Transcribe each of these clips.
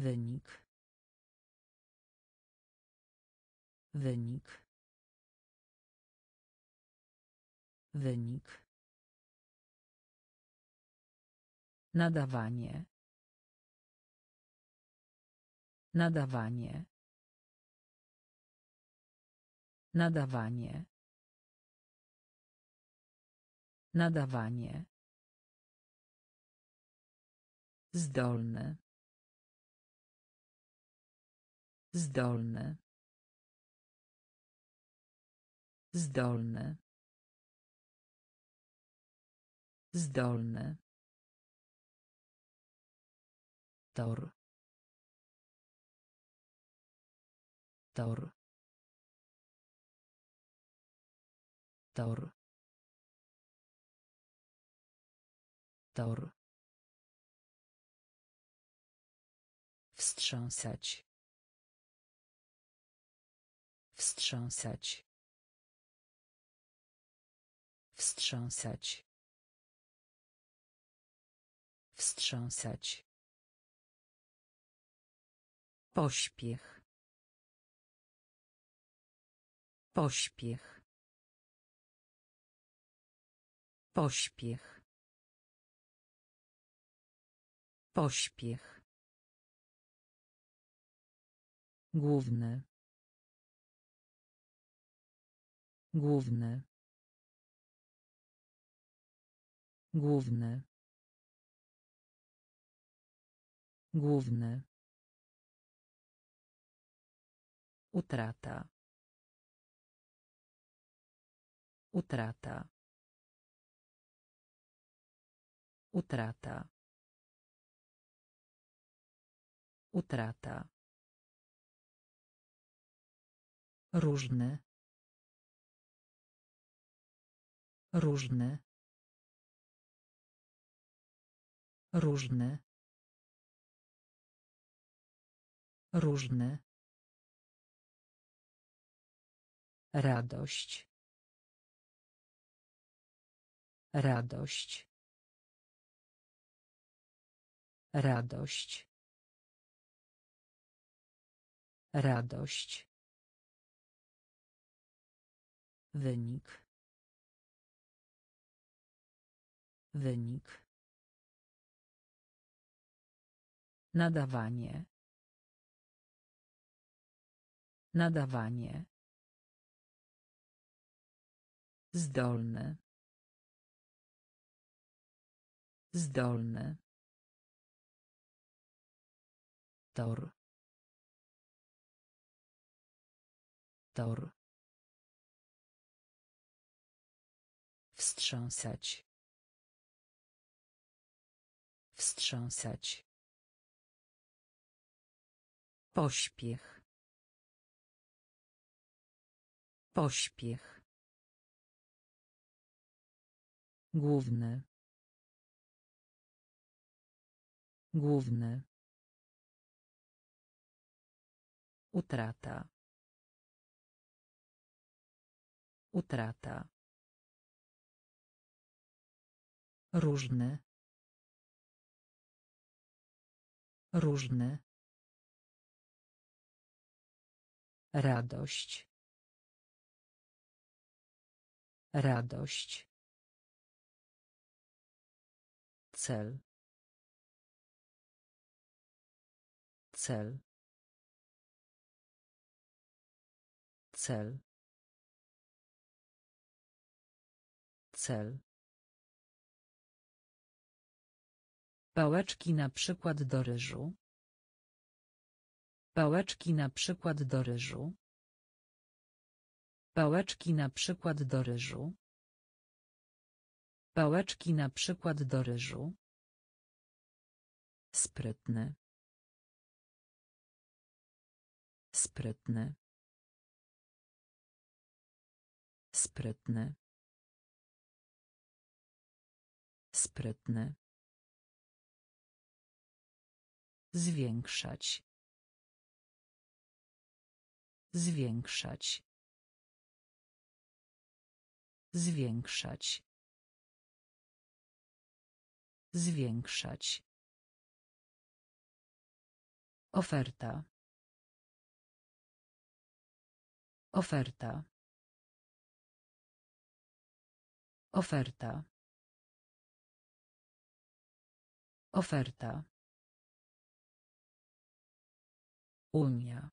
Wynik. Wynik. Wynik. Nadawanie. Nadawanie. Nadawanie. Nadawanie. Zdolny. Zdolny. Zdolny. Zdolny. Tor. Tor. Tor. Tor. Wstrząsać. Wstrząsać. Wstrząsać. Wstrząsać. Pośpiech. Pośpiech. Pośpiech. Pośpiech. Główny. Główny. Główny. Główny. Utrata. Utrata. Utrata. Utrata. Różny. Różny. Różny. Różny. Radość. Radość. Radość. Radość. Wynik. Wynik. Nadawanie. Nadawanie. Zdolny. Zdolny. Tor. Tor. Wstrząsać. Wstrząsać. Pośpiech. Pośpiech. Główny. Główny. Utrata. Utrata. Różny. Różny. Radość. Radość. Cel. Cel. Cel. Cel. Pałeczki na przykład do ryżu. Pałeczki na przykład do ryżu. Pałeczki na przykład do ryżu. Pałeczki na przykład do ryżu. Sprytny. Sprytny. Sprytny. Sprytny. Zwiększać. Zwiększać. Zwiększać. Zwiększać. Oferta. Oferta. Oferta. Oferta. Unia.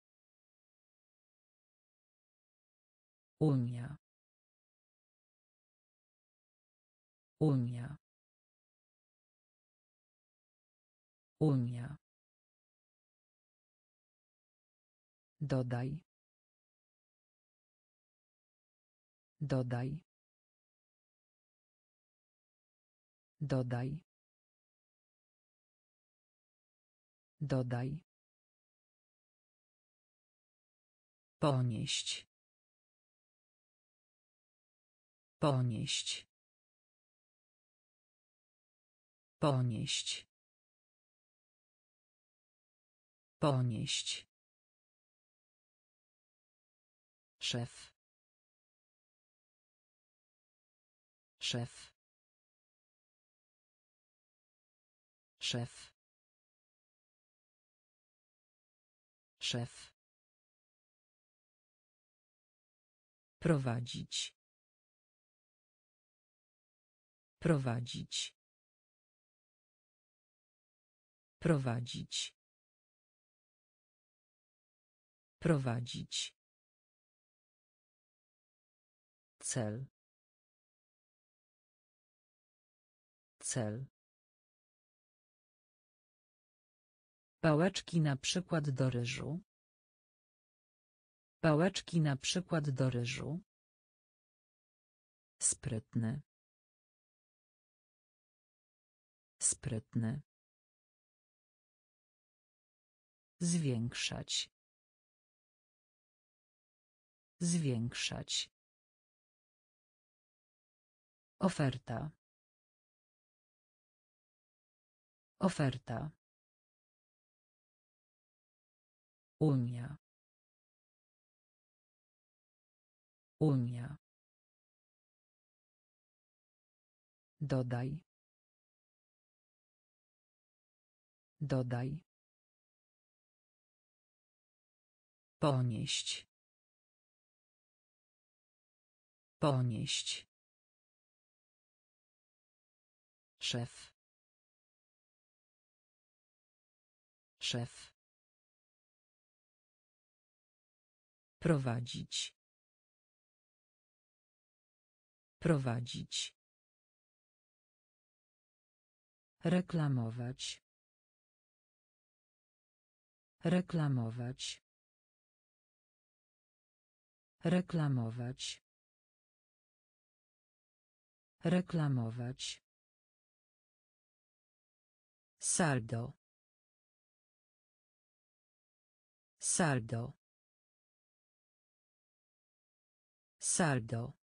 Unia. Unia. Unia. Dodaj. Dodaj. Dodaj. Dodaj. Ponieść. Ponieść. Ponieść. Ponieść. Szef. Szef. Szef. Szef. Prowadzić. Prowadzić. Prowadzić. Prowadzić. Cel. Cel. Pałeczki na przykład do ryżu. Pałeczki na przykład do ryżu. Sprytny. Sprytny. Zwiększać. Zwiększać. Oferta. Oferta. Unia. Unia. Dodaj. Dodaj. Ponieść. Ponieść. Szef. Szef. Prowadzić. Prowadzić. Reklamować. Reklamować. Reklamować. Reklamować. Saldo. Saldo. Saldo.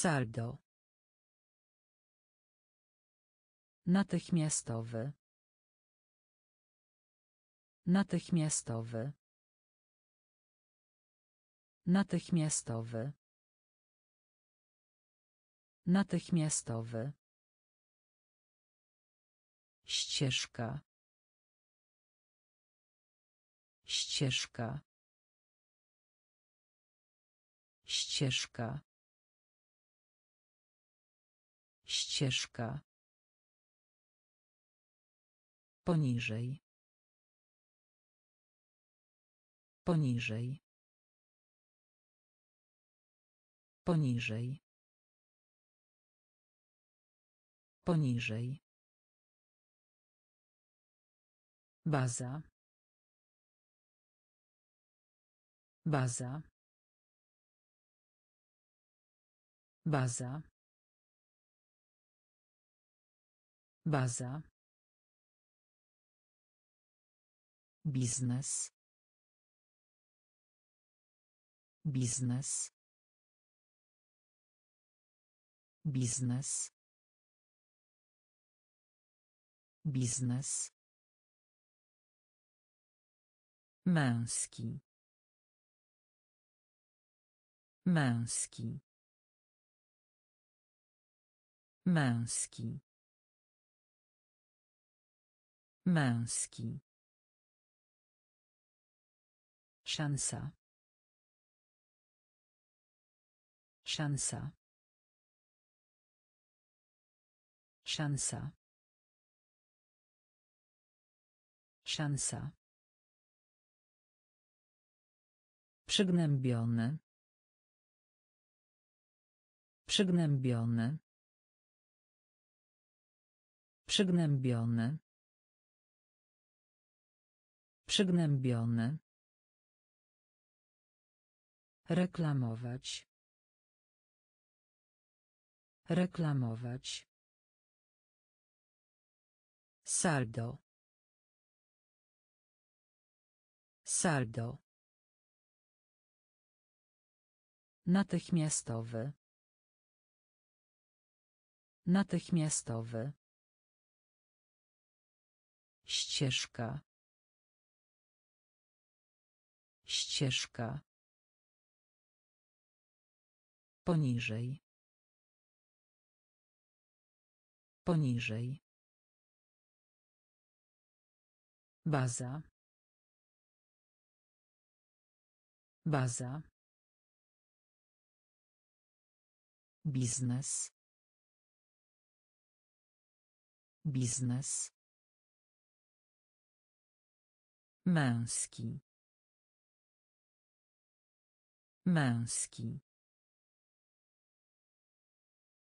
Saldo. Natychmiastowy. Natychmiastowy. Natychmiastowy. Natychmiastowy. Ścieżka. Ścieżka. Ścieżka. Ścieżka. Poniżej. Poniżej. Poniżej. Poniżej. Baza. Baza. Baza. Baza. Biznes. Biznes. Biznes. Biznes. Męski. Męski. Męski. Męski. Szansa. Szansa. Szansa. Szansa. Przygnębiony. Przygnębiony. Przygnębiony. Przygnębiony. Reklamować. Reklamować. Saldo. Saldo. Natychmiastowy. Natychmiastowy. Ścieżka. Ścieżka. Poniżej. Poniżej. Baza. Baza. Biznes. Biznes. Męski. Męski.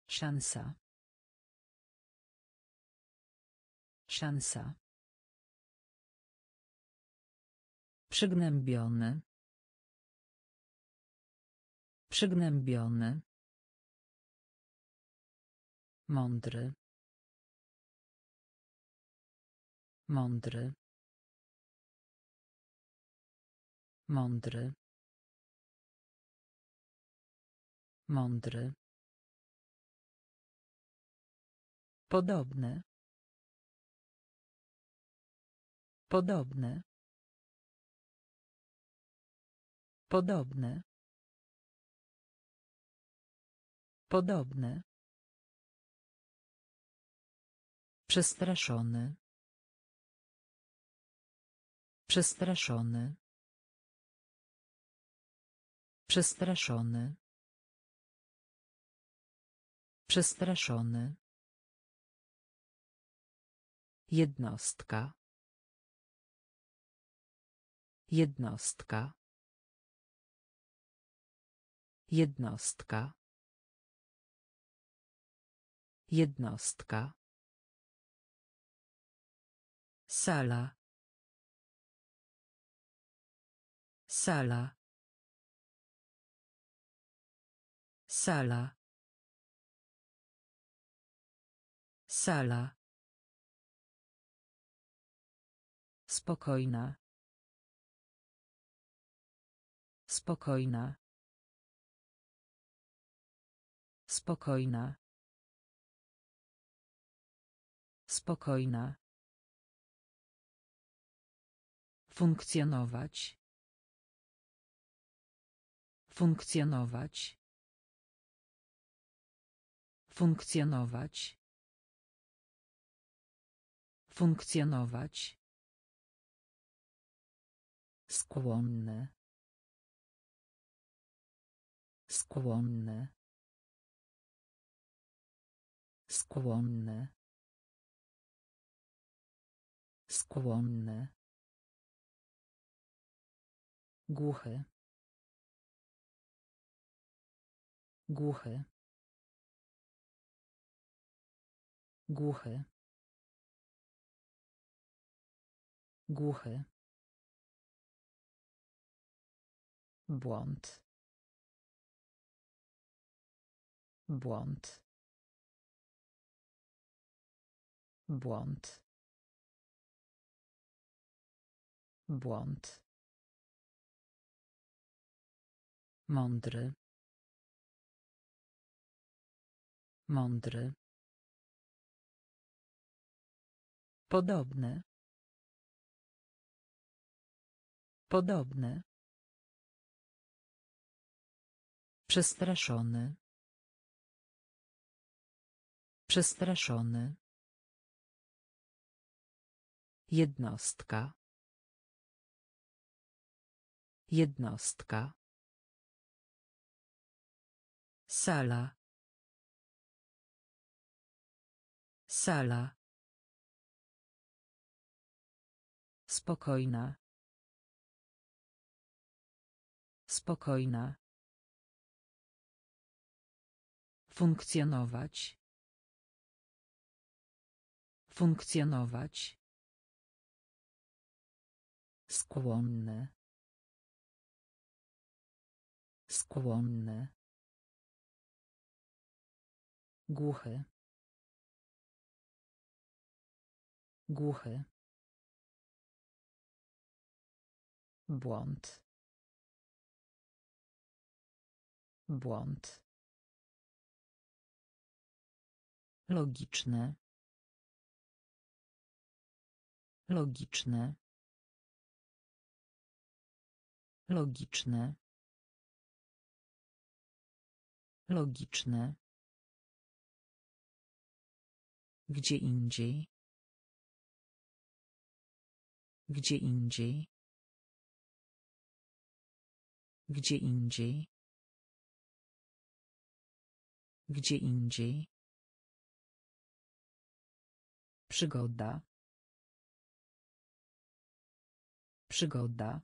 Szansa. Szansa. Przygnębiony. Przygnębiony. Mądry. Mądry. Mądry. Mądry. Podobne. Podobne. Podobne. Podobne. Przestraszony. Przestraszony. Przestraszony. Przestraszony. Jednostka. Jednostka. Jednostka. Jednostka. Sala. Sala. Sala. Sala. Spokojna. Spokojna. Spokojna. Spokojna. Funkcjonować. Funkcjonować. Funkcjonować. Funkcjonować. Skłonny. Skłonny. Skłonny. Skłonny. Głuchy. Głuchy. Głuchy. Głuchy. Błąd. Błąd. Błąd. Błąd. Mądry. Mądry. Podobne. Podobne. Przestraszony. Przestraszony. Jednostka. Jednostka. Sala. Sala. Spokojna. Spokojna. Funkcjonować. Funkcjonować. Skłonny. Skłonny. Głuchy. Głuchy. Błąd. Błąd. Logiczne. Logiczne. Logiczne. Logiczne. Gdzie indziej. Gdzie indziej. Gdzie indziej. Gdzie indziej. Przygoda. Przygoda.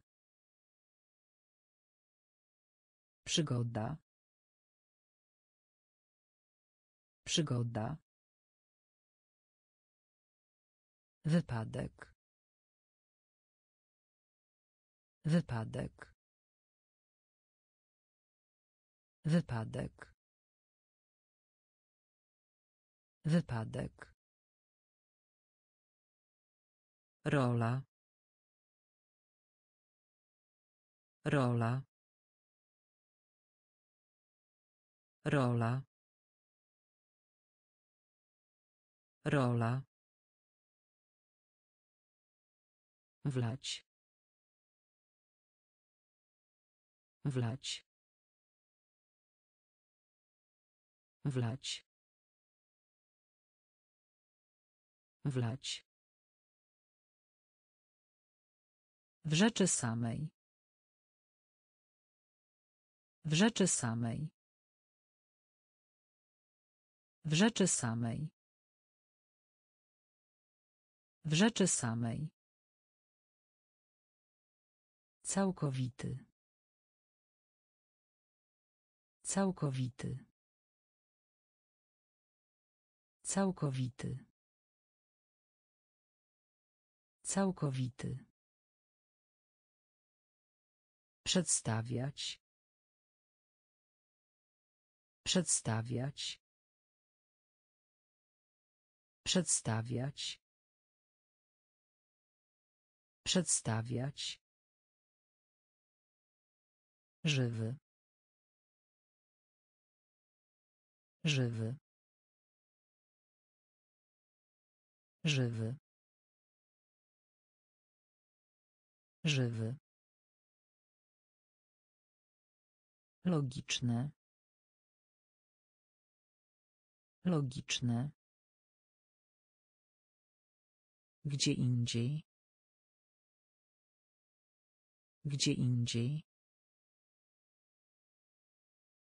Przygoda. Przygoda. Wypadek. Wypadek. Wypadek. Wypadek. Rola. Rola. Rola. Rola. Wlać. Wlać. Wlać. Wlać. W rzeczy samej. W rzeczy samej. W rzeczy samej. W rzeczy samej. Całkowity. Całkowity. Całkowity. Całkowity. Przedstawiać. Przedstawiać. Przedstawiać. Przedstawiać. Żywy. Żywy. Żywy. Żywy. Logiczne. Logiczne. Gdzie indziej. Gdzie indziej.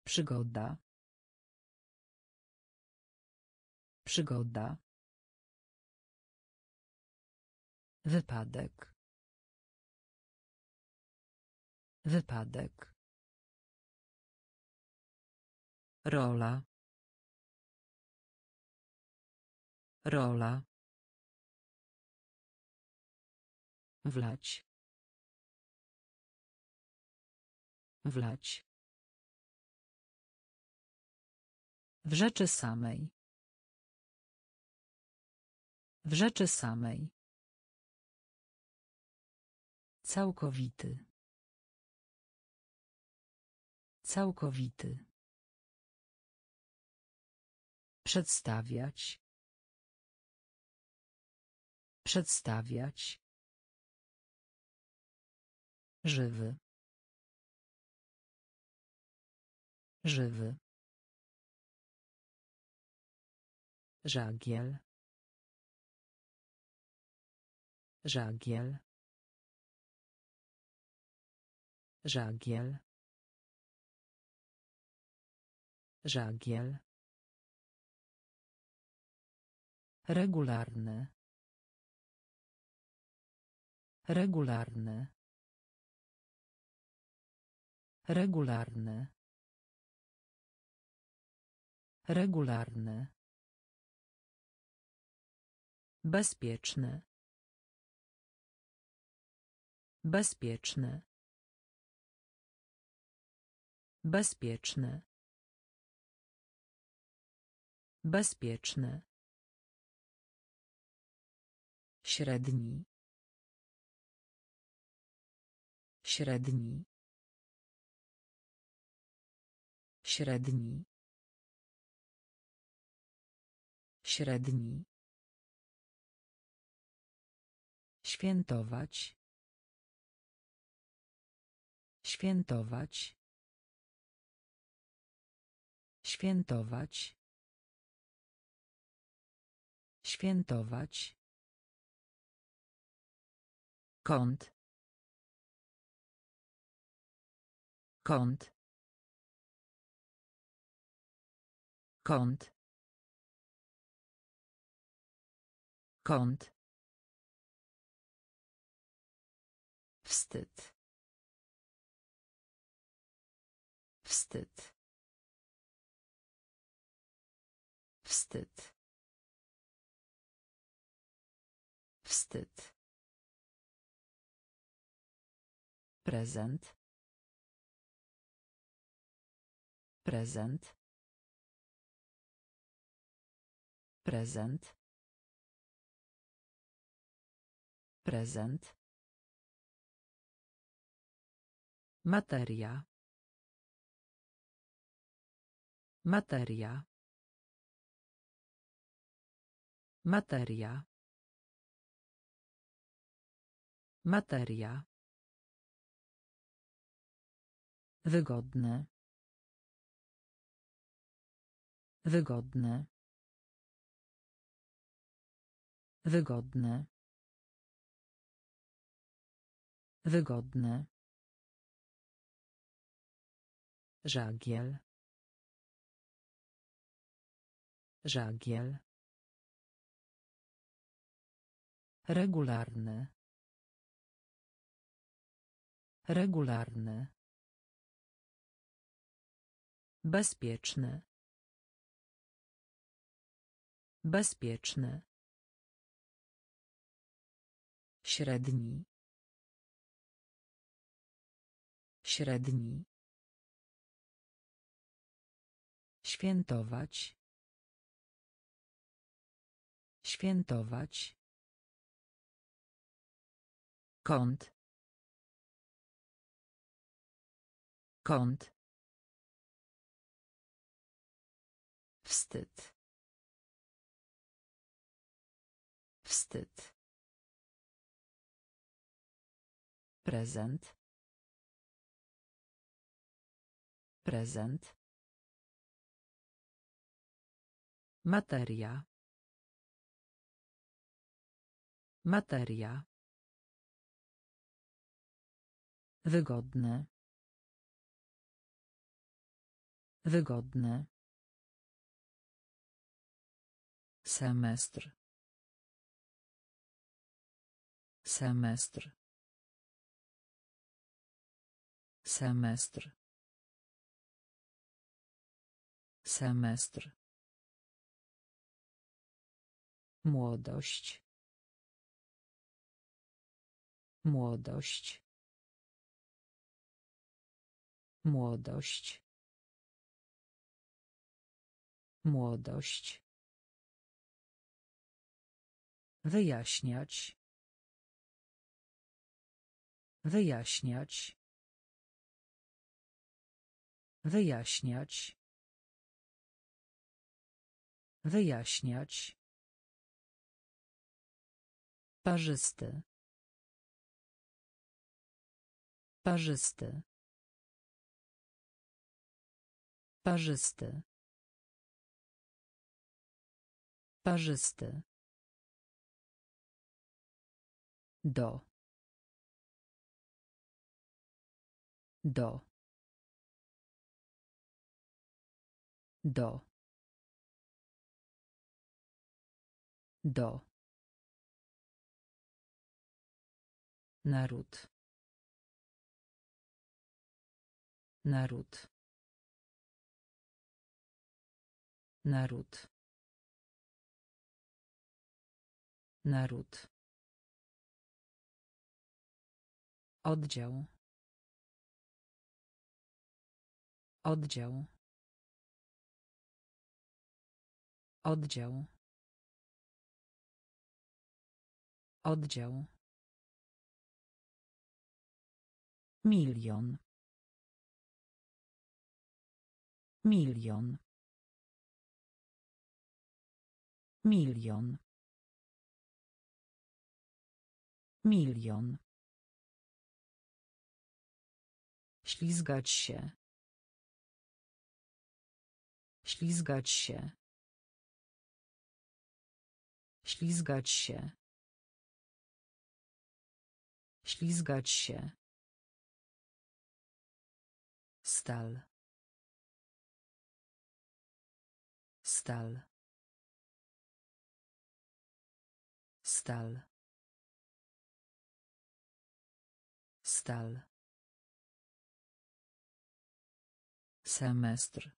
Przygoda. Przygoda. Wypadek. Wypadek. Rola. Rola. Wlać. Wlać. W rzeczy samej. W rzeczy samej. Całkowity. Całkowity. Przedstawiać. Przedstawiać. Żywy. Żywy. Żagiel. Żagiel. Żagiel. Żagiel. Regularny. Regularny. Regularny. Regularny. Bezpieczny. Bezpieczny. Bezpieczny. Bezpieczny. Średni. Średni. Średni. Średni. Świętować. Świętować. Świętować. Świętować. Kąt. Kąt. Kąt. Kąt. Wstyd. Wstyd. Wstyd. Wstyd. Prezent. Prezent. Prezent. Prezent. Materia. Materia. Materia. Materia. Wygodne. Wygodne. Wygodne. Wygodne. Żagiel. Żagiel. Regularny. Regularny. Bezpieczny. Bezpieczny. Średni. Średni. Świętować. Świętować. Kąt. Kąt. Wstyd. Wstyd. Prezent. Prezent. Materia. Materia. Wygodne. Wygodne. Semestr. Semestr. Semestr. Semestr. Młodość. Młodość. Młodość. Młodość. Wyjaśniać. Wyjaśniać. Wyjaśniać. Wyjaśniać. Parzysty. Parzysty. Parzysty. Parzysty. Do. Do. Do. Do. Naród. Naród. Naród. Naród. Oddział. Oddział. Oddział. Oddział. Milion. Milion. Milion. Milion. Ślizgać się. Ślizgać się. Ślizgać się. Ślizgać się. Stal. Stal. Stal. Stal. Semestr.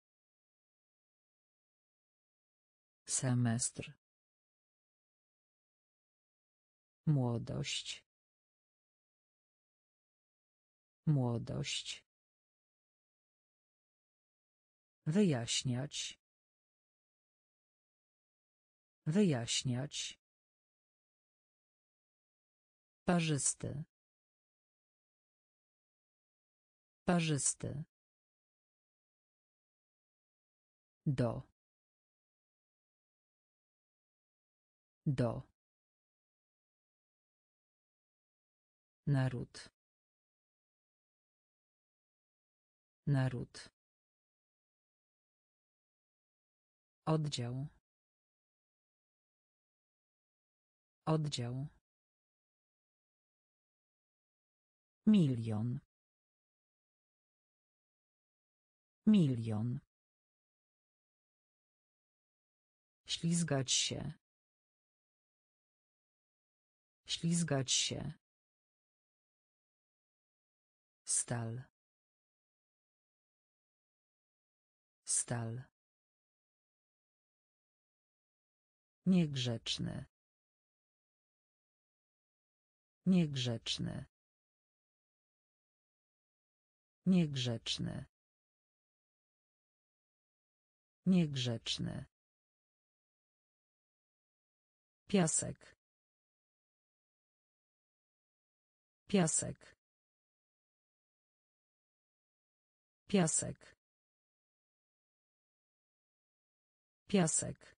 Semestr. Młodość. Młodość. Wyjaśniać. Wyjaśniać. Parzysty. Parzysty. Do. Do. Naród. Naród. Oddział. Oddział. Milion. Milion. Ślizgać się. Ślizgać się. Stal. Stal. Niegrzeczny. Niegrzeczny. Niegrzeczny. Niegrzeczny. Piasek. Piasek. Piasek. Piasek.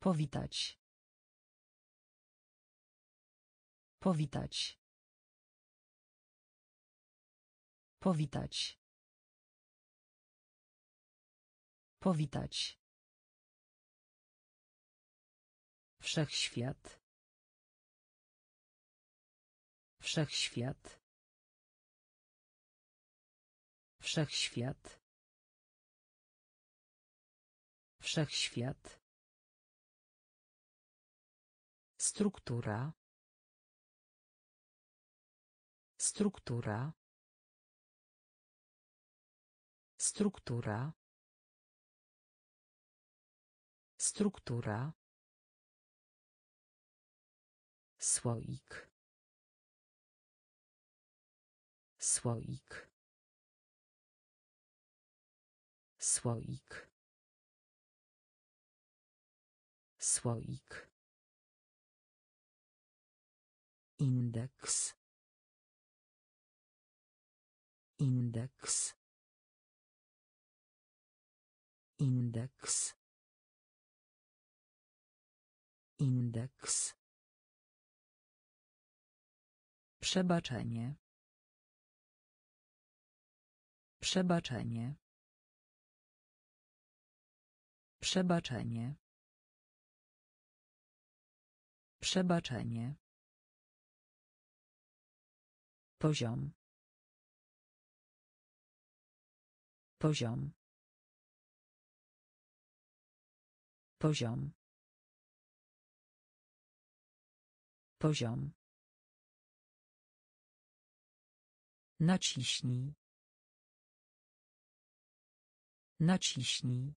Powitać. Powitać. Powitać. Powitać. Wszechświat. Wszechświat. Wszechświat. Wszechświat. Struktura. Struktura. Struktura. Struktura. Słoik. Słoik. Słoik. Słoik. Indeks. Indeks. Indeks. Indeks. Przebaczenie. Przebaczenie. Przebaczenie. Przebaczenie. Poziom. Poziom. Poziom. Poziom. Naciśnij. Naciśnij.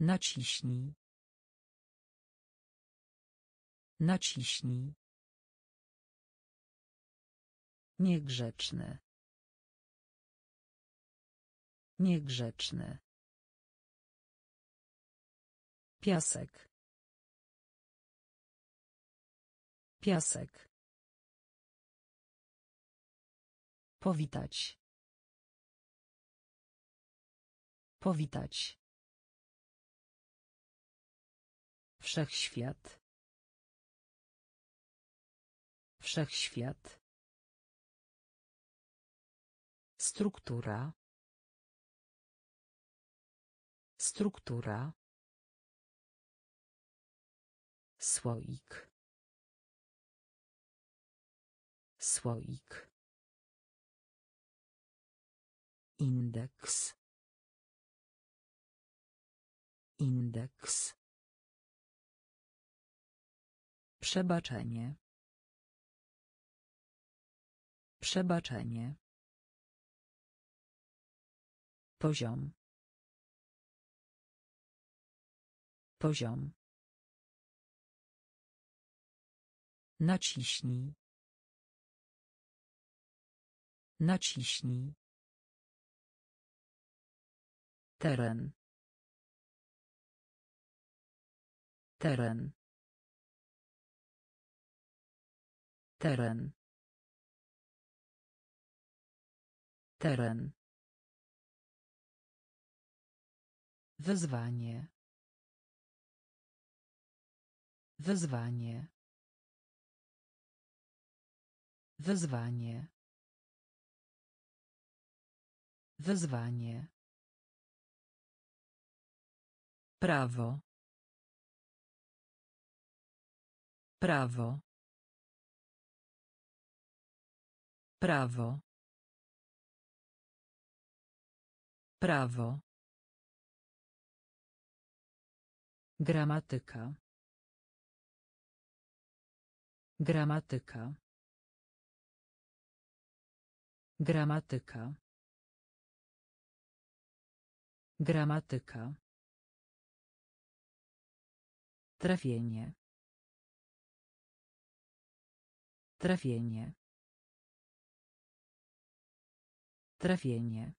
Naciśnij. Naciśnij. Niegrzeczny. Niegrzeczny. Piasek. Piasek. Powitać. Powitać. Wszechświat. Wszechświat. Struktura. Struktura. Słoik. Słoik. Indeks. Indeks. Przebaczenie. Przebaczenie. Poziom. Poziom. Naciśnij. Naciśnij. Teren. Teren. Teren. Teren. Wyzwanie. Wyzwanie. Wyzwanie. Wyzwanie. Prawo. Prawo. Prawo. Prawo. Gramatyka. Gramatyka. Gramatyka. Gramatyka. Trafienie. Trafienie. Trafienie.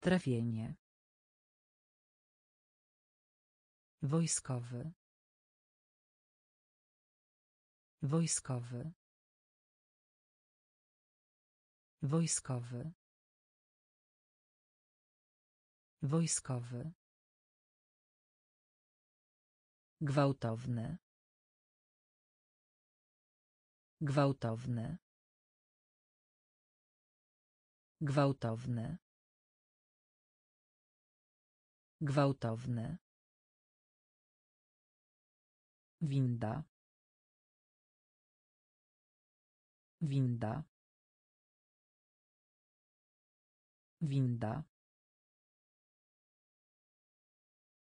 Trafienie. Wojskowy. Wojskowy. Wojskowy. Wojskowy. Gwałtowny. Gwałtowny. Gwałtowny. Gwałtowny. Winda. Winda. Winda.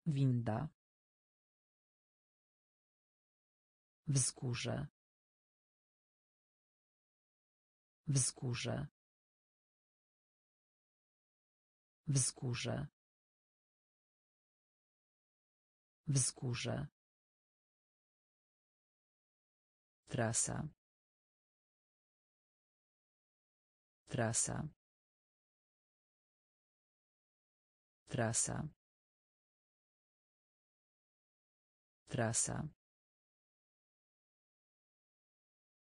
Winda. Wzgórze. Wzgórze. Wzgórze. Wzgórze. Trasa. Trasa. Trasa. Trasa.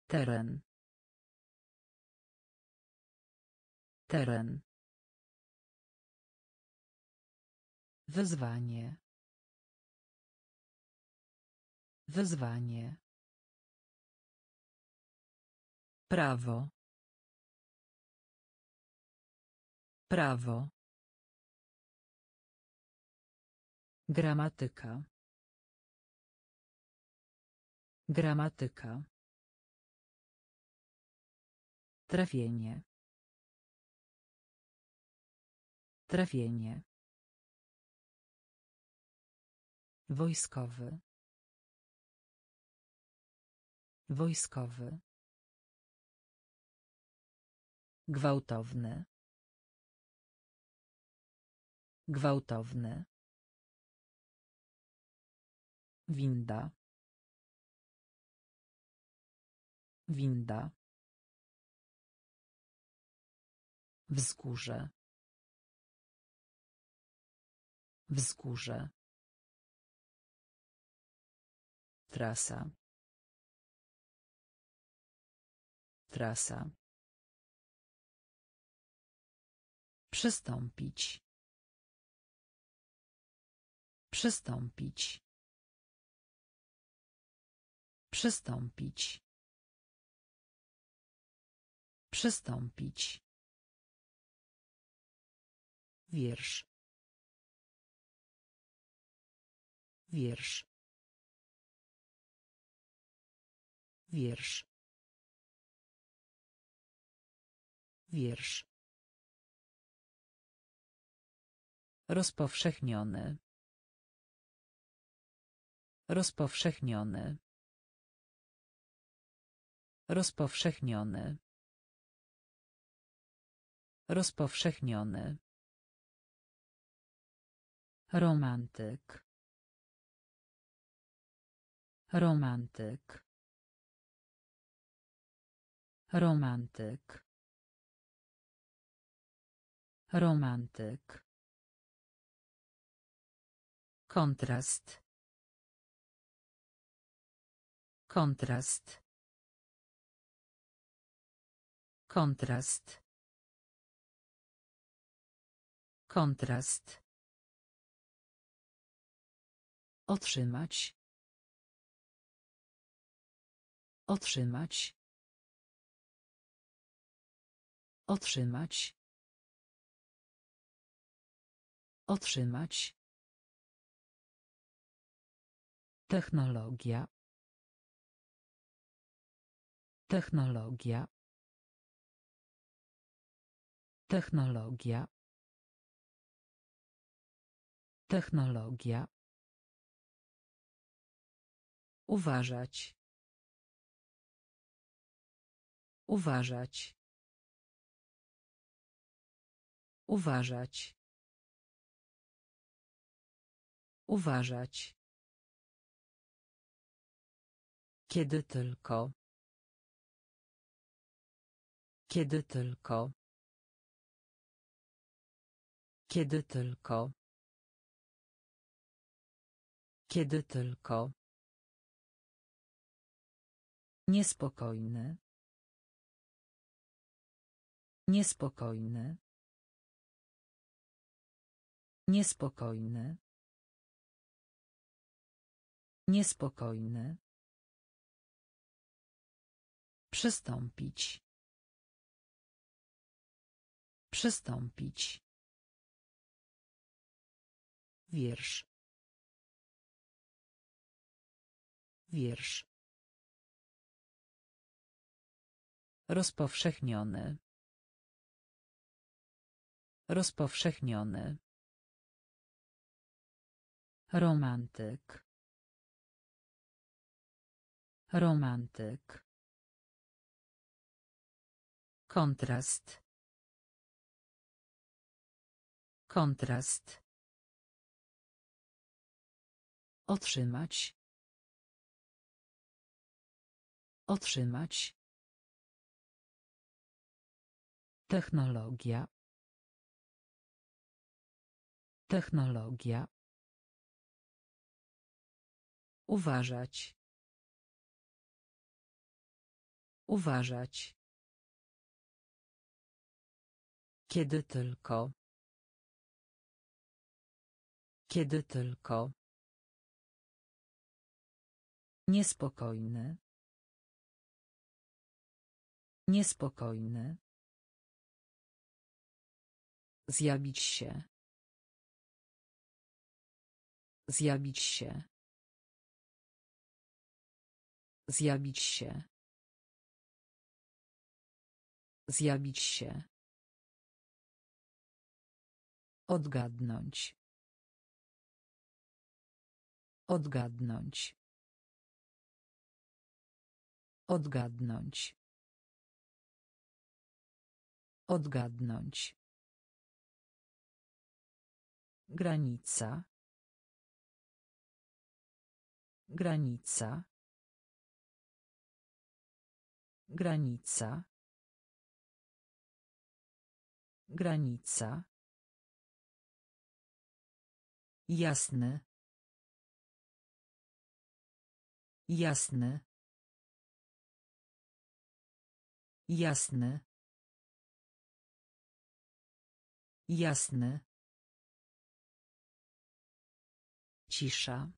Teren. Teren. Wyzwanie. Wyzwanie. Prawo. Prawo. Gramatyka. Gramatyka. Trafienie. Trafienie. Wojskowy. Wojskowy. Gwałtowny. Gwałtowny. Winda. Winda. Wzgórze. Wzgórze. Trasa. Trasa. Przystąpić. Przystąpić. Przystąpić. Przystąpić. Wiersz. Wiersz. Wiersz. Wiersz. Rozpowszechniony. Rozpowszechniony. Rozpowszechniony. Rozpowszechniony. Romantyk. Romantyk. Romantyk. Romantyk. Kontrast. Kontrast. Kontrast. Kontrast. Otrzymać. Otrzymać. Otrzymać. Otrzymać. Technologia. Technologia. Technologia. Technologia. Uważać. Uważać. Uważać. Uważać. Kiedy tylko. Kiedy tylko. Kiedy tylko. Kiedy tylko. Niespokojny. Niespokojny. Niespokojny. Niespokojny. Przystąpić. Przystąpić. Wiersz. Wiersz. Rozpowszechniony. Rozpowszechniony. Romantyk. Romantyk. Kontrast. Kontrast. Otrzymać. Otrzymać. Technologia. Technologia. Uważać. Uważać. Kiedy tylko. Kiedy tylko. Niespokojny. Niespokojny. Zjawić się. Zjawić się. Zjawić się. Zjawić się. Odgadnąć. Odgadnąć. Odgadnąć. Odgadnąć. Granica. Granica. Granica. Granica. Jasny. Jasny. Jasny. Jasny. Cisza.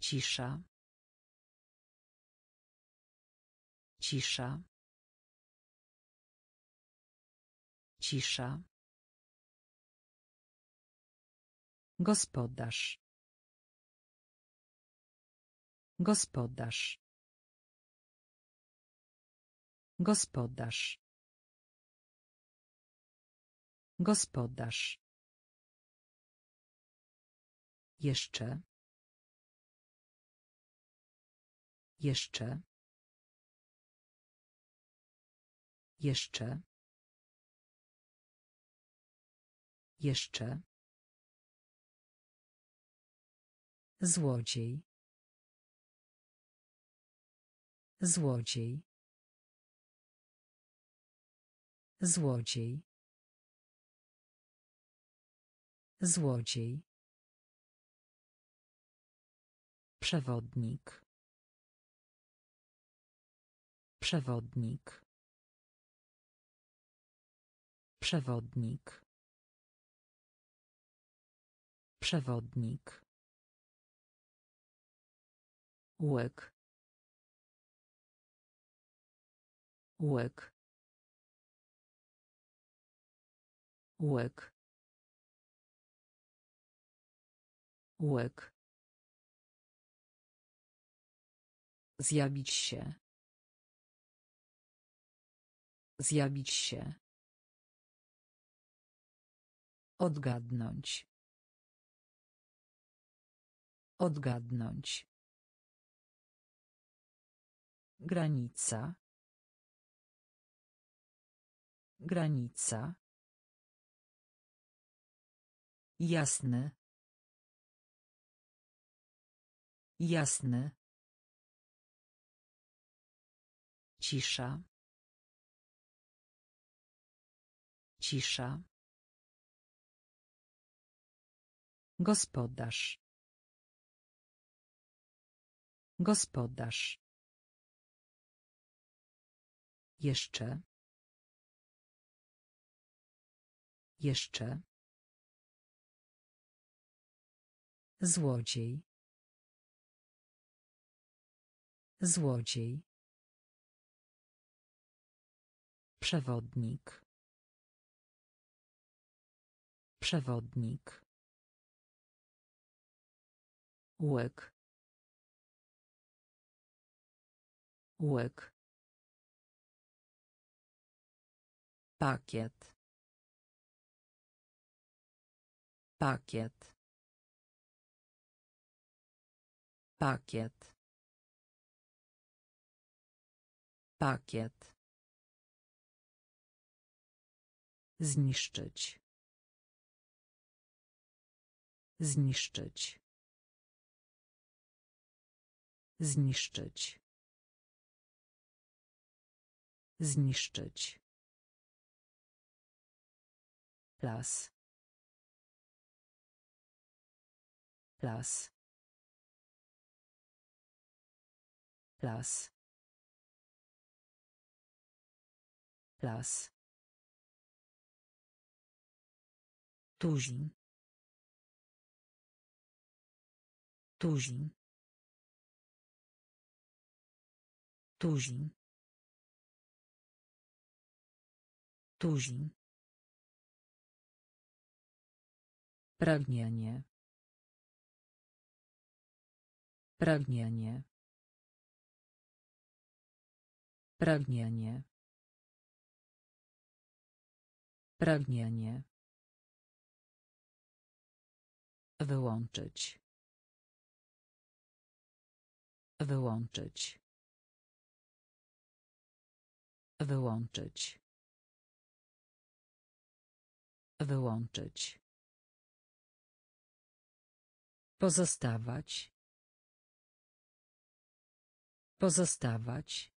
Cisza. Cisza. Cisza. Gospodarz. Gospodarz. Gospodarz. Gospodarz. Jeszcze. Jeszcze. Jeszcze. Jeszcze. Złodziej. Złodziej. Złodziej. Złodziej. Przewodnik. Przewodnik. Przewodnik. Przewodnik. Łek. Łek. Łek. Łek. Zjawić się. Zjawić się. Odgadnąć. Odgadnąć. Granica. Granica. Jasny. Jasny. Cisza. Cisza. Gospodarz. Gospodarz. Jeszcze. Jeszcze. Złodziej. Złodziej. Przewodnik. Przewodnik. Łek. Łek. Pakiet. Pakiet. Pakiet. Pakiet. Zniszczyć. Zniszczyć. Zniszczyć. Zniszczyć. Las. Las. Las. Las. Tuzin. Tuzin. Tuzin. Tuzin. Pragnienie. Pragnienie. Pragnienie. Pragnienie. Wyłączyć. Wyłączyć. Wyłączyć. Wyłączyć. Pozostawać. Pozostawać.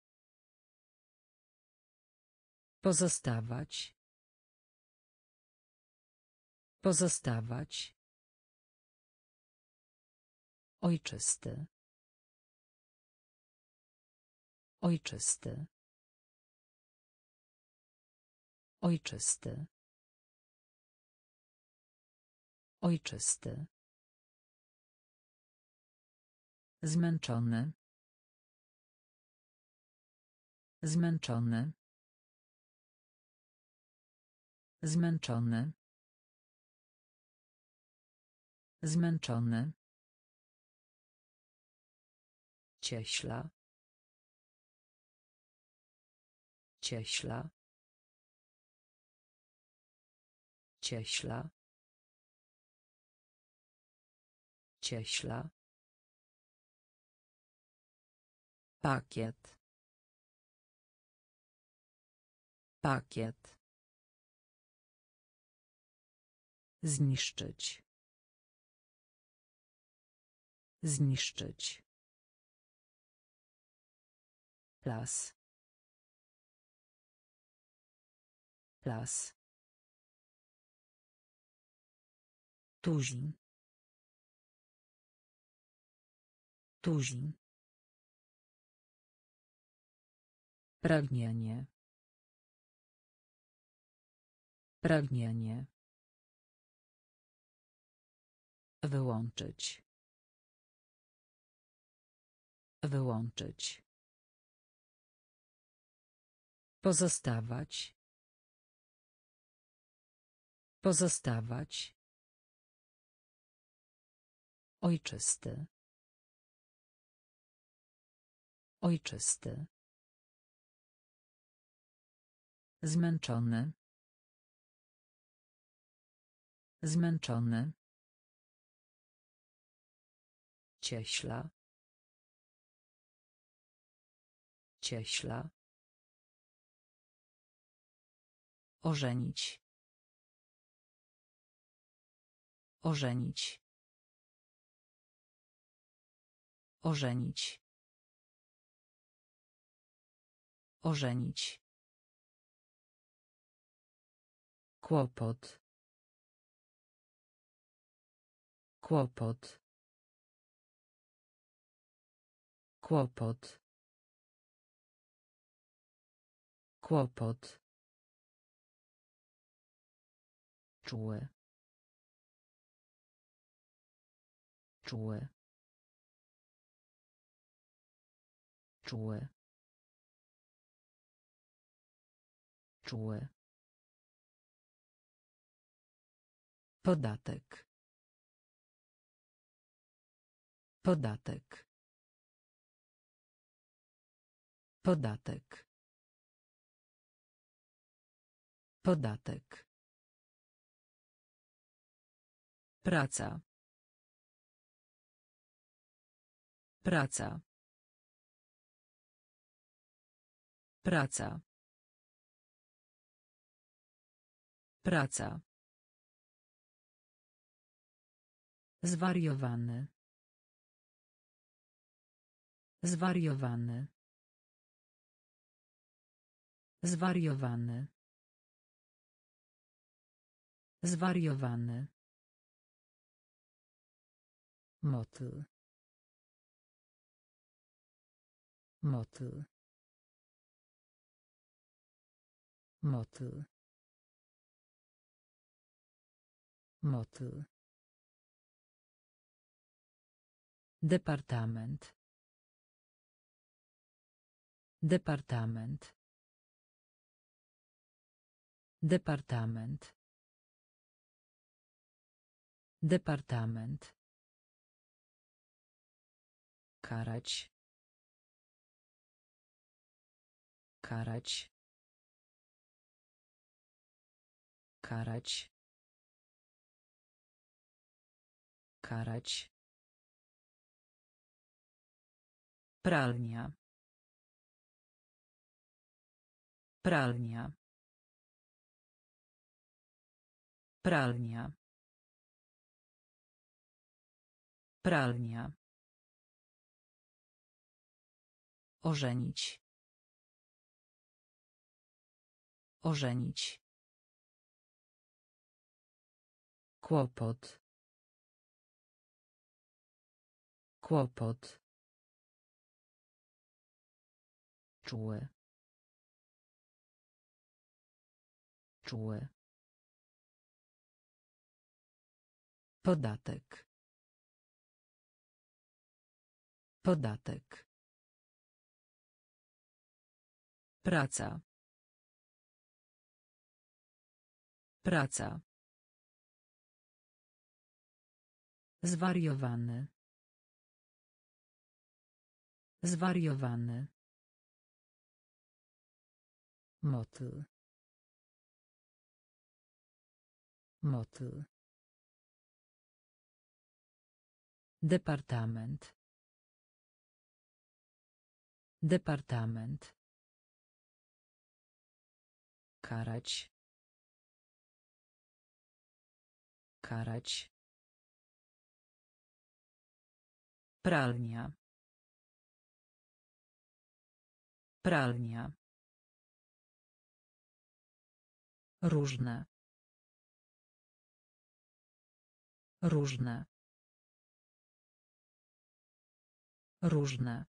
Pozostawać. Pozostawać. Ojczysty. Ojczysty. Ojczysty. Ojczysty. Zmęczony. Zmęczony. Zmęczony. Zmęczony. Cieśla. Cieśla. Cieśla. Cieśla. Pakiet. Pakiet. Zniszczyć. Zniszczyć. Las. Las. Tuzin. Tuzin. Pragnienie. Pragnienie. Wyłączyć. Wyłączyć. Pozostawać. Pozostawać. Ojczysty. Ojczysty. Zmęczony. Zmęczony. Cieśla. Cieśla. Ożenić. Ożenić. Ożenić. Ożenić. Kłopot. Kłopot. Kłopot. Kłopot. Czuły. Czuły. Czuły. Czuły. Podatek. Podatek. Podatek. Podatek. Praca. Praca. Praca. Praca. Zwariowany. Zwariowany. Zwariowany. Zwariowany. Motyl. Motyl. Motyl. Motyl. Departament. Departament. Departament. Departament. Karać. Karać. Karać. Karać. Pralnia. Pralnia. Pralnia. Pralnia. Ożenić. Ożenić. Kłopot. Kłopot. Czuły. Czuły. Podatek. Podatek. Praca. Praca. Zwariowany. Zwariowany. Motyl. Motyl. Departament. Departament. Karać. Karać. Pralnia. Pralnia. Różne. Różne. Różne.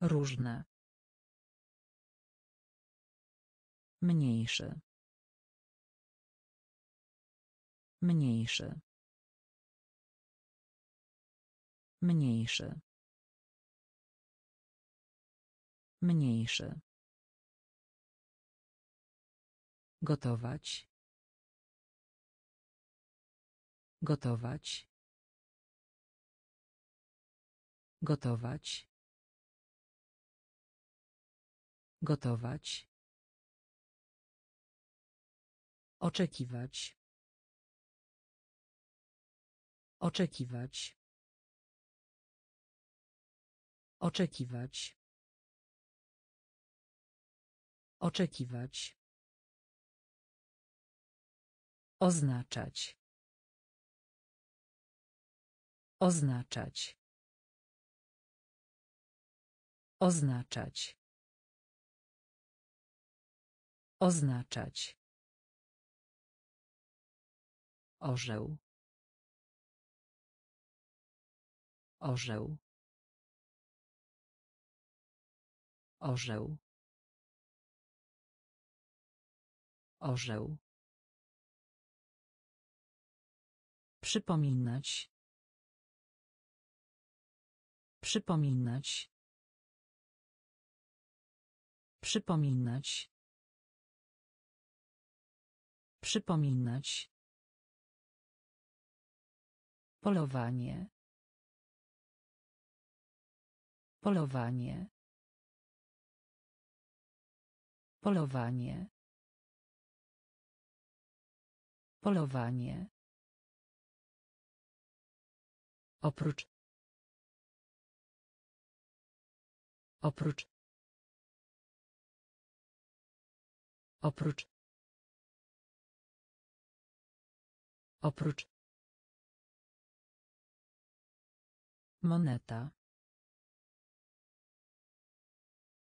Różne. Mniejszy. Mniejszy. Mniejszy. Mniejszy. Gotować. Gotować. Gotować. Gotować. Oczekiwać. Oczekiwać. Oczekiwać. Oczekiwać. Oznaczać. Oznaczać. Oznaczać. Oznaczać. Orzeł. Orzeł. Orzeł. Orzeł. Przypominać. Przypominać. Przypominać. Przypominać. Polowanie. Polowanie. Polowanie. Polowanie. Oprócz. Oprócz. Oprócz. Oprócz. Moneta.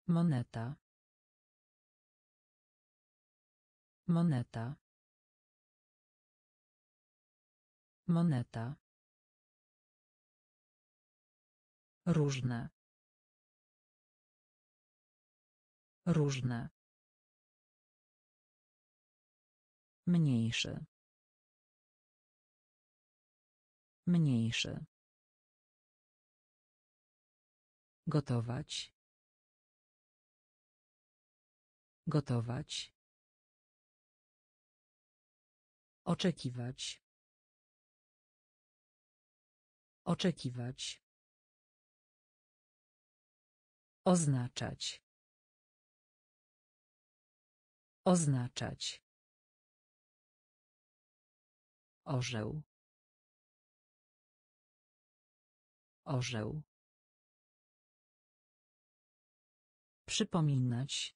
Moneta. Moneta. Moneta. Różne. Różne. Mniejszy. Mniejszy. Gotować. Gotować. Oczekiwać. Oczekiwać. Oznaczać. Oznaczać. Orzeł. Orzeł. Przypominać.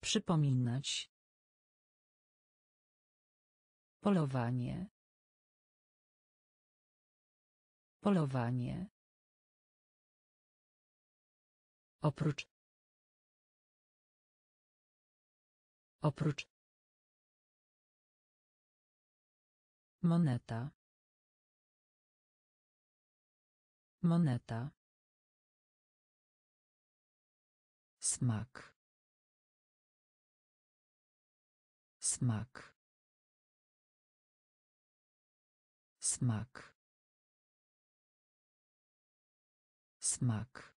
Przypominać. Polowanie. Polowanie. Oprócz. Oprócz. Moneta. Moneta. Smak. Smak. Smak. Smak.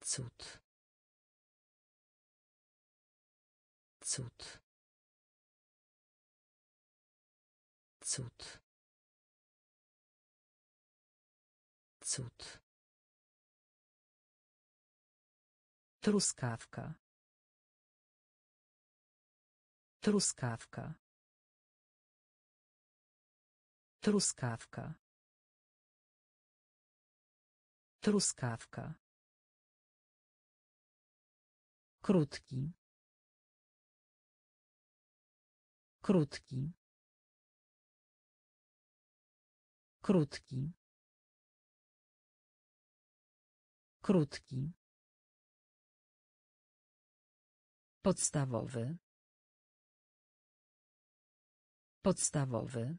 Cud. Cud. Cud. Cud. Truskawka. Truskawka. Truskawka. Truskawka. Krótki. Krótki. Krótki. Krótki. Podstawowy. Podstawowy.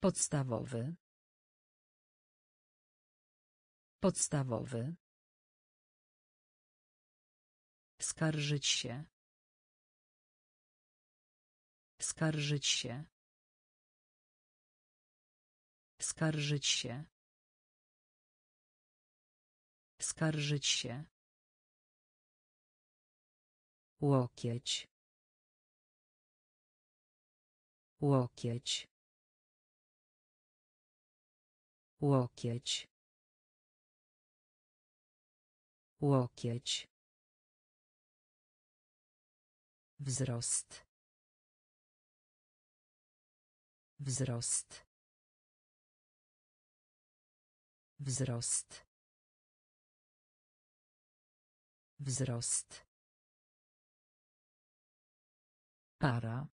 Podstawowy. Podstawowy. Skarżyć się. Skarżyć się. Skarżyć się. Skarżyć się. Łokieć. Łokieć. Łokieć. Łokieć. Wzrost. Wzrost. Wzrost. Wzrost. Para.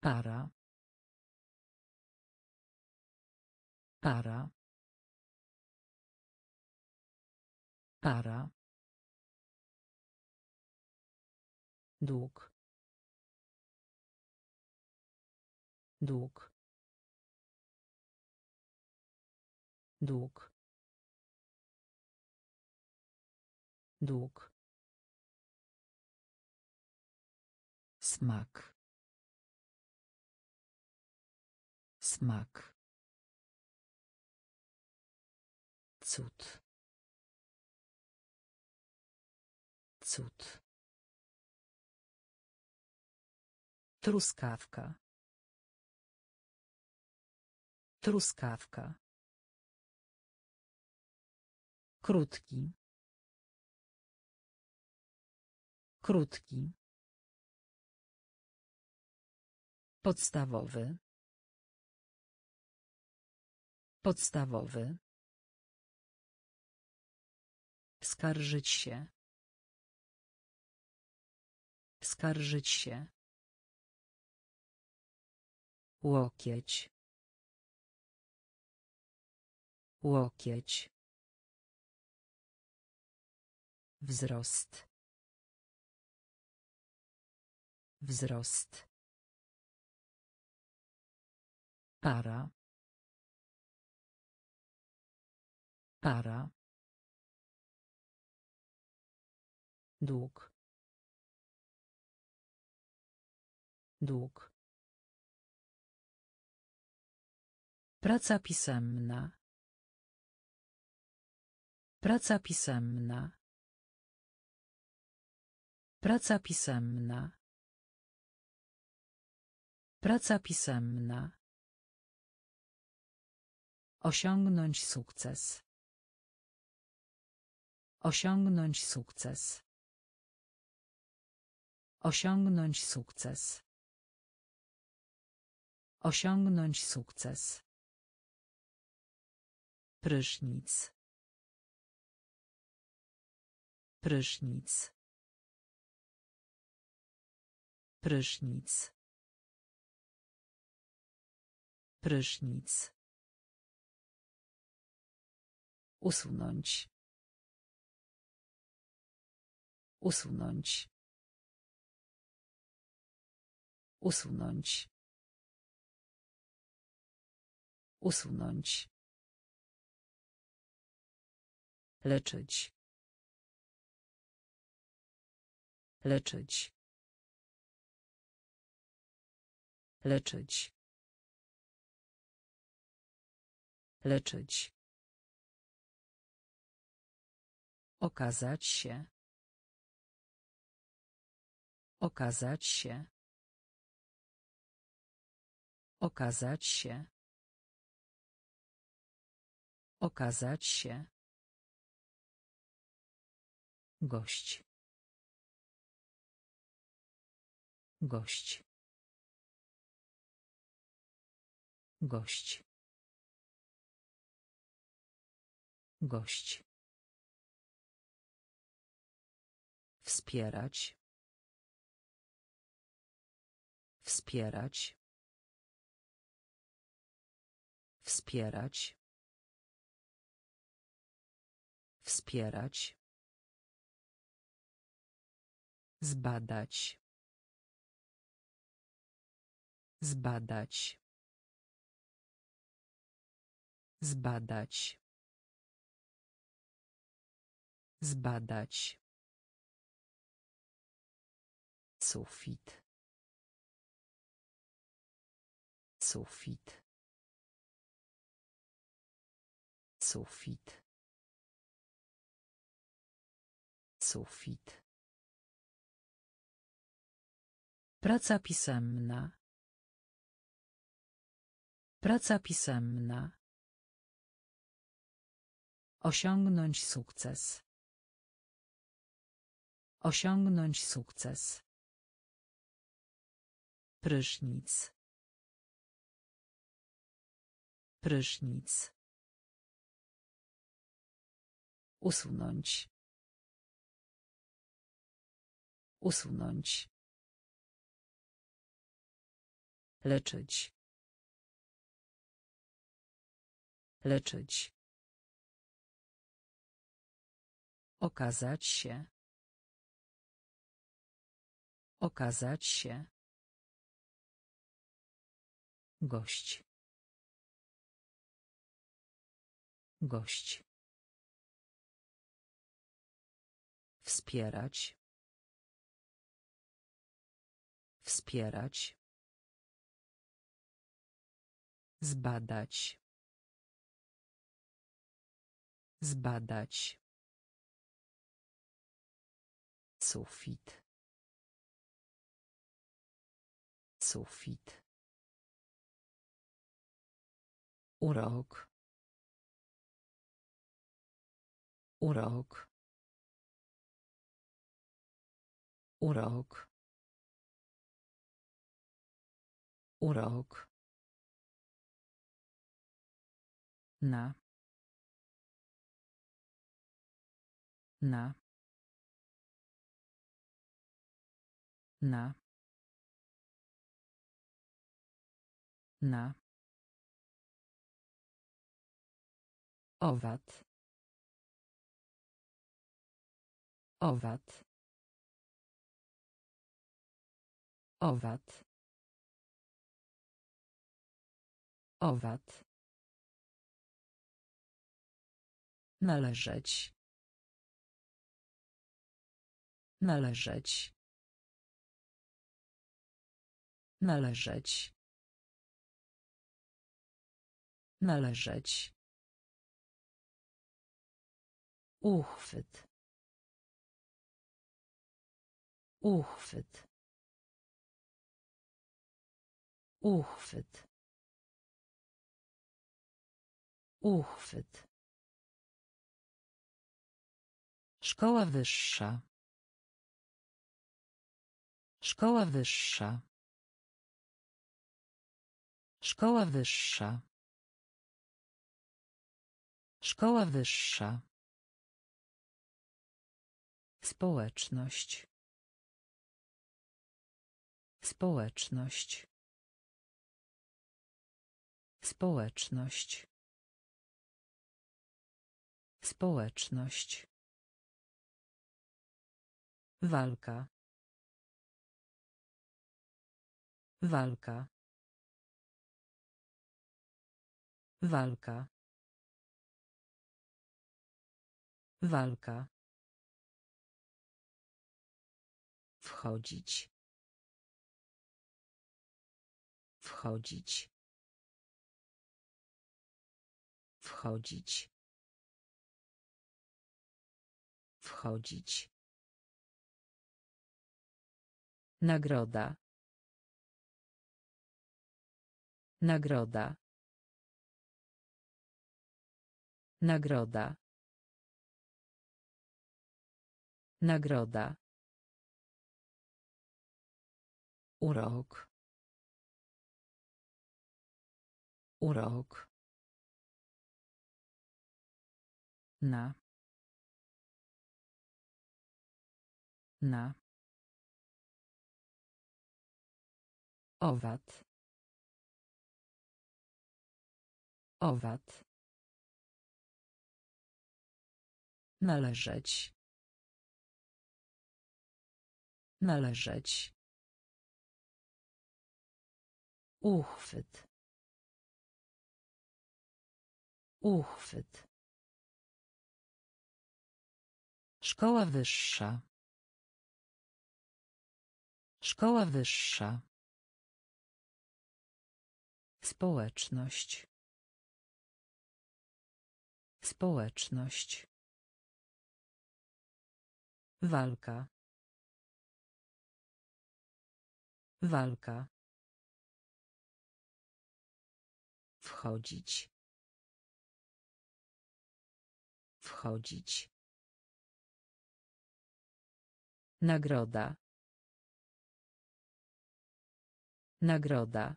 Para. Para. Para. Dług. Dług. Dług. Dług. Smak. Smak. Cud. Cud. Truskawka. Truskawka. Krótki. Krótki. Podstawowy. Podstawowy. Skarżyć się. Skarżyć się. Łokieć. Łokieć. Wzrost. Wzrost. Para. Para. Dług. Dług. Praca pisemna. Praca pisemna. Praca pisemna. Praca pisemna. Osiągnąć sukces. Osiągnąć sukces. Osiągnąć sukces. Osiągnąć sukces. Prysznic. Prysznic. Prysznic. Prysznic. Usunąć. Usunąć. Usunąć. Usunąć. Leczyć. Leczyć. Leczyć. Leczyć. Okazać się. Okazać się. Okazać się. Okazać się. Gość. Gość. Gość. Gość. Wspierać. Wspierać. Wspierać. Wspierać. Zbadać. Zbadać. Zbadać. Zbadać. Sufit. Sufit. Sufit. Sufit. Praca pisemna. Praca pisemna. Osiągnąć sukces. Osiągnąć sukces. Prysznic. Prysznic. Usunąć. Usunąć. Leczyć. Leczyć. Okazać się. Okazać się. Gość. Gość. Wspierać. Wspierać. Zbadać. Zbadać. Sufit. Sufit. Urok. Urok. Urok. Urok. Na. Na. Na. Na. Owad. Owad. Owad. Owad. Należeć. Należeć. Należeć. Należeć. Uchwyt. Uchwyt. Uchwyt. Uchwyt. Szkoła wyższa. Szkoła wyższa. Szkoła wyższa. Szkoła wyższa. Społeczność. Społeczność. Społeczność. Społeczność. Walka. Walka. Walka. Walka. Wchodzić. Wchodzić. Wchodzić. Wchodzić. Nagroda. Nagroda. Nagroda. Nagroda. Urok. Urok. Na. Na. Owad. Owad. Należeć. Należeć. Uchwyt. Uchwyt. Szkoła wyższa. Szkoła wyższa. Społeczność. Społeczność. Walka. Walka. Wchodzić. Wchodzić. Nagroda. Nagroda.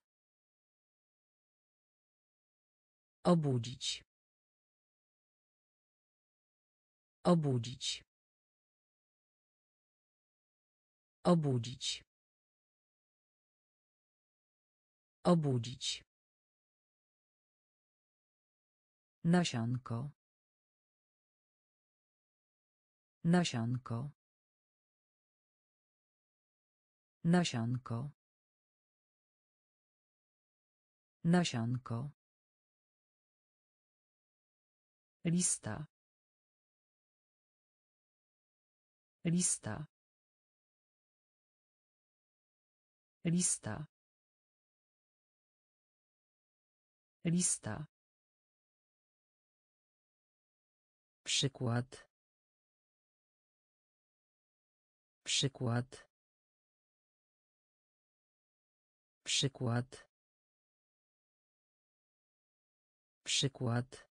Obudzić. Obudzić. Obudzić. Obudzić. Nasionko. Nasionko. Nasionko. Nasionko. Lista. Lista. Lista. Lista. Przykład. Przykład. Przykład. Przykład.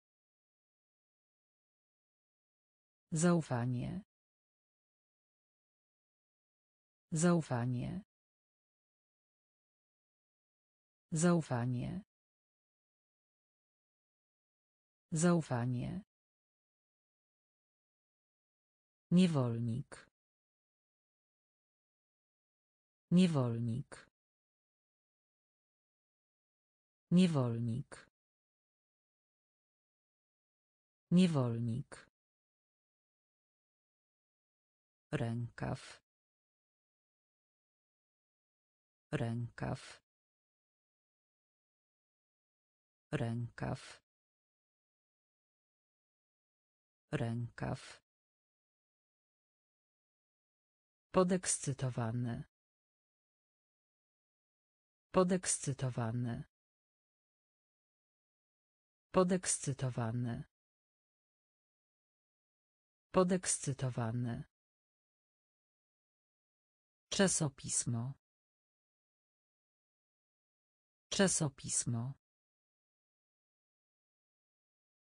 Zaufanie. Zaufanie. Zaufanie. Zaufanie. Niewolnik. Niewolnik. Niewolnik. Niewolnik. Rękaw. Rękaw. Rękaw. Rękaw. Podekscytowany. Podekscytowany. Podekscytowany. Podekscytowany. Czasopismo. Czasopismo.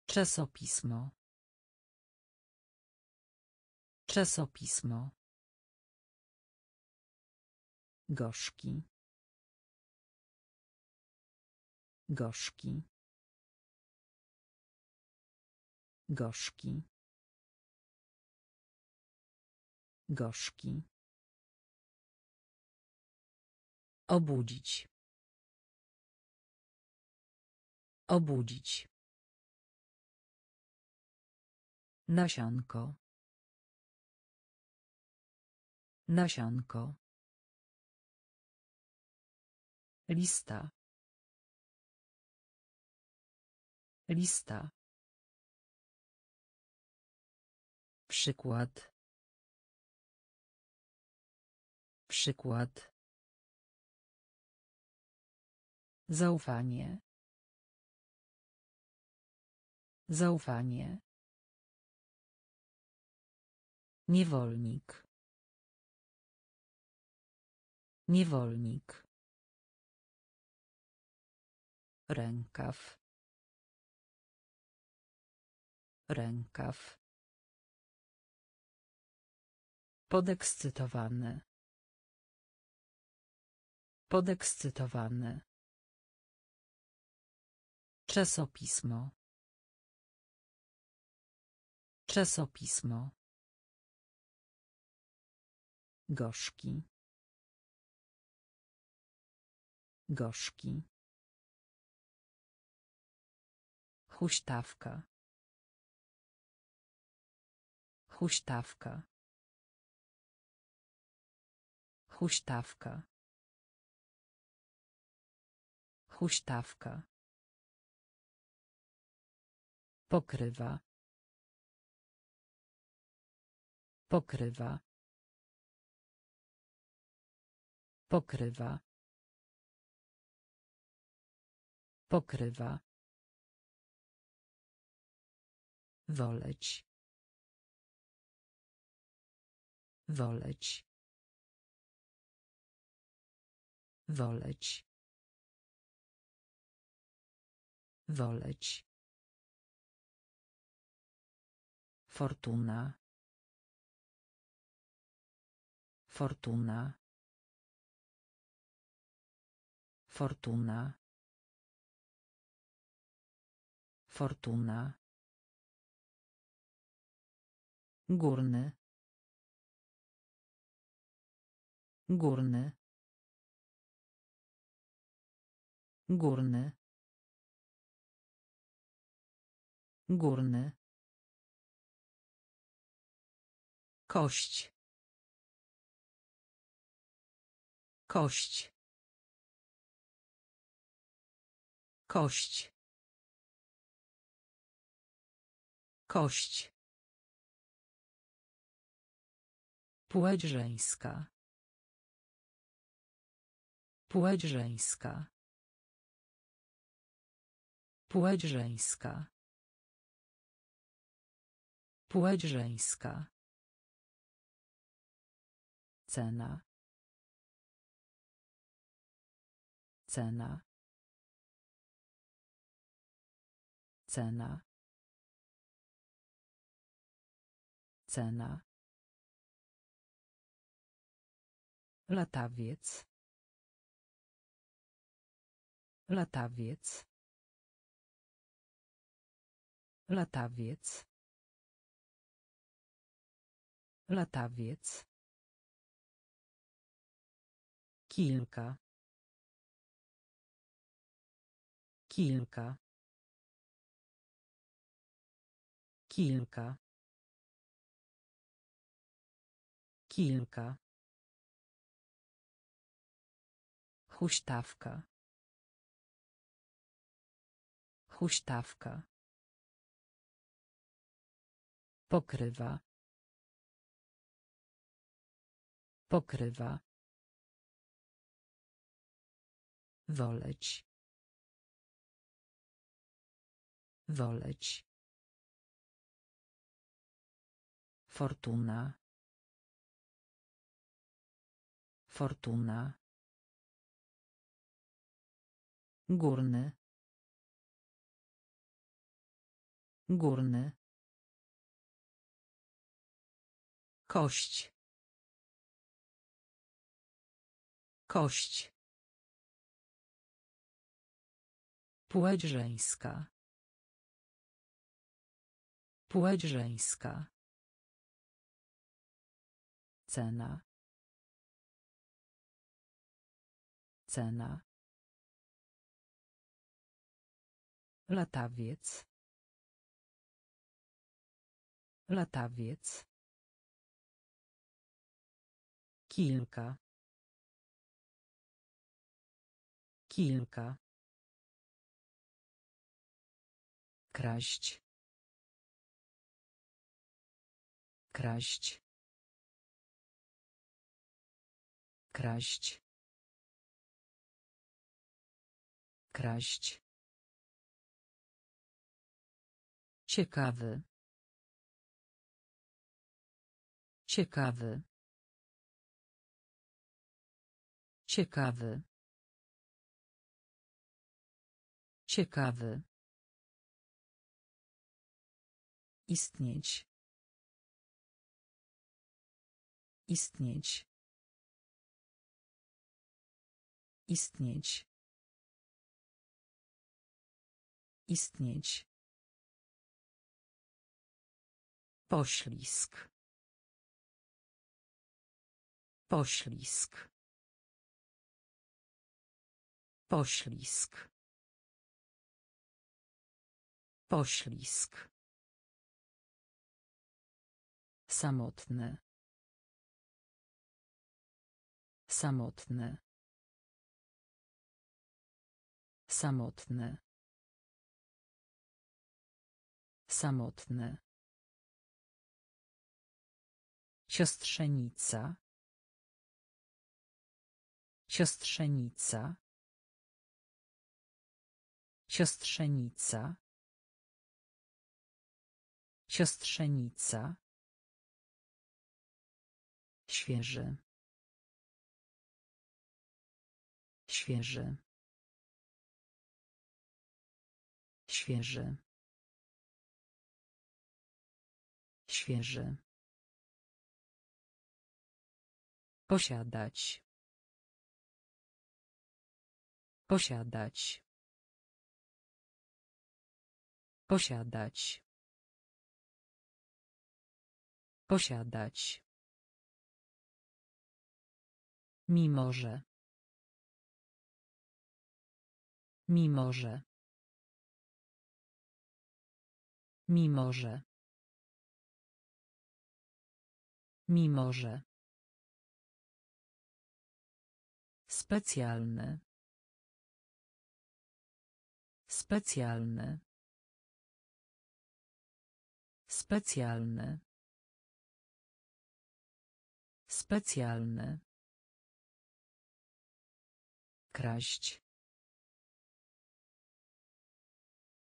Czasopismo. Czasopismo. Gorzki. Gorzki. Gorzki. Gorzki. Obudzić. Obudzić. Nasionko. Nasionko. Lista. Lista. Przykład. Przykład. Zaufanie. Zaufanie. Niewolnik. Niewolnik. Rękaw. Rękaw. Podekscytowany. Podekscytowany. Czasopismo. Czasopismo. Gorzki. Gorzki. Huśtawka. Huśtawka. Huśtawka. Huśtawka. Pokrywa. Pokrywa. Pokrywa. Pokrywa. Woleć. Woleć. Woleć. Woleć. Fortuna. Fortuna. Fortuna. Fortuna. Górny. Górny. Górny. Górny. Kość. Kość. Kość. Kość. Płeć żeńska. Płeć żeńska. Płeć żeńska. Płeć żeńska. Cena. Cena. Cena. Cena. Latawiec. Latawiec. Latawiec. Latawiec. Kilka. Kilka. Kilka. Kilka. Huśtawka. Huśtawka. Pokrywa. Pokrywa. Woleć. Woleć. Fortuna. Fortuna. Górny. Górny. Kość. Kość. Płeć żeńska. Płeć żeńska. Cena. Cena. Latawiec. Latawiec. Kilka. Kilka. Kraść. Kraść. Kraść. Kraść. Ciekawy. Ciekawy. Ciekawy. Ciekawy. Istnieć. Istnieć. Istnieć. Istnieć. Poślizg. Poślizg. Poślizg. Poślizg. Samotne. Samotne. Samotne. Samotne. Siostrzenica. Siostrzenica. Siostrzenica. Siostrzenica. Świeży. Świeży. Świeży. Świeży. Posiadać. Posiadać. Posiadać. Posiadać. Mimo że. Mimo że. Mimo że. Mimo że. Specjalny. Specjalny. Specjalny. Specjalny. Kraść.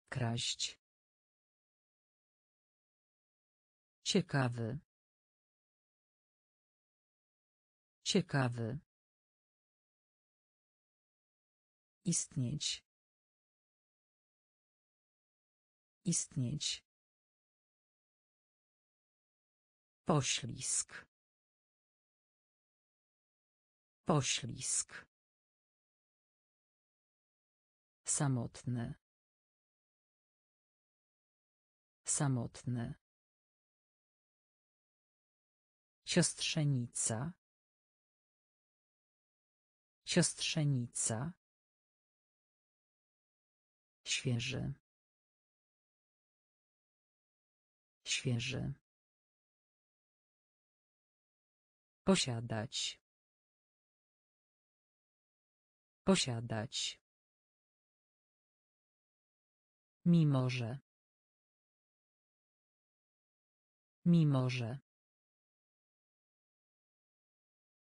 Kraść. Ciekawy. Ciekawy. Istnieć. Istnieć. Poślizg. Poślizg. Samotne. Samotne. Siostrzenica. Siostrzenica. Świeży. Świeży. Posiadać. Posiadać. Mimo że. Mimo że.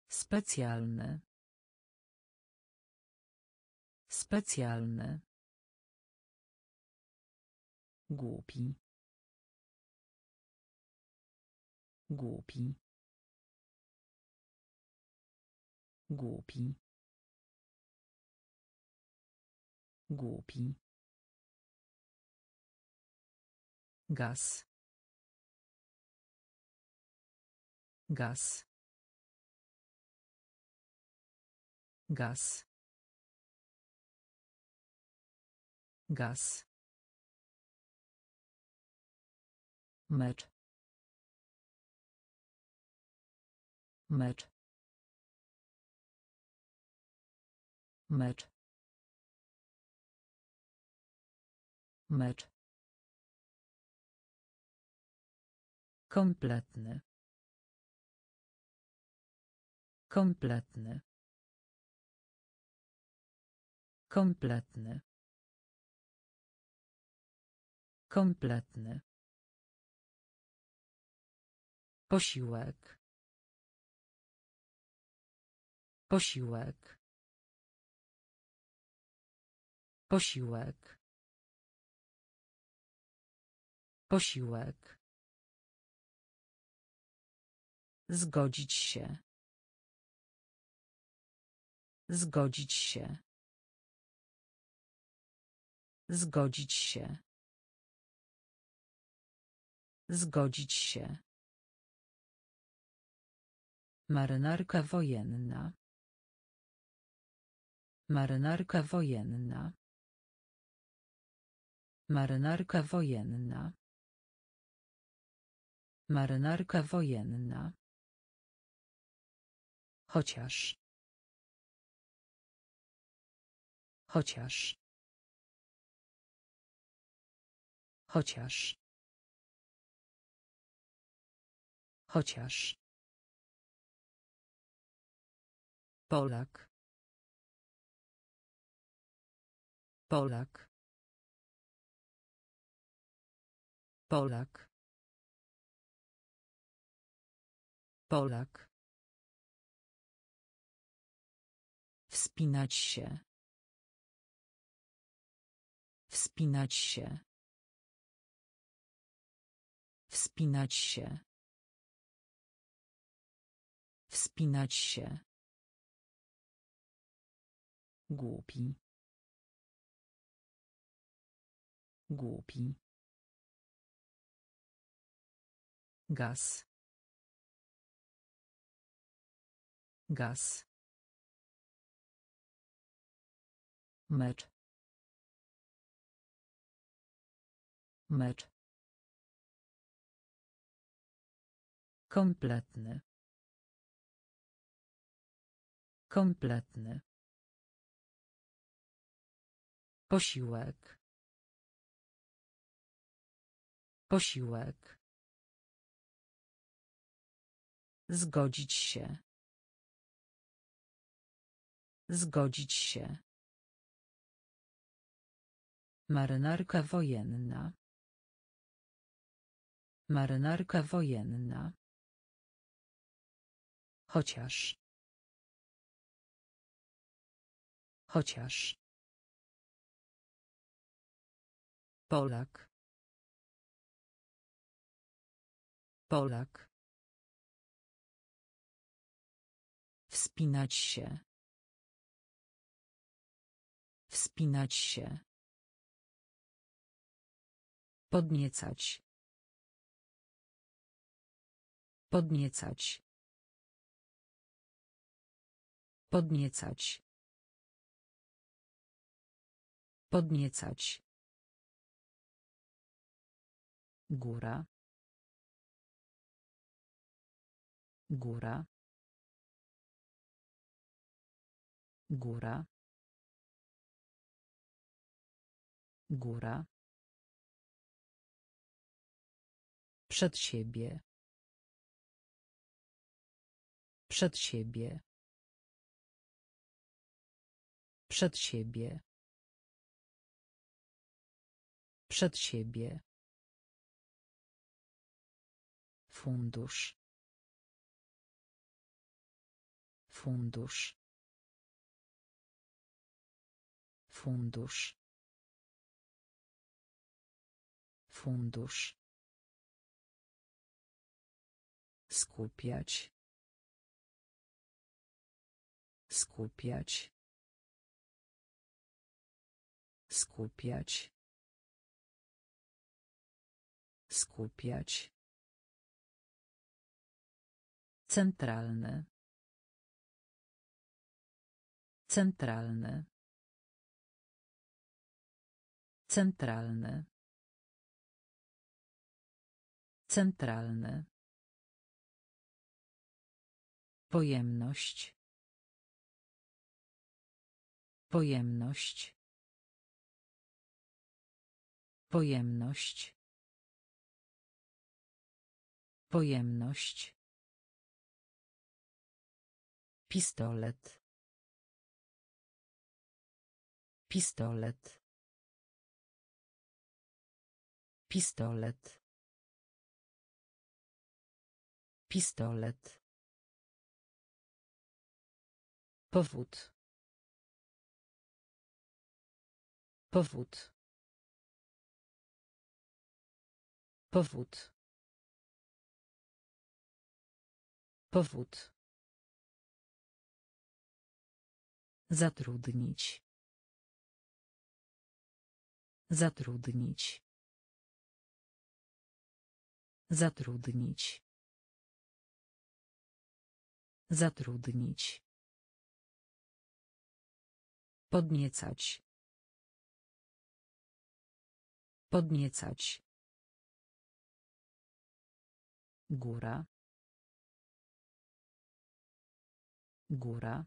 Specjalny. Specjalny. Głupi. Głupi. Głupi. Głupi. Gaz. Gaz. Gaz. Gaz. Mecz. Mecz. Mecz. Mecz. Kompletny. Kompletny. Kompletny. Kompletny. Posiłek. Posiłek. Posiłek. Posiłek. Zgodzić się. Zgodzić się. Zgodzić się. Zgodzić się. Marynarka wojenna. Marynarka wojenna. Marynarka wojenna. Marynarka wojenna. Chociaż. Chociaż. Chociaż. Chociaż. Polak. Polak. Polak. Polak. Wspinać się. Wspinać się. Wspinać się. Wspinać się. Głupi. Głupi. Gaz. Gaz. Mecz. Mecz. Kompletny. Kompletny. Posiłek. Posiłek. Zgodzić się. Zgodzić się. Marynarka wojenna. Marynarka wojenna. Chociaż. Chociaż. Polak. Polak. Wspinać się. Wspinać się. Podniecać. Podniecać. Podniecać. Podniecać. Góra. Góra. Góra. Góra. Przed siebie. Przed siebie. Przed siebie. Przed siebie. Fundusz. Fundusz. Fundusz. Fundusz. Skupiać. Skupiać. Skupiać. Skupiać. Centralny. Centralny. Centralny. Centralny. Pojemność. Pojemność. Pojemność. Pojemność. Pistolet. Pistolet. Pistolet. Pistolet. Powód. Powód. Powód. Powód. Zatrudnić. Zatrudnić. Zatrudnić. Zatrudnić. Podniecać. Podniecać. Góra. Góra.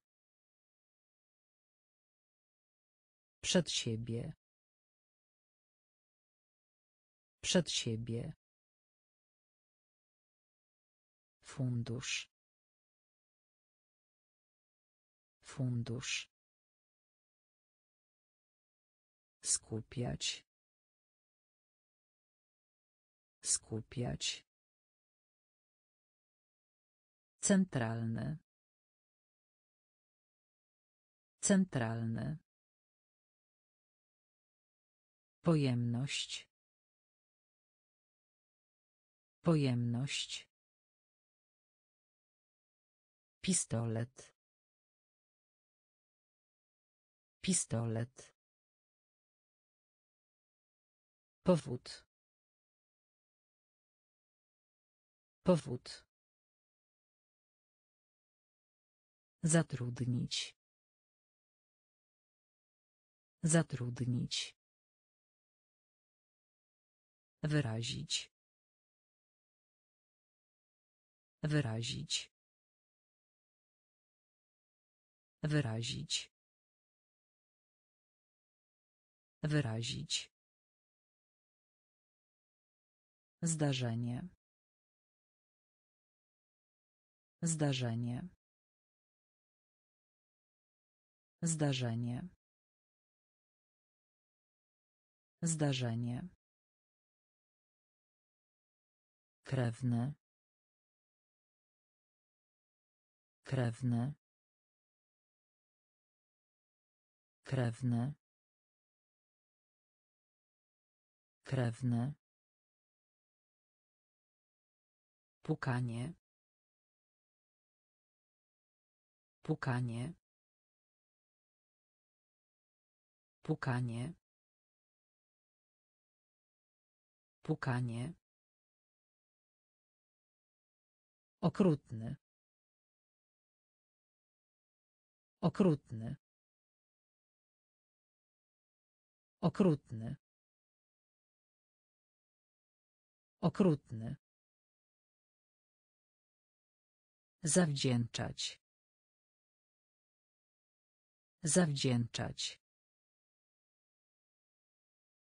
Przed siebie. Przed siebie. Fundusz. Fundusz. Skupiać. Skupiać. Centralny. Centralny. Pojemność. Pojemność. Pistolet. Pistolet. Powód. Powód. Zatrudnić. Zatrudnić. Wyrazić. Wyrazić. Wyrazić. Wyrazić. Zdarzenie. Zdarzenie. Zdarzenie. Zdarzenie. Krewny. Krewny. Krewny. Krewny. Pukanie. Pukanie. Pukanie. Pukanie. Okrutny. Okrutny. Okrutny. Okrutny. Zawdzięczać. Zawdzięczać.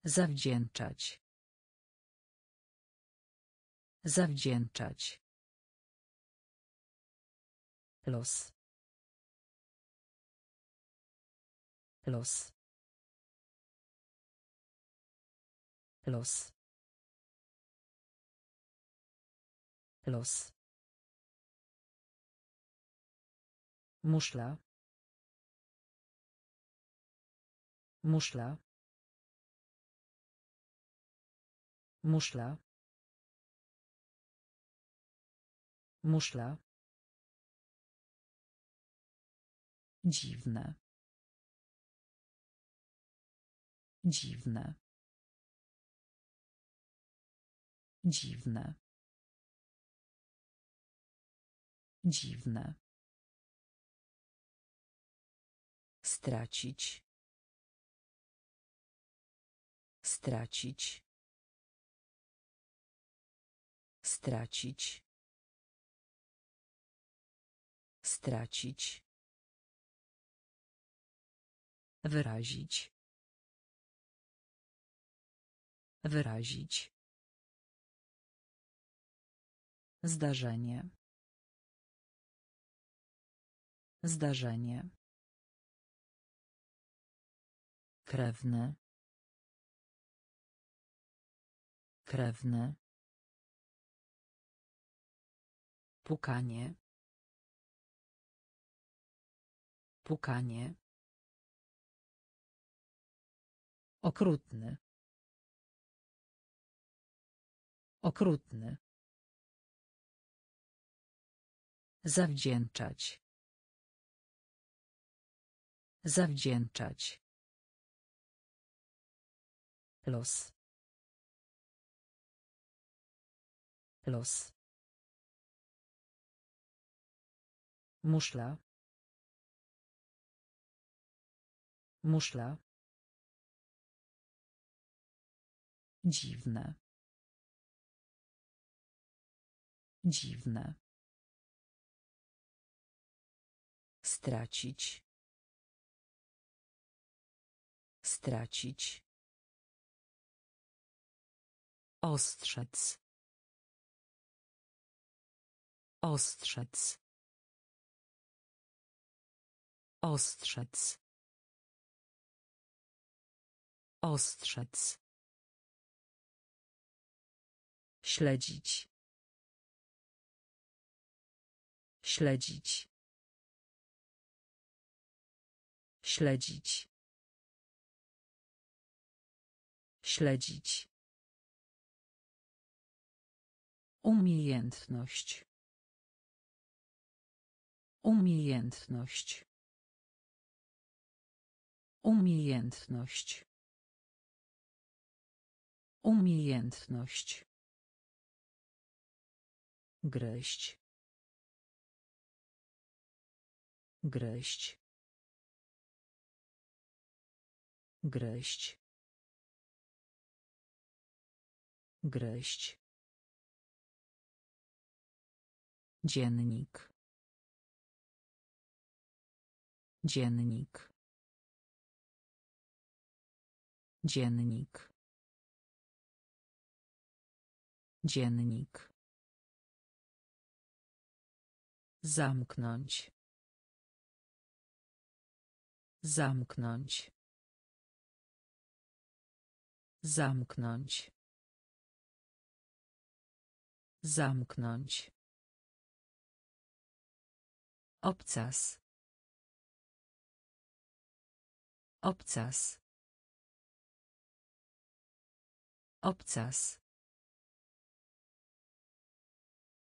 Zawdzięczać. Zawdzięczać. Los. Los. Los. Los. Muszla. Muszla. Muszla. Muszla. Dziwne. Dziwne. Dziwne. Dziwne. Stracić. Stracić. Stracić. Stracić. Wyrazić. Wyrazić. Zdarzenie. Zdarzenie. Krewny. Krewny. Pukanie. Pukanie. Okrutny. Okrutny. Zawdzięczać. Zawdzięczać. Los. Los. Muszla. Muszla. Dziwne. Dziwne. Stracić. Stracić. Ostrzec. Ostrzec. Ostrzec. Ostrzec. Śledzić. Śledzić. Śledzić. Śledzić. Umiejętność. Umiejętność. Umiejętność. Umiejętność. Gryźć. Gryźć. Gryźć. Gryźć. Dziennik. Dziennik. Dziennik. Dziennik. Zamknąć. Zamknąć. Zamknąć. Zamknąć. Obcas. Obcas. Obcas.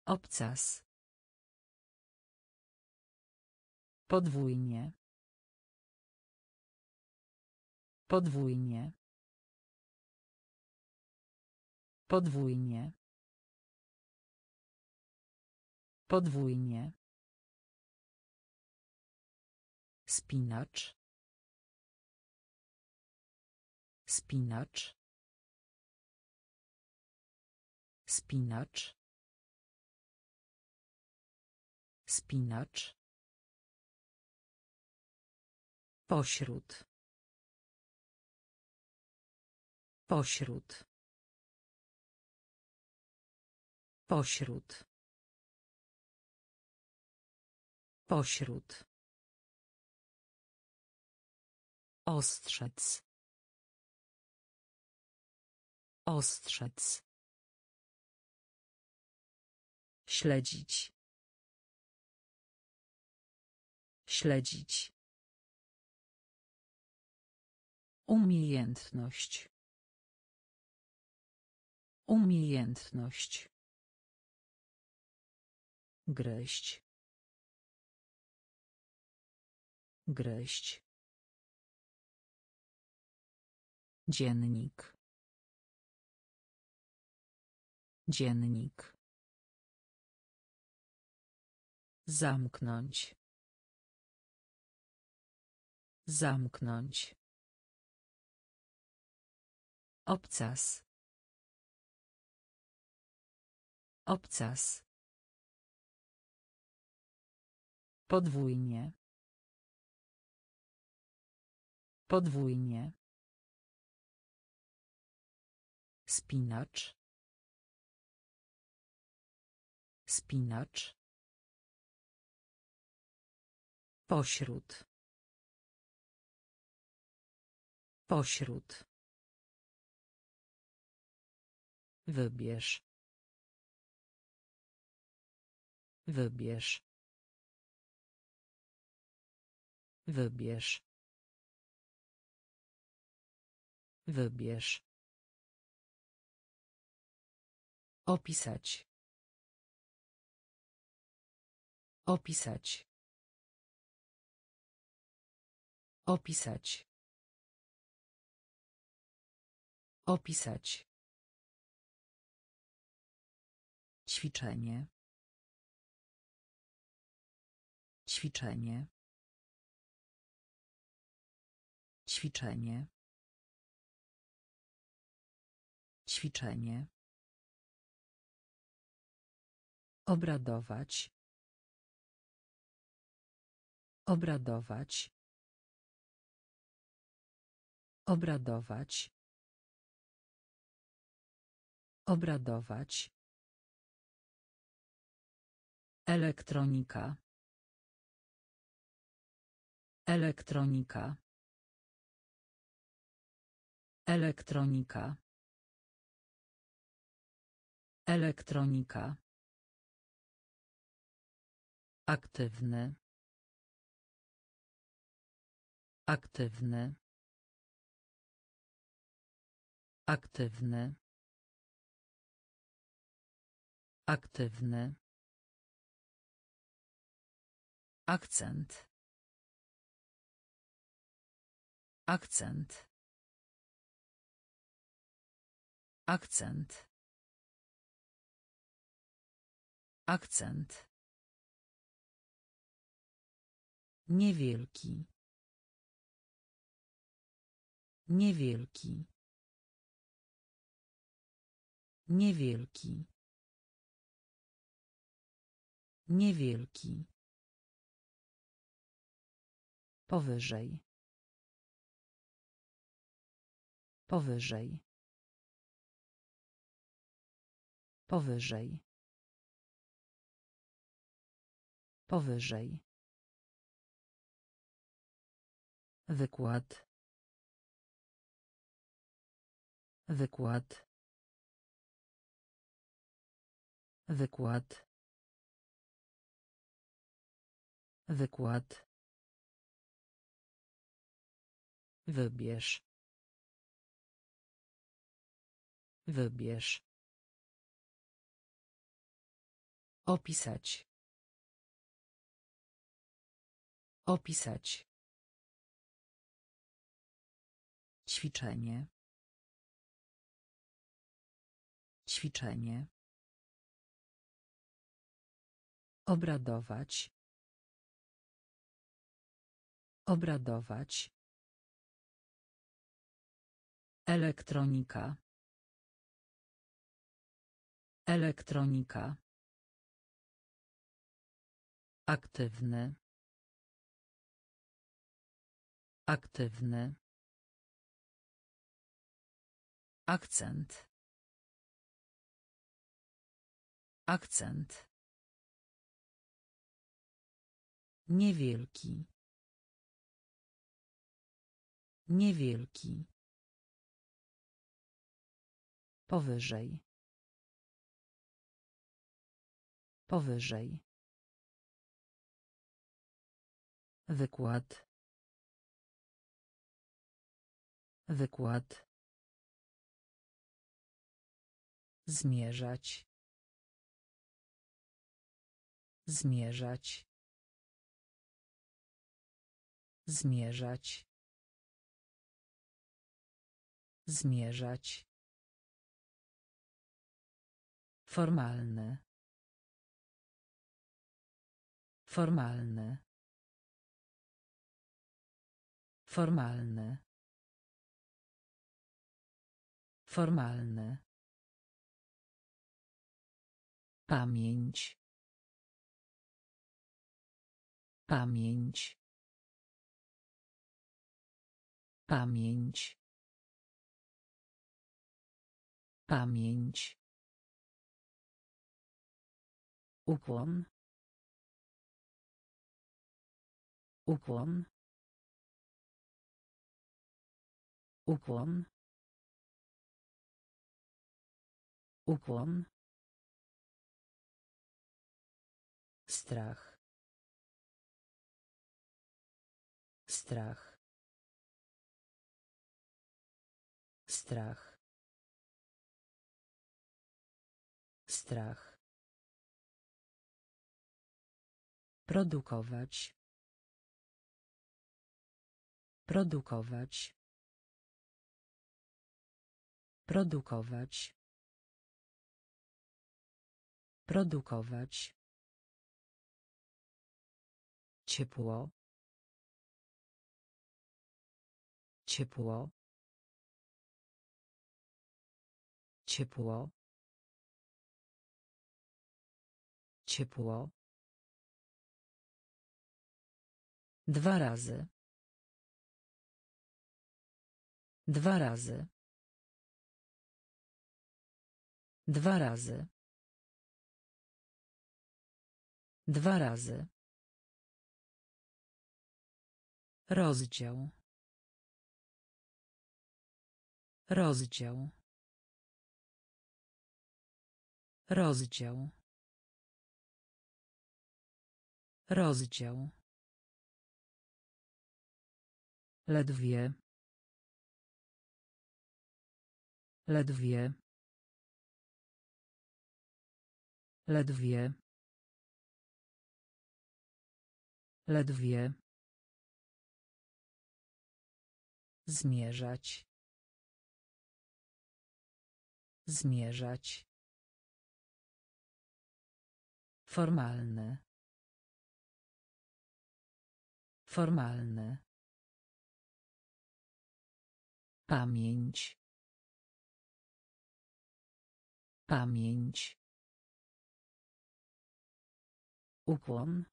Obcas. Podwójnie. Podwójnie. Podwójnie. Podwójnie. Spinacz. Spinacz. Spinacz. Spinacz. Pośród. Pośród. Pośród. Pośród. Ostrzec. Ostrzec. Śledzić. Śledzić. Umiejętność. Umiejętność. Gryźć. Gryźć. Dziennik. Dziennik. Zamknąć. Zamknąć. Obcas. Obcas. Podwójnie. Podwójnie. Spinacz. Spinacz. Pośród. Pośród. Wybierz. Wybierz. Wybierz. Wybierz. Opisać. Opisać. Opisać. Opisać. Ćwiczenie. Ćwiczenie. Ćwiczenie. Ćwiczenie. Obradować. Obradować. Obradować. Obradować. Elektronika. Elektronika. Elektronika. Elektronika. Aktywny. Aktywny. Aktywny. Aktywny. Akcent. Akcent. Akcent. Akcent. Niewielki. Niewielki. Niewielki. Niewielki. Powyżej. Powyżej. Powyżej. Powyżej. Wykład. Wykład. Wykład. Wykład. Wybierz. Wybierz. Opisać. Opisać. Ćwiczenie. Ćwiczenie. Obradować. Obradować. Elektronika. Elektronika. Aktywny. Aktywny. Akcent. Akcent. Niewielki. Niewielki. Powyżej. Powyżej. Wykład. Wykład. Zmierzać. Zmierzać. Zmierzać. Zmierzać. Formalny. Formalny. Formalny. Formalny. Pamięć. Pamięć. Pamięć. Pamięć. Ukłon. Ukłon. Ukłon. Ukłon. Strach. Strach. Strach. Strach. Produkować. Produkować. Produkować. Produkować. Ciepło. Ciepło. Ciepło. Ciepło. Dwa razy. Dwa razy. Dwa razy. Dwa razy. Rozdział. Rozdział. Rozdział. Rozdział. Ledwie. Ledwie. Ledwie. Ledwie. Zmierzać. Zmierzać. Formalny. Formalny. Pamięć. Pamięć. Ukłon.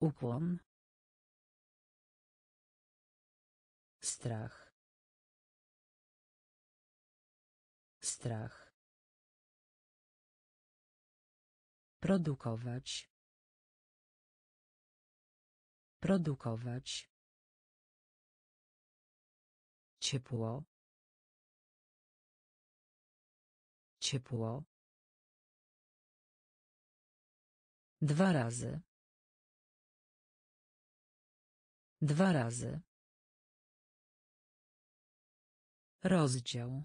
Ukłon. Strach. Strach. Produkować. Produkować. Ciepło. Ciepło. Dwa razy. Dwa razy. Rozdział.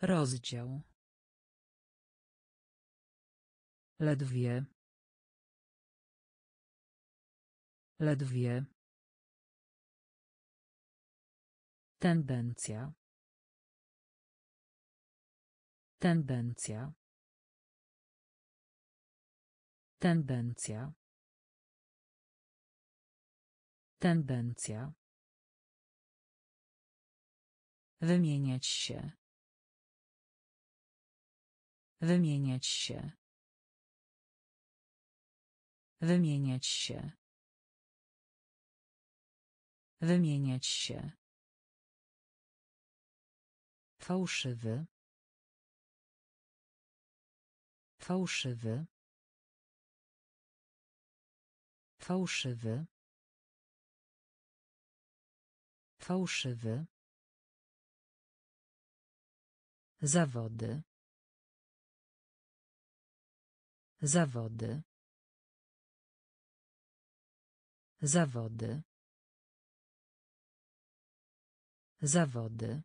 Rozdział. Ledwie. Ledwie. Tendencja. Tendencja. Tendencja. Tendencja. Wymieniać się. Wymieniać się. Wymieniać się. Wymieniać się. Fałszywy. Fałszywy. Fałszywy. Fałszywy. Zawody. Zawody. Zawody. Zawody.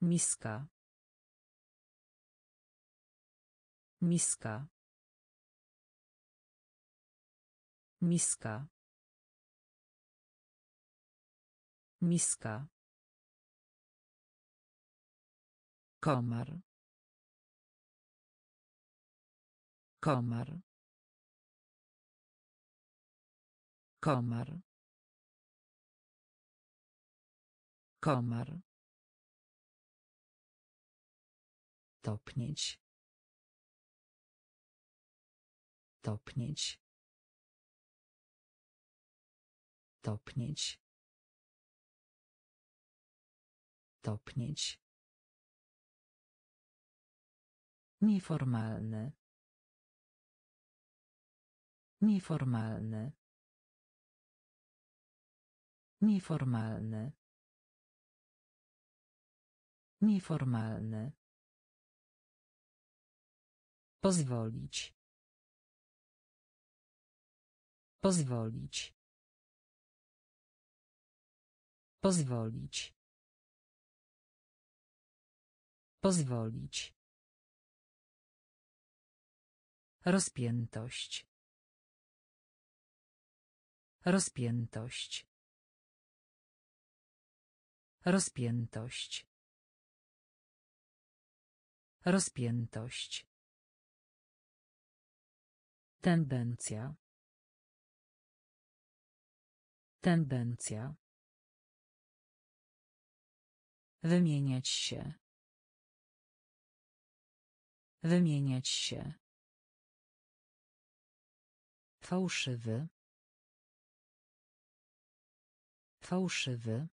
Miska. Miska. Miska. Miska. Komar. Komar. Komar. Komar. Topnieć. Topnieć. Topnieć. Topnieć. Nieformalny. Nieformalny. Nieformalny. Nieformalny. Pozwolić. Pozwolić. Pozwolić. Pozwolić. Rozpiętość. Rozpiętość. Rozpiętość. Rozpiętość. Tendencja. Tendencja. Wymieniać się. Wymieniać się. Fałszywy. Fałszywy.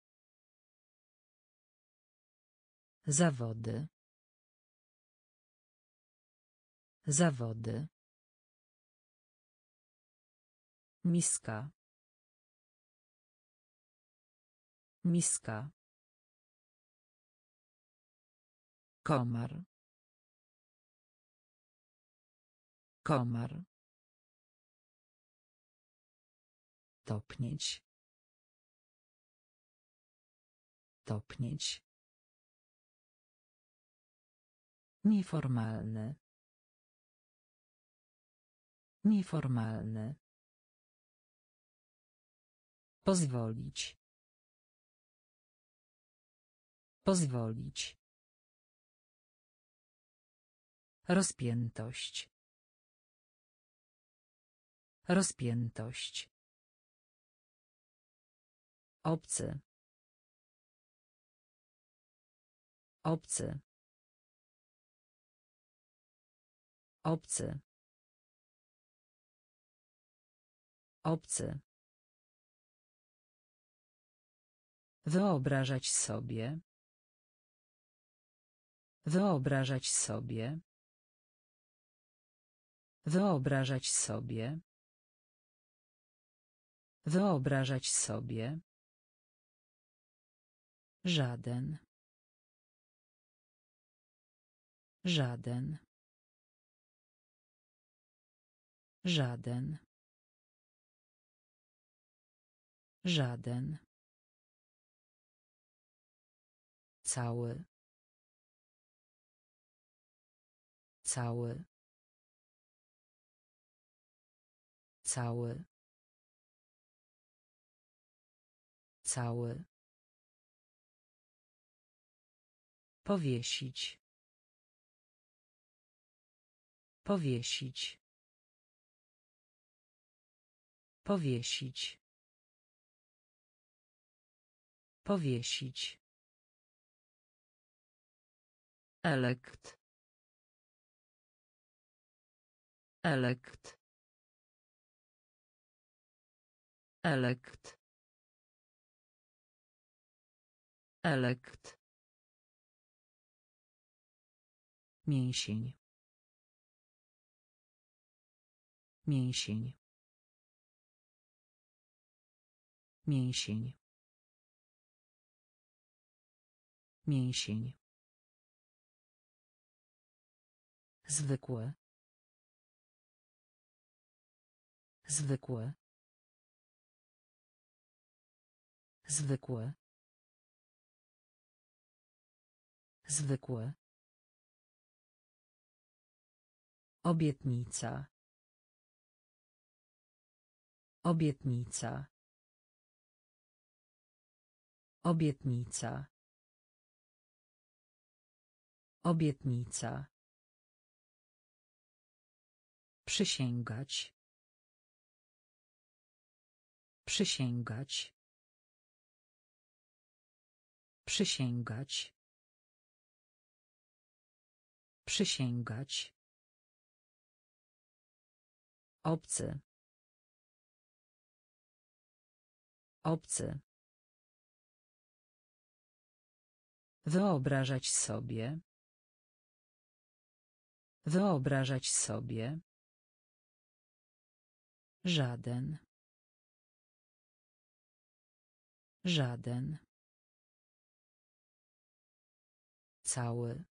Zawody. Zawody. Miska. Miska. Komar. Komar. Topnieć. Topnieć. Nieformalny. Nieformalny. Pozwolić. Pozwolić. Rozpiętość. Rozpiętość. Obcy. Obcy. Obcy. Obcy. Wyobrażać sobie. Wyobrażać sobie. Wyobrażać sobie. Wyobrażać sobie. Żaden. Żaden. Żaden. Żaden. Cały. Cały. Cały. Cały. Powiesić. Powiesić. Powiesić. Powiesić. Elekt. Elekt. Elekt. Elekt. Mięsień. Mięsień. Mięsień. Mięsień. Zwykłe. Zwykłe. Zwykłe. Zwykłe. Obietnica. Obietnica. Obietnica. Obietnica. Przysięgać. Przysięgać. Przysięgać. Przysięgać. Obcy. Obcy. Wyobrażać sobie. Wyobrażać sobie. Żaden. Żaden. Cały.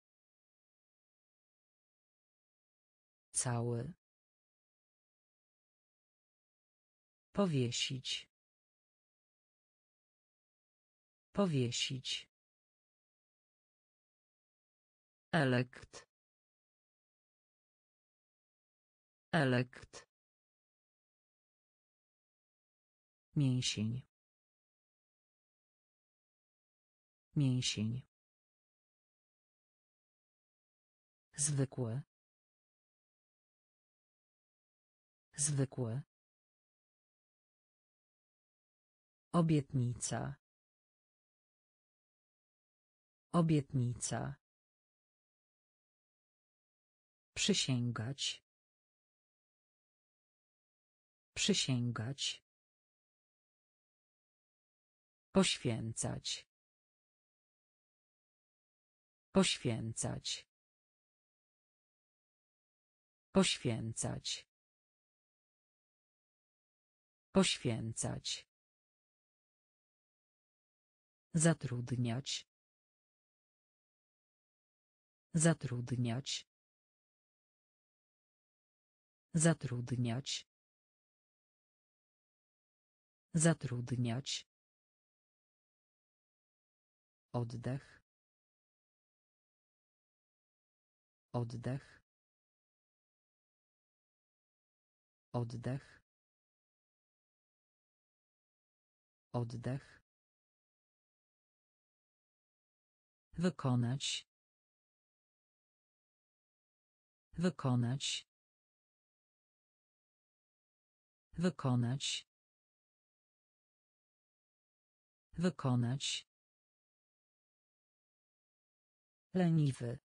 Cały. Powiesić. Powiesić. Elekt. Elekt. Mięsień. Mięsień. Zwykłe. Zwykłe. Obietnica. Obietnica. Przysięgać. Przysięgać. Poświęcać. Poświęcać. Poświęcać. Poświęcać. Zatrudniać. Zatrudniać. Zatrudniać. Zatrudniać. Oddech. Oddech. Oddech. Oddech. Wykonać. Wykonać. Wykonać. Wykonać. Leniwy.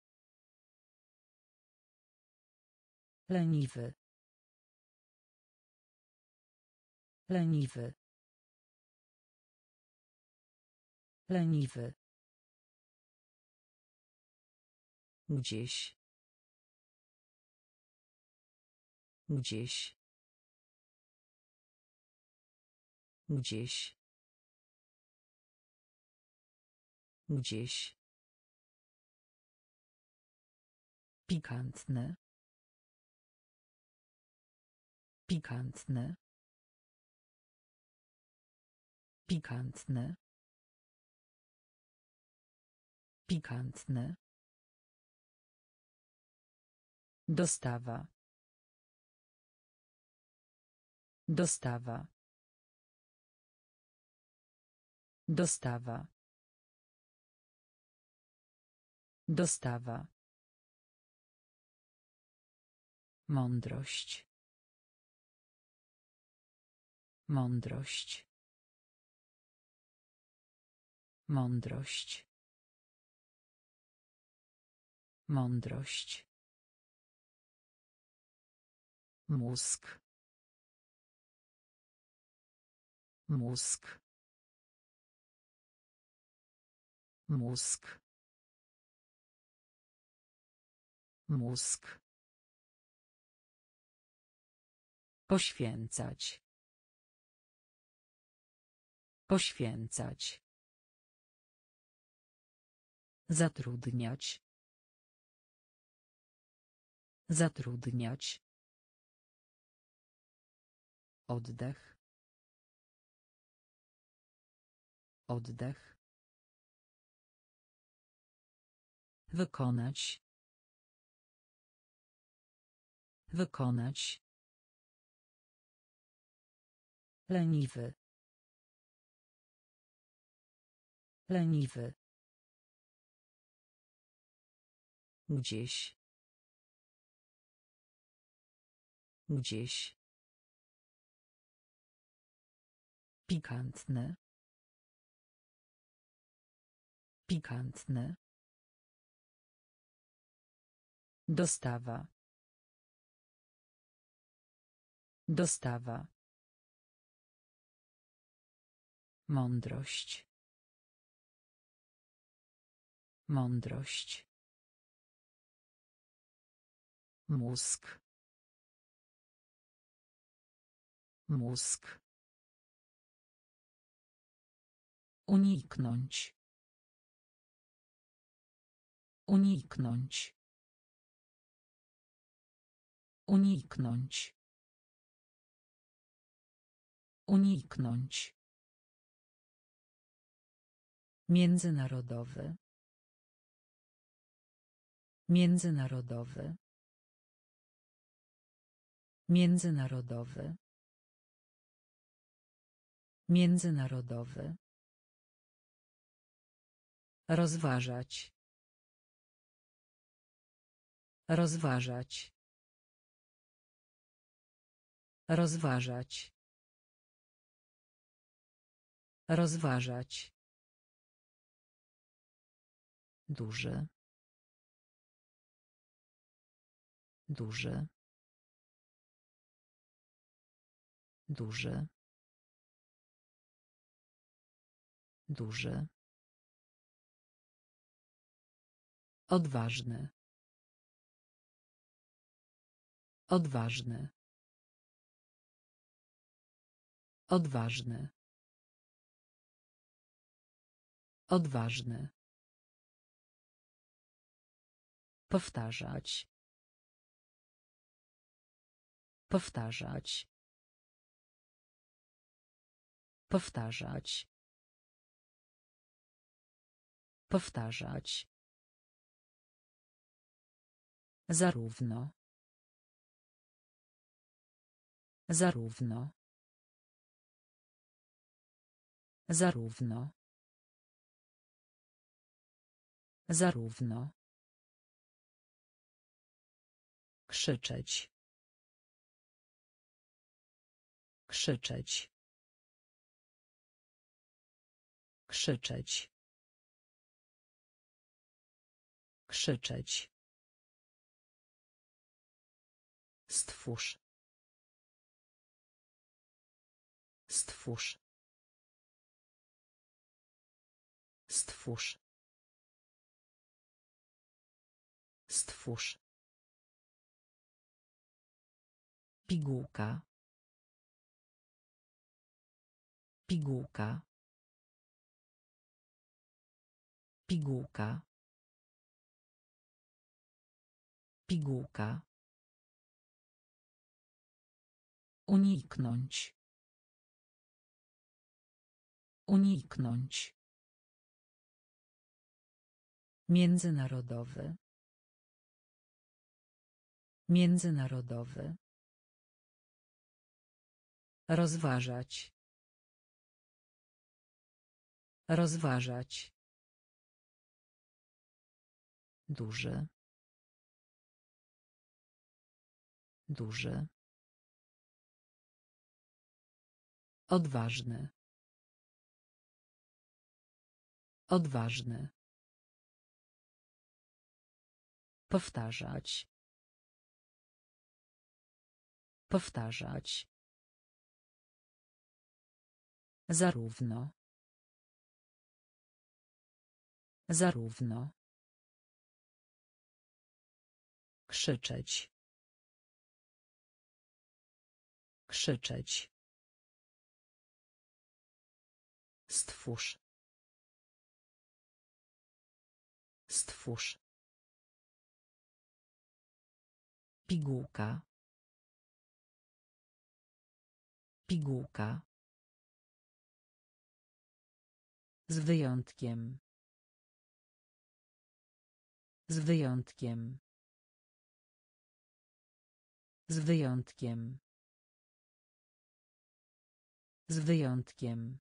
Leniwy. Leniwy. Leniwy. Gdzieś. Gdzieś. Gdzieś. Gdzieś. Pikantne. Pikantne. Pikantne. Pikantne. Dostawa. Dostawa. Dostawa. Dostawa. Mądrość. Mądrość. Mądrość. Mądrość. Mózg. Mózg. Mózg. Mózg. Poświęcać. Poświęcać. Zatrudniać. Zatrudniać. Oddech. Oddech. Wykonać. Wykonać. Leniwy. Leniwy. Gdzieś. Gdzieś. Pikantne. Pikantne. Dostawa. Dostawa. Mądrość. Mądrość. Mózg. Mózg. Uniknąć. Uniknąć. Uniknąć. Uniknąć. Międzynarodowy. Międzynarodowy. Międzynarodowy. Międzynarodowy. Rozważać. Rozważać. Rozważać. Rozważać. Duży. Duży. Duży. Duży. Odważny. Odważny. Odważny. Odważny. Powtarzać. Powtarzać. Powtarzać. Powtarzać. Zarówno. Zarówno. Zarówno. Zarówno. Krzyczeć. Krzyczeć. Krzyczeć. Krzyczeć. Stwórz. Stwórz. Stwórz. Stwórz. Pigułka. Pigułka. Pigułka. Pigułka. Uniknąć. Uniknąć. Międzynarodowy. Międzynarodowy. Rozważać. Rozważać. Duży. Duży. Odważny. Odważny. Powtarzać. Powtarzać. Zarówno. Zarówno. Krzyczeć. Krzyczeć. Stwórz. Stwórz. Pigułka. Pigułka. Z wyjątkiem. Z wyjątkiem. Z wyjątkiem. Z wyjątkiem.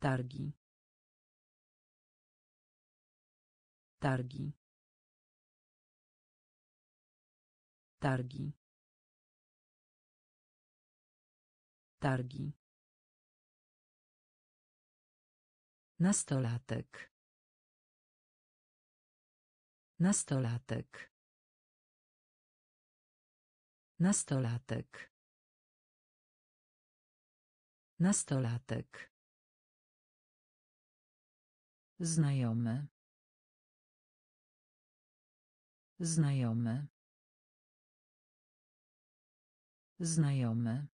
Targi. Targi. Targi. Targi. Nastolatek. Nastolatek. Nastolatek. Nastolatek. Znajomy. Znajomy. Znajomy.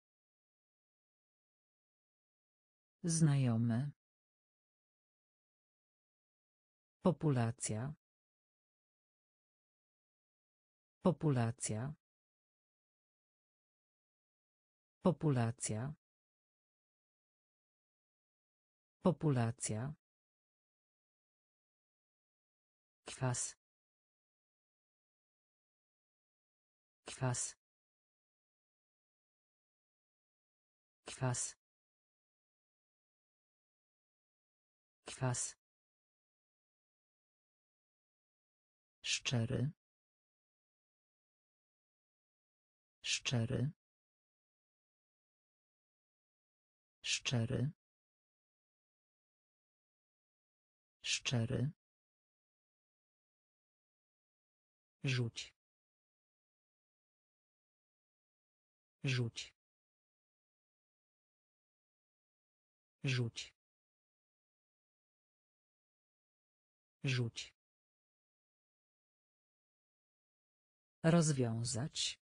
Znajomy. Populacja. Populacja. Populacja. Populacja. Kwas. Kwas. Kwas. Kwas. Szczery. Szczery. Szczery. Szczery. Rzuć. Rzuć. Rzuć. Rzuć. Rozwiązać.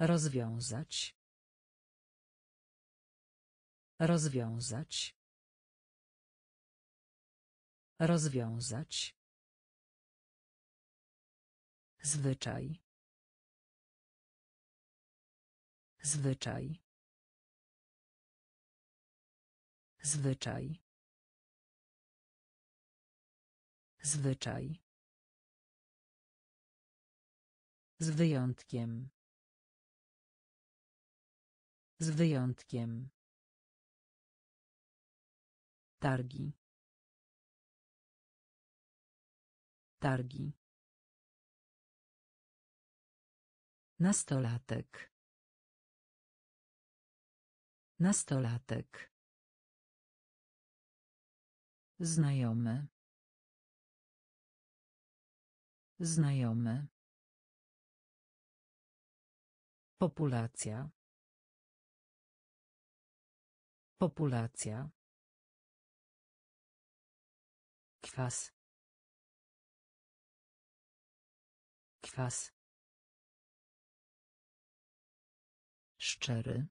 Rozwiązać. Rozwiązać. Rozwiązać. Zwyczaj. Zwyczaj. Zwyczaj. Zwyczaj. Z wyjątkiem. Z wyjątkiem. Targi. Targi. Nastolatek. Nastolatek. Znajomy. Znajomy. Populacja. Populacja. Kwas. Kwas. Szczery.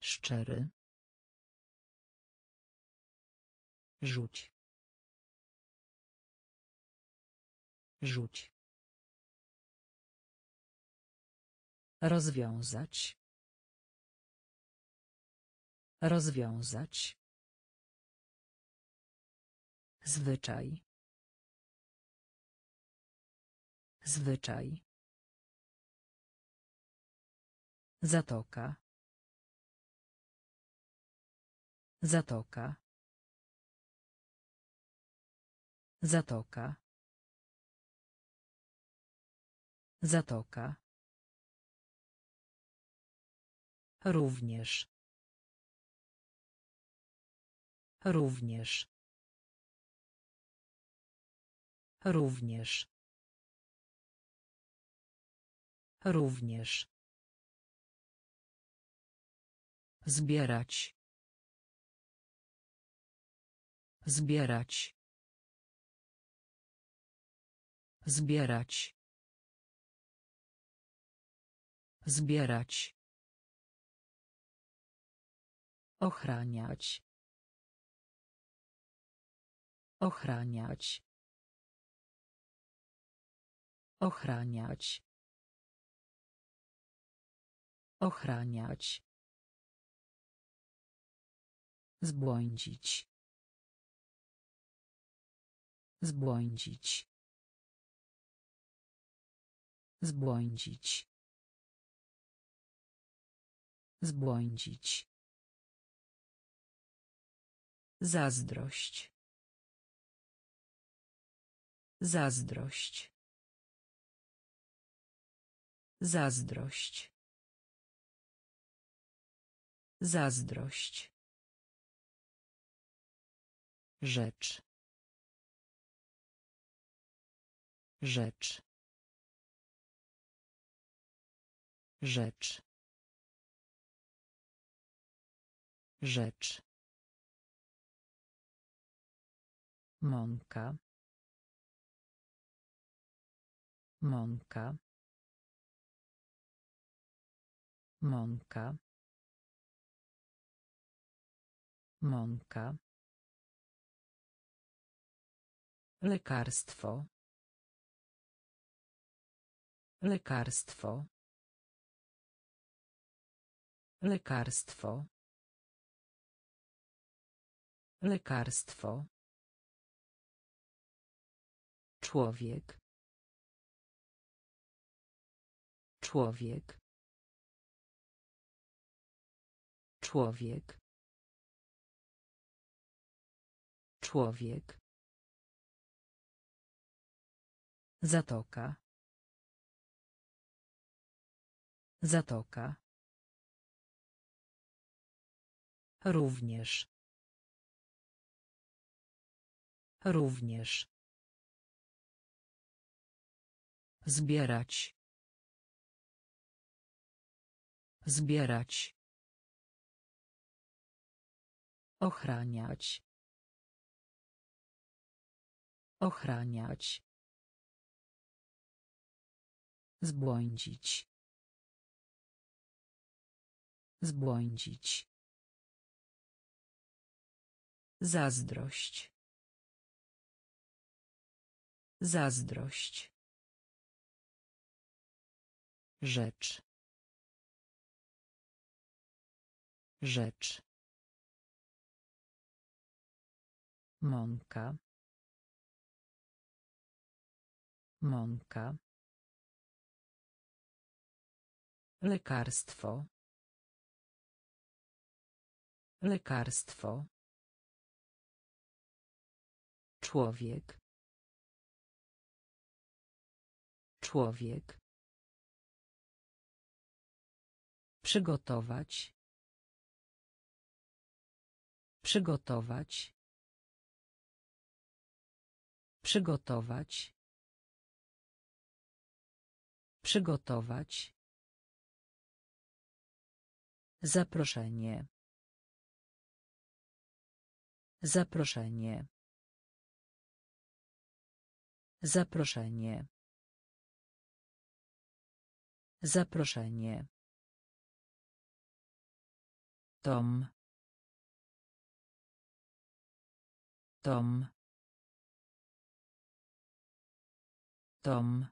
Szczery. Rzuć. Rzuć. Rozwiązać. Rozwiązać. Zwyczaj. Zwyczaj. Zatoka. Zatoka. Zatoka. Zatoka. Również. Również. Również. Również. Zbierać. Zbierać. Zbierać. Zbierać. Ochraniać. Ochraniać. Ochraniać. Ochraniać. Zbłądzić. Zbłądzić. Zbłądzić. Zbłądzić. Zazdrość. Zazdrość. Zazdrość. Zazdrość. Rzecz. Rzecz. Rzecz. Rzecz. Mąka. Mąka. Mąka. Mąka. Lekarstwo. Lekarstwo. Lekarstwo. Lekarstwo. Człowiek. Człowiek. Człowiek. Człowiek. Zatoka. Zatoka. Również. Również. Zbierać. Zbierać. Ochraniać. Ochraniać. Zbłądzić. Zbłądzić. Zazdrość. Zazdrość. Rzecz. Rzecz. Mąka. Mąka. Lekarstwo. Lekarstwo. Człowiek. Człowiek. Przygotować. Przygotować. Przygotować. Przygotować. Zaproszenie. Zaproszenie. Zaproszenie. Zaproszenie. Tom. Tom. Tom.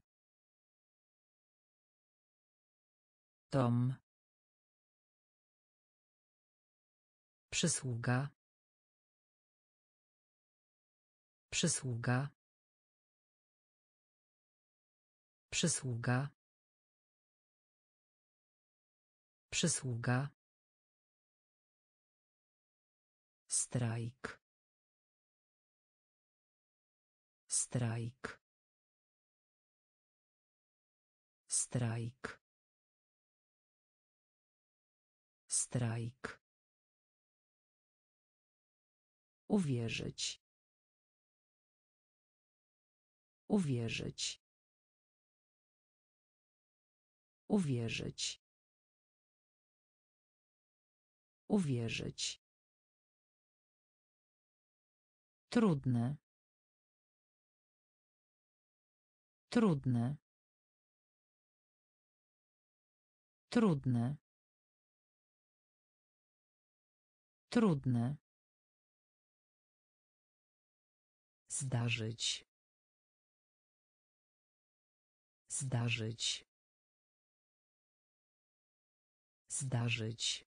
Tom. Przysługa. Przysługa. Przysługa. Przysługa. Strajk. Strajk. Strajk. Strajk. Uwierzyć. Uwierzyć. Uwierzyć. Uwierzyć. Trudne. Trudne. Trudne. Trudne. Zdarzyć. Zdarzyć. Zdarzyć.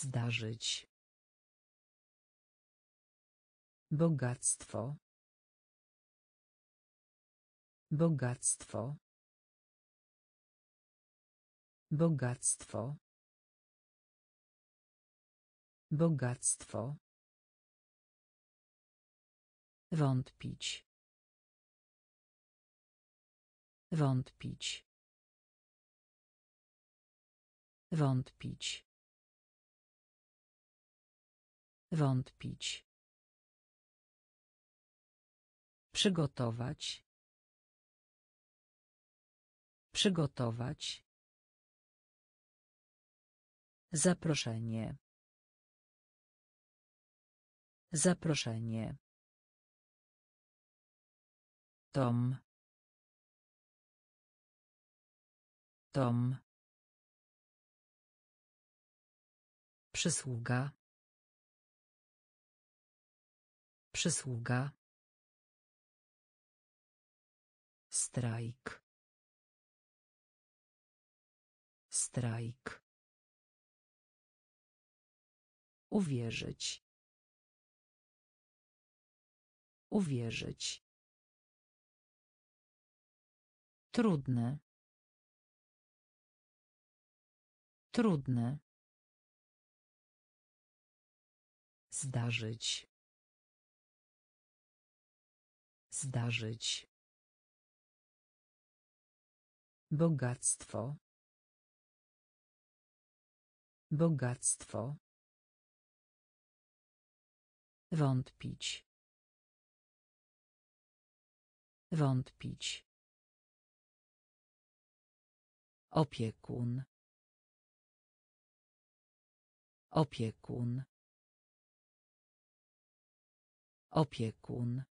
Zdarzyć. Bogactwo. Bogactwo. Bogactwo. Bogactwo. Wątpić. Wątpić. Wątpić. Wątpić. Przygotować. Przygotować. Zaproszenie. Zaproszenie. Tom. Tom. Przysługa. Przysługa. Strajk. Strajk. Uwierzyć. Uwierzyć. Trudne. Trudne. Zdarzyć. Zdarzyć. Bogactwo. Bogactwo. Wątpić. Wątpić. Opiekun. Opiekun. Opiekun.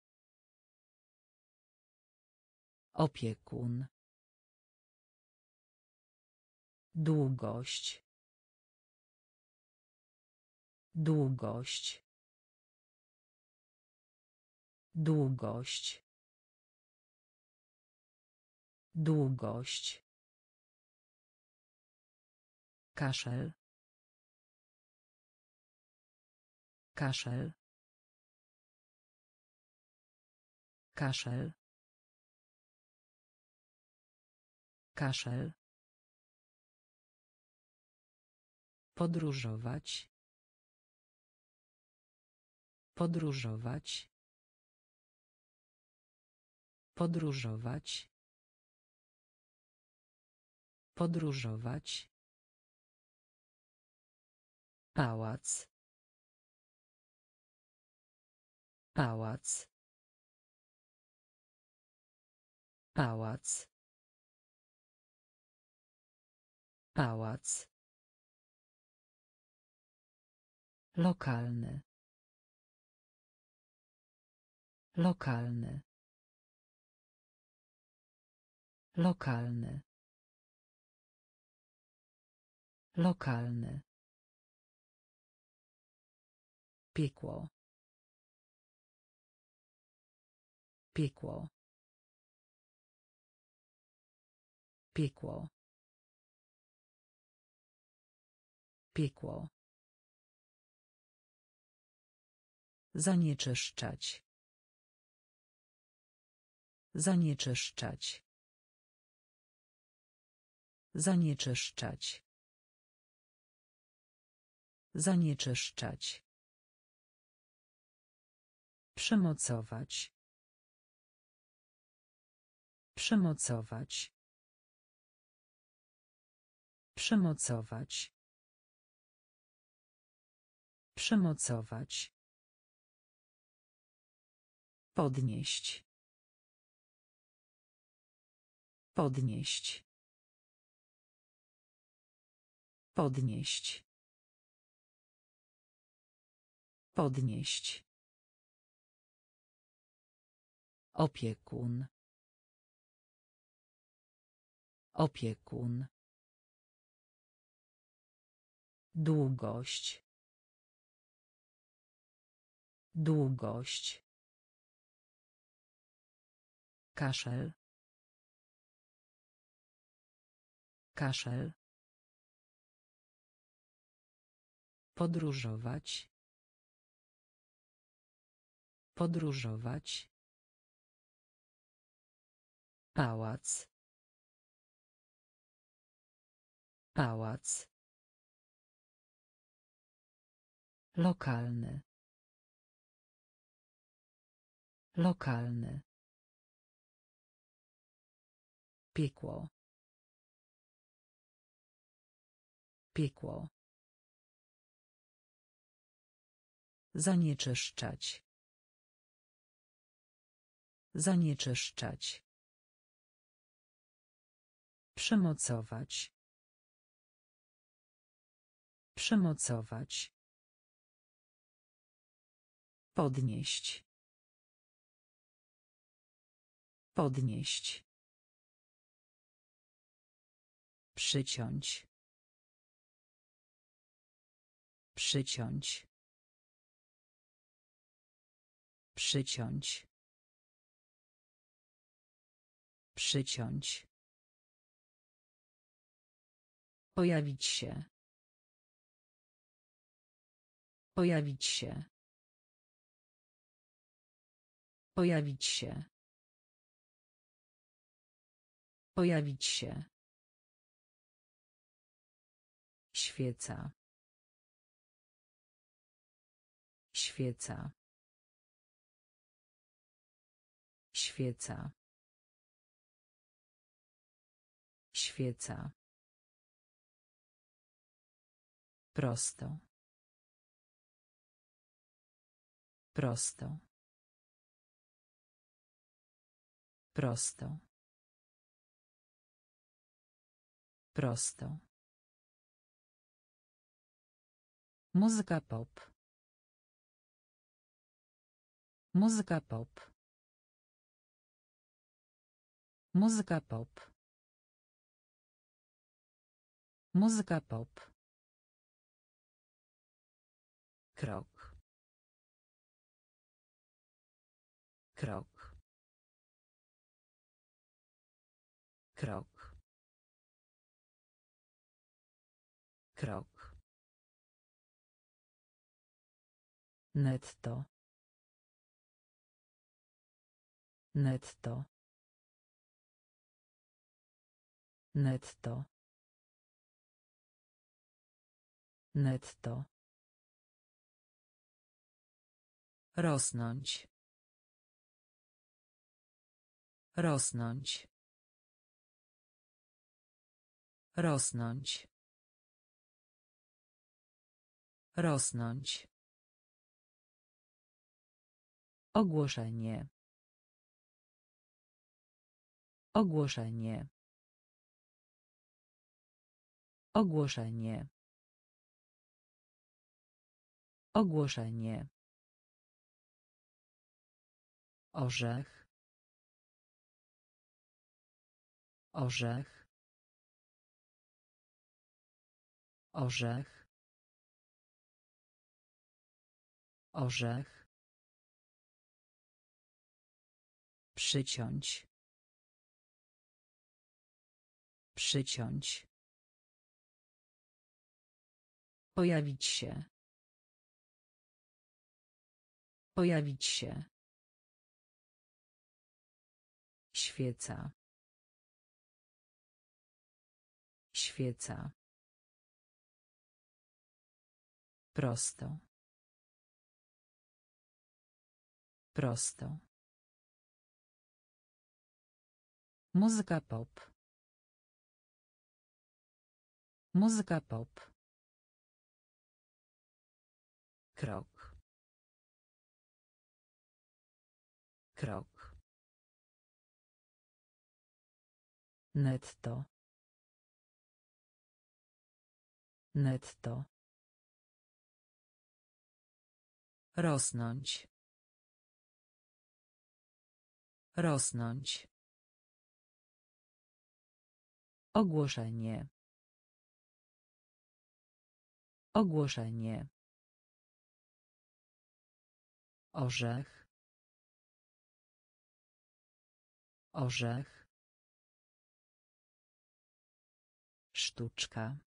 Opiekun. Długość. Długość. Długość. Długość. Kaszel. Kaszel. Kaszel. Kaszel. Podróżować. Podróżować. Podróżować. Podróżować. Pałac. Pałac. Pałac. Pałac. Lokalny. Lokalny. Lokalny. Lokalny. Piekło. Piekło. Piekło. Piekło. Zanieczyszczać. Zanieczyszczać. Zanieczyszczać. Zanieczyszczać. Przymocować. Przymocować. Przymocować. Przymocować. Podnieść. Podnieść. Podnieść. Podnieść. Opiekun. Opiekun. Długość. Długość. Kaszel. Kaszel. Podróżować. Podróżować. Pałac. Pałac. Lokalny. Lokalny. Piekło. Piekło. Zanieczyszczać. Zanieczyszczać. Przymocować. Przymocować. Podnieść. Podnieść. Przyciąć. Przyciąć. Przyciąć. Przyciąć. Pojawić się. Pojawić się. Pojawić się. Pojawić się. Świeca. Świeca. Świeca. Świeca. Prosto. Prosto. Prosto. Prosto. Muzyka pop. Muzyka pop. Muzyka pop. Muzyka pop. Krok. Krok. Krok. Krok. Netto. Netto. Netto. Netto. Rosnąć. Rosnąć. Rosnąć. Rosnąć. Ogłoszenie. Ogłoszenie. Ogłoszenie. Ogłoszenie. Orzech. Orzech. Orzech. Orzech. Przyciąć. Przyciąć. Pojawić się. Pojawić się. Świeca. Świeca. Prosto. Prosto. Muzyka pop. Muzyka pop. Krok. Krok. Netto. Netto. Rosnąć. Rosnąć. Ogłoszenie. Ogłoszenie. Orzech. Orzech. Sztuczka.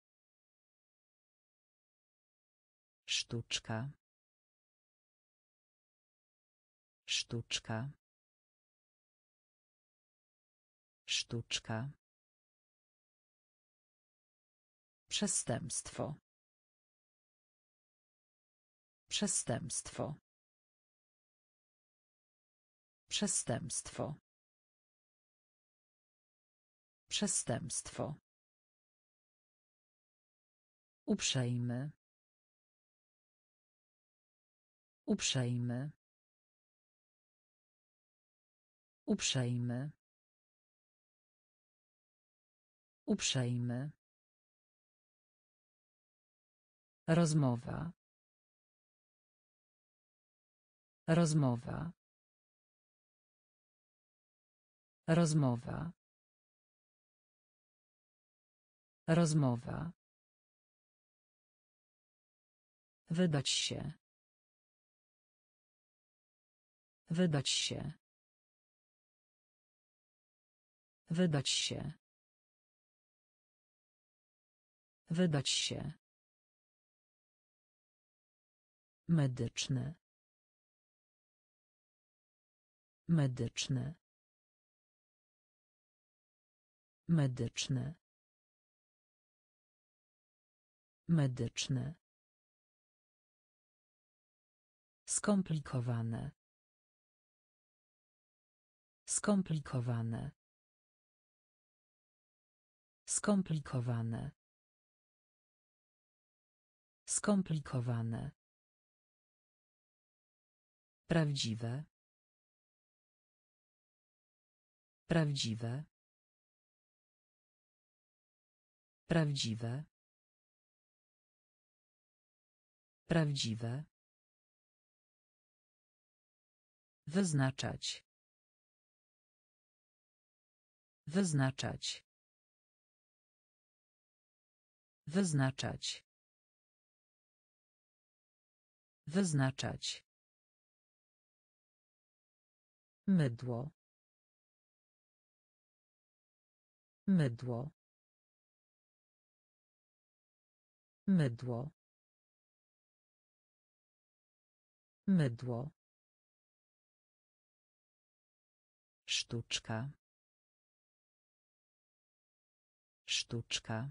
Sztuczka. Sztuczka. Sztuczka. Przestępstwo. Przestępstwo. Przestępstwo. Przestępstwo. Uprzejmy. Uprzejmy. Uprzejmy. Uprzejmy. Rozmowa. Rozmowa. Rozmowa. Rozmowa. Wydać się. Wydać się. Wydać się. Wydać się. Medyczny. Medyczny. Medyczny. Medyczny. Skomplikowane. Skomplikowane. Skomplikowane. Skomplikowane. Prawdziwe. Prawdziwe. Prawdziwe. Prawdziwe. Wyznaczać. Wyznaczać. Wyznaczać. Wyznaczać. Mydło. Mydło. Mydło. Mydło. Sztuczka. Sztuczka.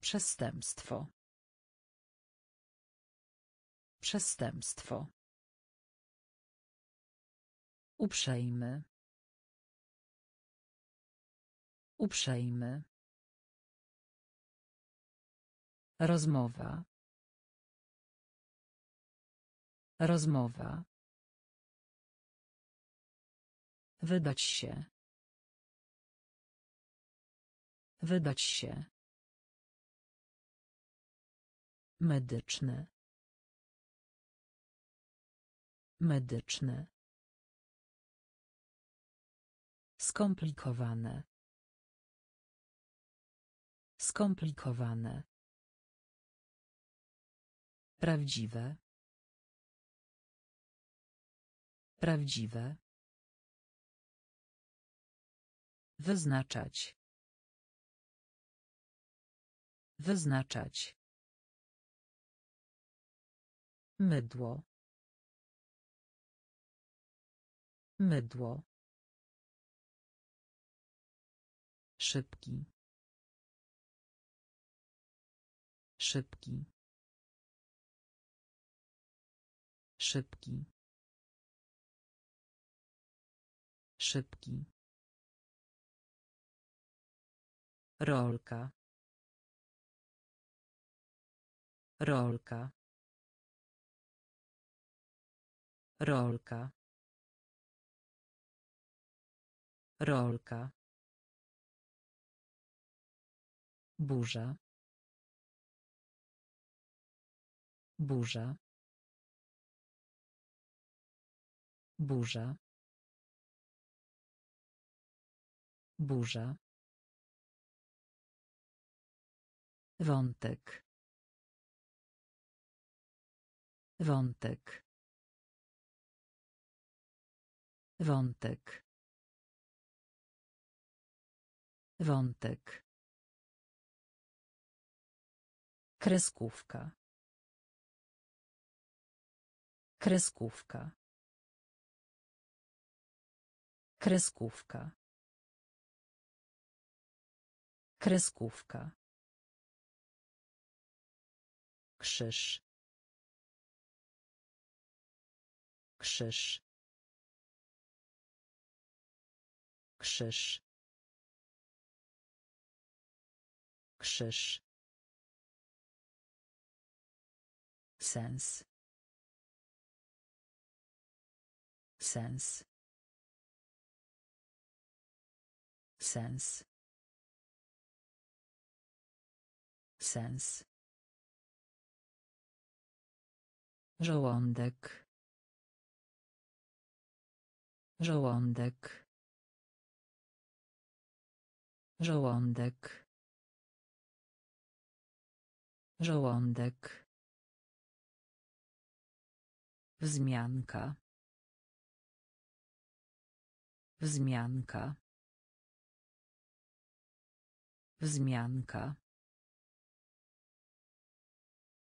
Przestępstwo. Przestępstwo. Uprzejmy. Uprzejmy. Rozmowa. Rozmowa. Wydać się. Wydać się. Medyczny. Medyczny. Skomplikowane. Skomplikowane. Prawdziwe. Prawdziwe. Wyznaczać. Wyznaczać. Mydło. Mydło. Szybki. Szybki. Szybki. Szybki. Rolka. Rolka. Rolka. Rolka. Burza. Burza. Burza. Burza. Wątek. Wątek. Wątek. Wątek. Kreskówka. Kreskówka. Kreskówka. Kreskówka. Krzyż. Krzyż. Krzyż. Krzyż. Sens. Sens. Sens. Sens. Żołądek. Żołądek. Żołądek. Żołądek. Wzmianka. Wzmianka. Wzmianka.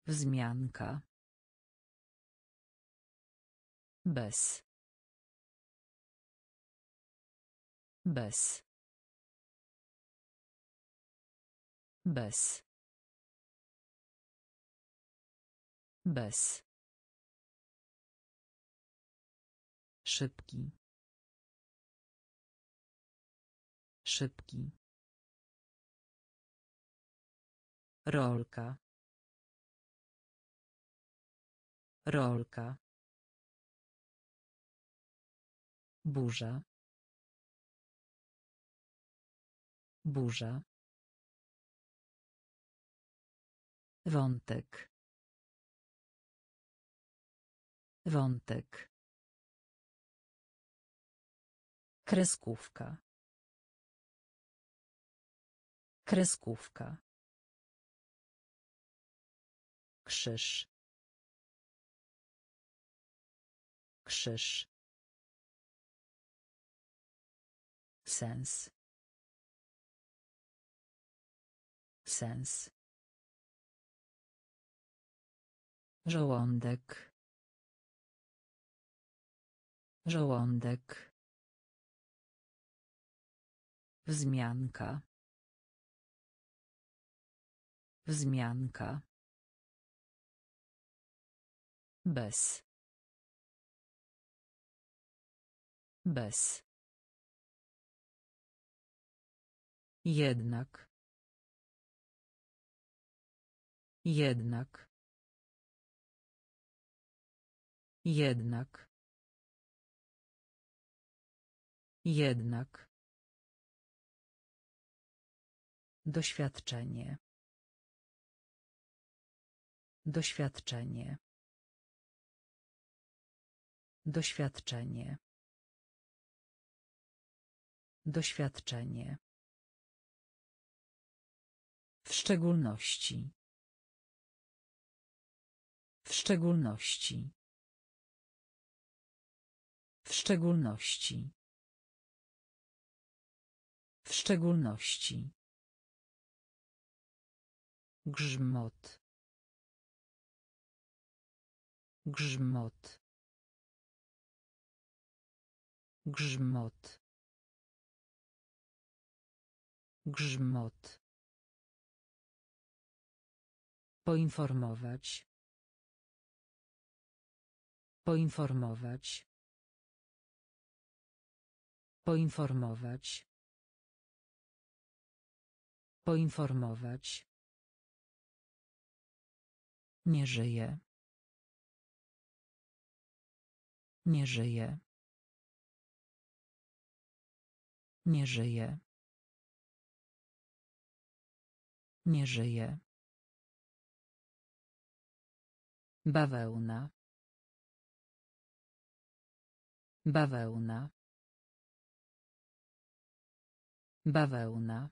Wzmianka. Bez. Bez. Bez. Bez. Szybki. Szybki. Rolka. Rolka. Burza. Burza. Wątek. Wątek. Kreskówka. Kreskówka. Krzyż. Krzyż. Sens. Sens. Żołądek. Żołądek. Wzmianka. Wzmianka. Bez. Bez. Jednak. Jednak. Jednak. Jednak. Doświadczenie. Doświadczenie. Doświadczenie. Doświadczenie. W szczególności. W szczególności. W szczególności. W szczególności. Grzmot. Grzmot. Grzmot. Grzmot. Poinformować. Poinformować. Poinformować. Poinformować. Nie żyje. Nie żyje. Nie żyje. Nie żyje. Bawełna. Bawełna. Bawełna.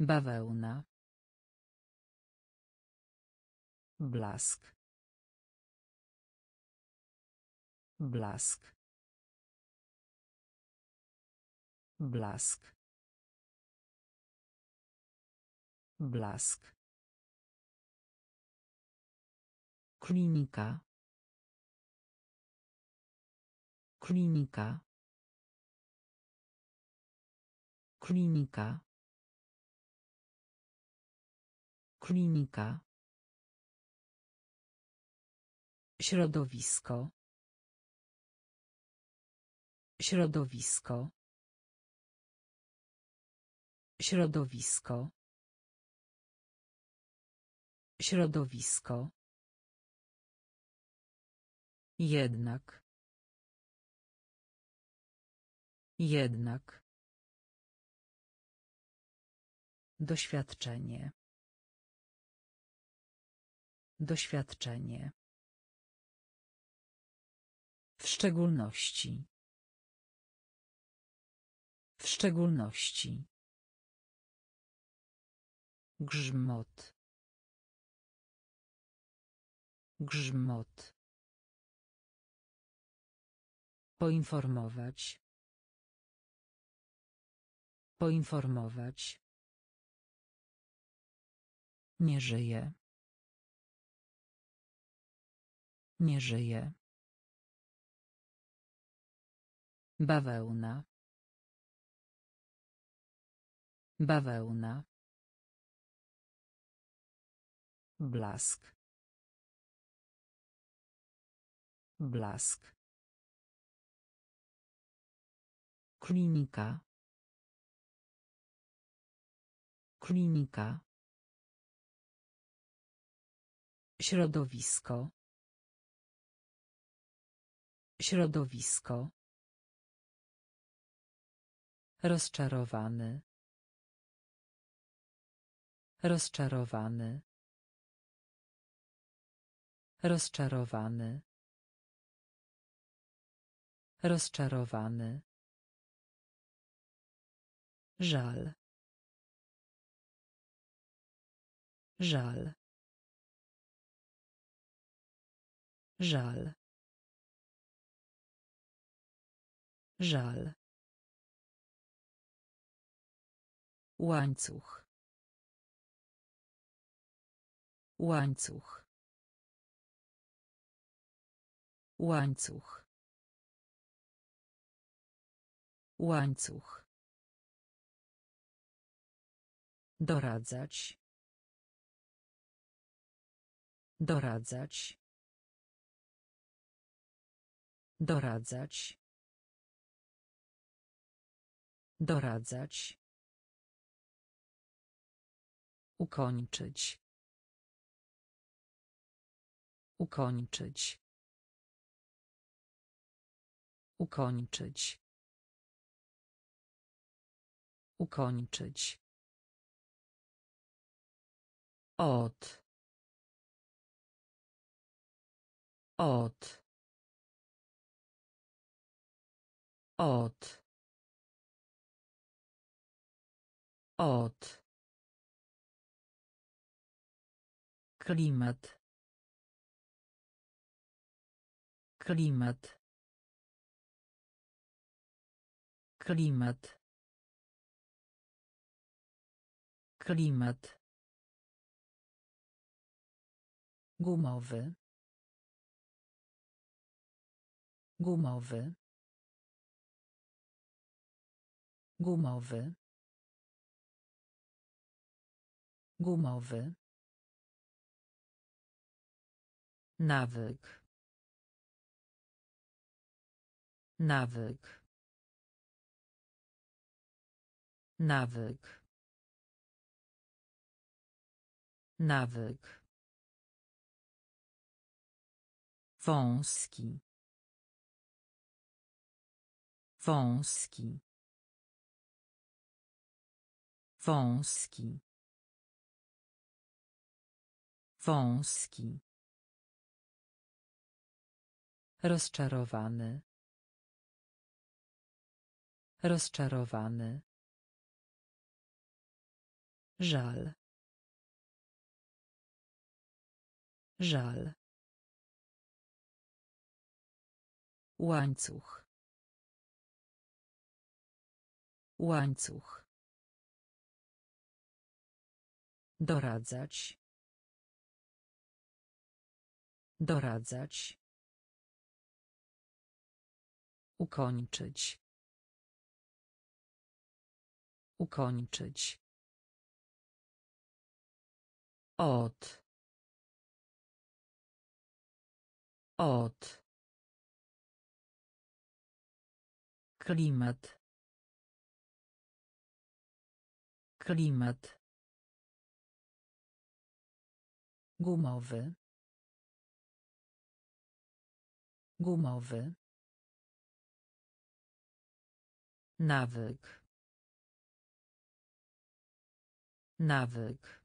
Bawełna. Blask. Blask. Blask. blask klinika klinika klinika klinika Środowisko. Środowisko. Środowisko. Środowisko. Jednak. Jednak. Doświadczenie. Doświadczenie. W szczególności. W szczególności. Grzmot. Grzmot. Poinformować. Poinformować. Nie żyje. Nie żyje. Bawełna. Bawełna. Blask. Blask. Klinika. Klinika. Środowisko. Środowisko. Rozczarowany. Rozczarowany. Rozczarowany. Rozczarowany. Żal. Żal. Żal. Żal. Łańcuch. Łańcuch. Łańcuch. Łańcuch. Doradzać. Doradzać. Doradzać. Doradzać. Ukończyć. Ukończyć. Ukończyć. Ukończyć. Od. Od. Od. Od. Klimat. Klimat. Klimat. Klimat. Gumowy. Gumowy. Gumowy. Gumowy. Nawyk. Nawyk. Nawyk. Nawyk. Wąski. Wąski. Wąski. Wąski. Rozczarowany. Rozczarowany. Żal. Żal. Łańcuch. Łańcuch. Doradzać. Doradzać. Ukończyć. Ukończyć. Od. Od. Klimat. Klimat. Gumowy. Gumowy. Nawyk. Nawyk.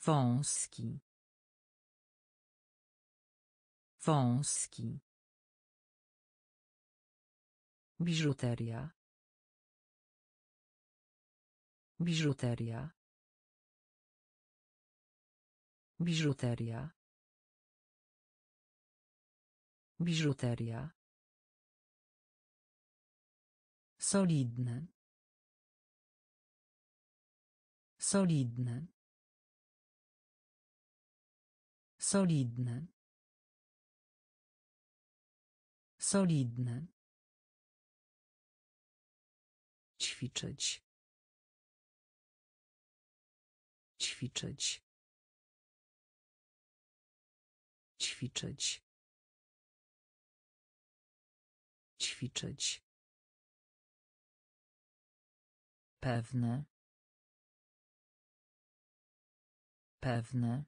Wąski. Wąski. Biżuteria. Biżuteria. Biżuteria. Biżuteria. Solidne. Solidne. Solidne. Solidne. Ćwiczyć. Ćwiczyć. Ćwiczyć. Ćwiczyć. Pewne. Pewne.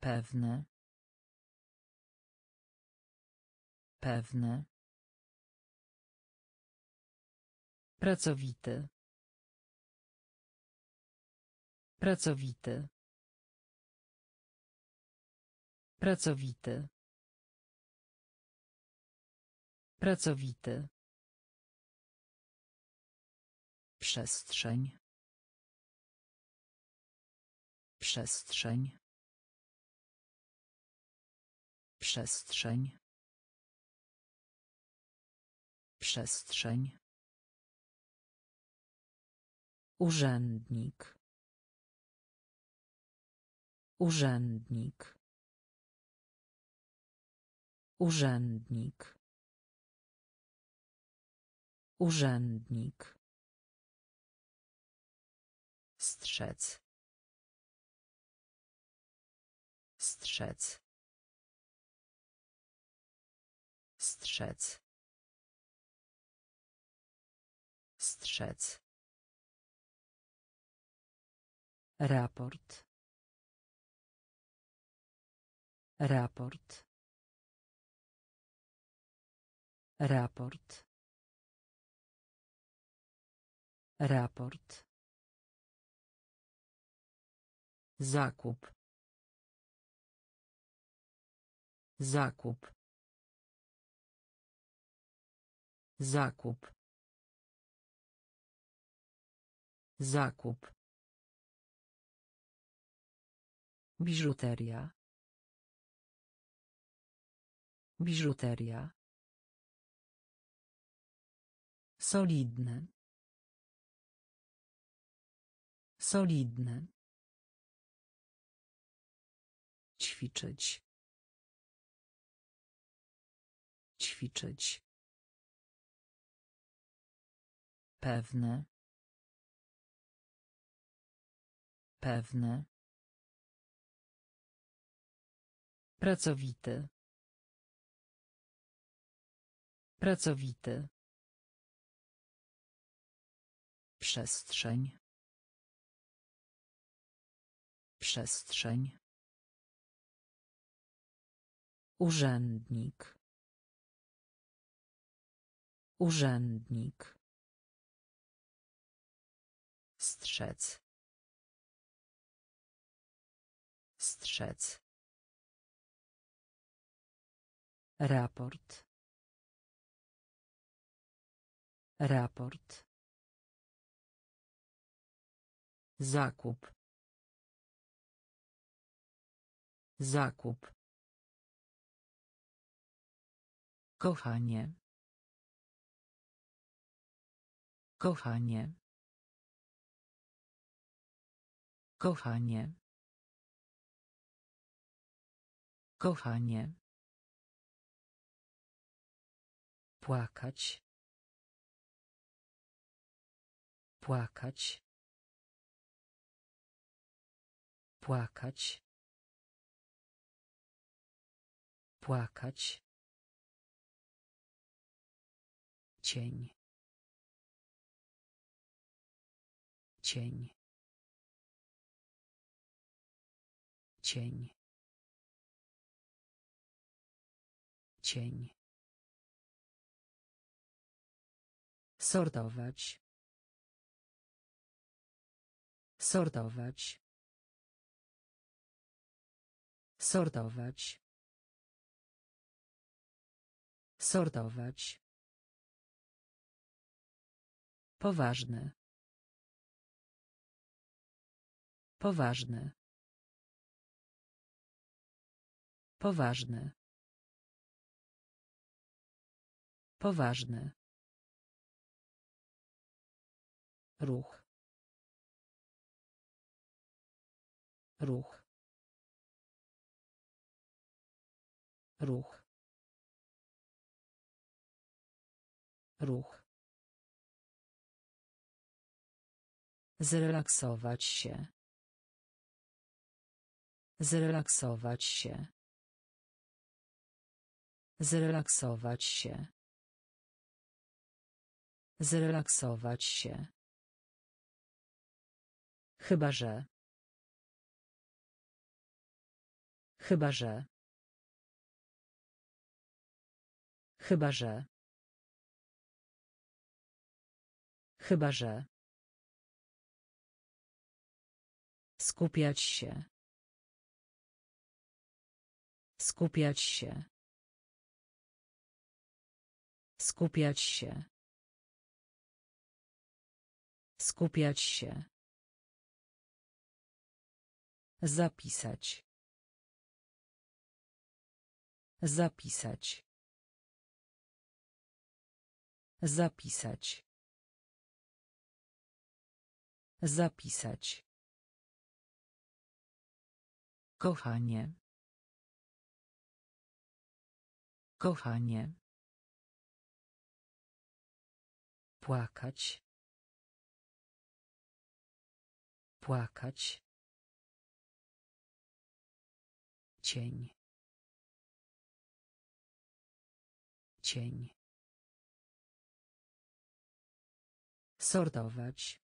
Pewne. Pewne. Pracowity. Pracowity. Pracowity. Pracowity. Przestrzeń. Przestrzeń. Przestrzeń. Przestrzeń. Urzędnik. Urzędnik. Urzędnik. Urzędnik. Strzec. Strzec. Strzec. Strzec. Raport. Raport. Raport. Raport. Zakup. Zakup. Zakup. Zakup. Biżuteria. Biżuteria. Solidne. Solidne. Ćwiczyć. Ćwiczyć. Pewne. Pewne. Pracowity. Pracowity. Przestrzeń. Przestrzeń. Urzędnik. Urzędnik. Strzec. Strzec. Raport. Raport. Zakup. Zakup. Kochanie. Kochanie. Kochanie. Kochanie. Płakać. Płakać. Płakać. Płakać. Cień. Cień. Cień. Cień. Sortować. Sortować. Sortować. Sortować. Poważny. Poważny. Poważny. Poważny. Ruch. Ruch. Ruch. Ruch. Zrelaksować się. Zrelaksować się. Zrelaksować się. Zrelaksować się. Chyba że. Chyba że. Chyba że. Chyba że. Skupiać się. Skupiać się. Skupiać się. Skupiać się. Zapisać. Zapisać. Zapisać. Zapisać. Kochanie. Kochanie. Płakać. Płakać. Cień. Cień. Sortować.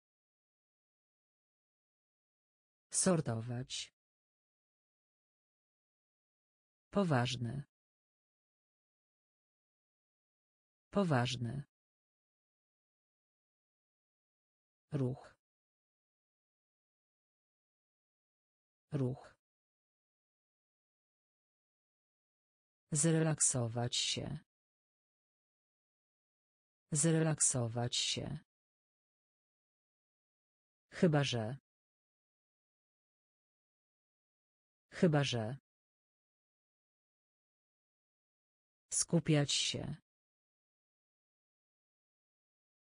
Sortować. Poważny. Poważny. Ruch. Ruch. Zrelaksować się. Zrelaksować się. Chyba że. Chyba że. Skupiać się.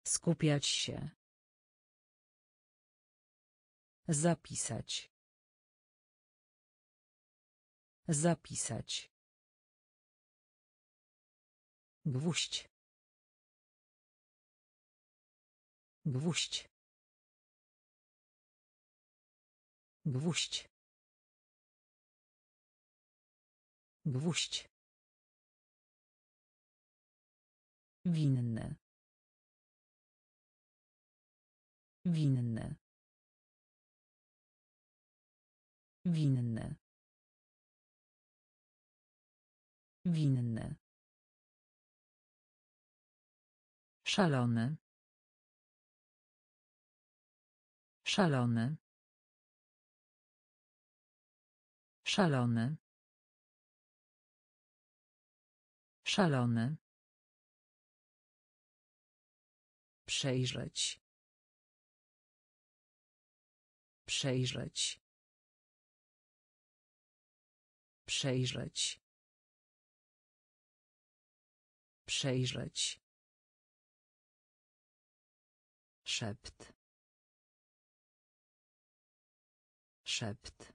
Skupiać się. Zapisać. Zapisać. Gwóźdź. Gwóźdź. Gwóźdź. Gwóźdź. Winny. Winny. Winny. Winny. Szalony. Szalony. Szalony. Szalony. Przejrzeć. Przejrzeć. Przejrzeć. Przejrzeć. Szept. Szept.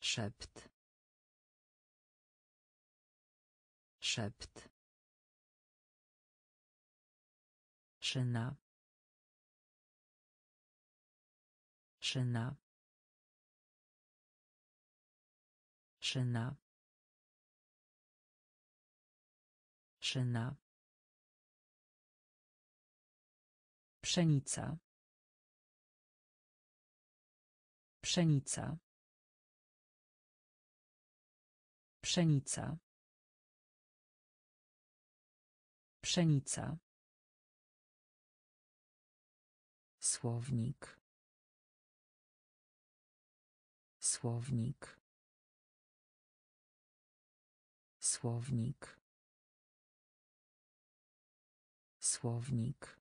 Szept. Szept. Szyna. Szyna. Szyna. Szyna. Pszenica. Pszenica. Pszenica. Pszenica. Słownik. Słownik. Słownik. Słownik.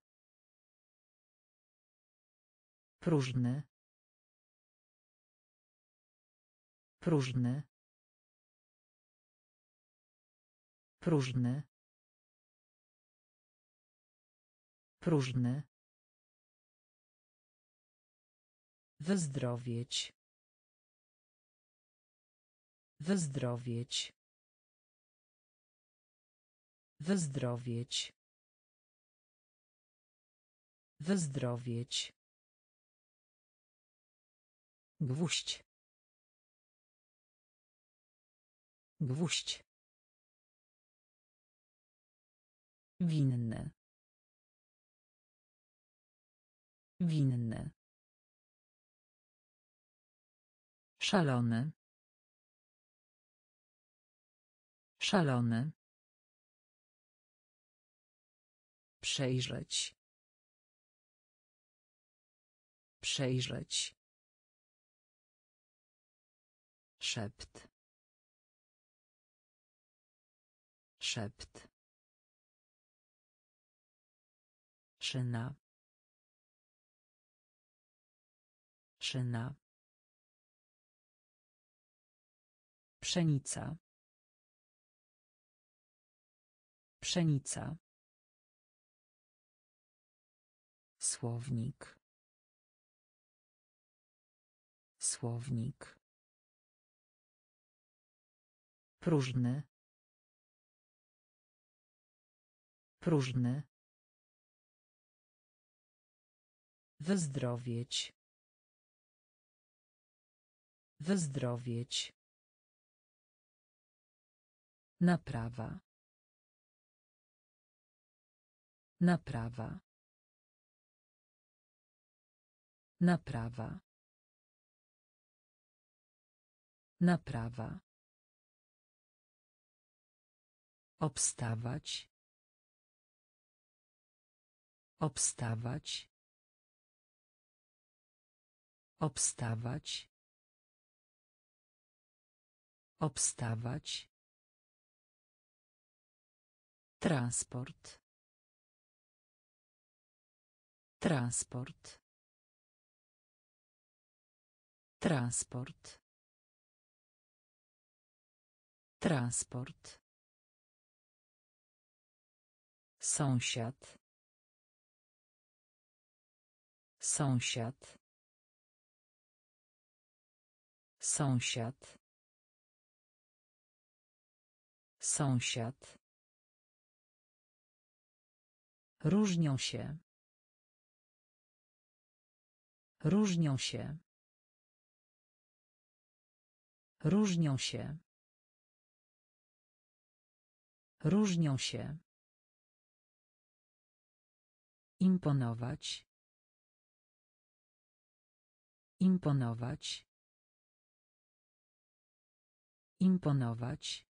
Próżny. Próżny. Próżny. Próżny. Wyzdrowieć. Wyzdrowieć. Wyzdrowieć. Wyzdrowieć. Gwóźdź. Gwóźdź. Winny. Winny. Szalony. Szalony. Przejrzeć. Przejrzeć. Szept. Szept. Szyna. Szyna. Pszenica. Pszenica. Słownik. Słownik. Próżny. Próżny. Wyzdrowieć. Wyzdrowieć. Naprawa. Naprawa. Naprawa. Naprawa. Obstawać. Obstawać. Obstawać. Obstawać. Transport. Transport. Transport. Transport. Sąsiad. Sąsiad. Sąsiad. Sąsiad. Różnią się. Różnią się. Różnią się. Różnią się. Imponować. Imponować. Imponować.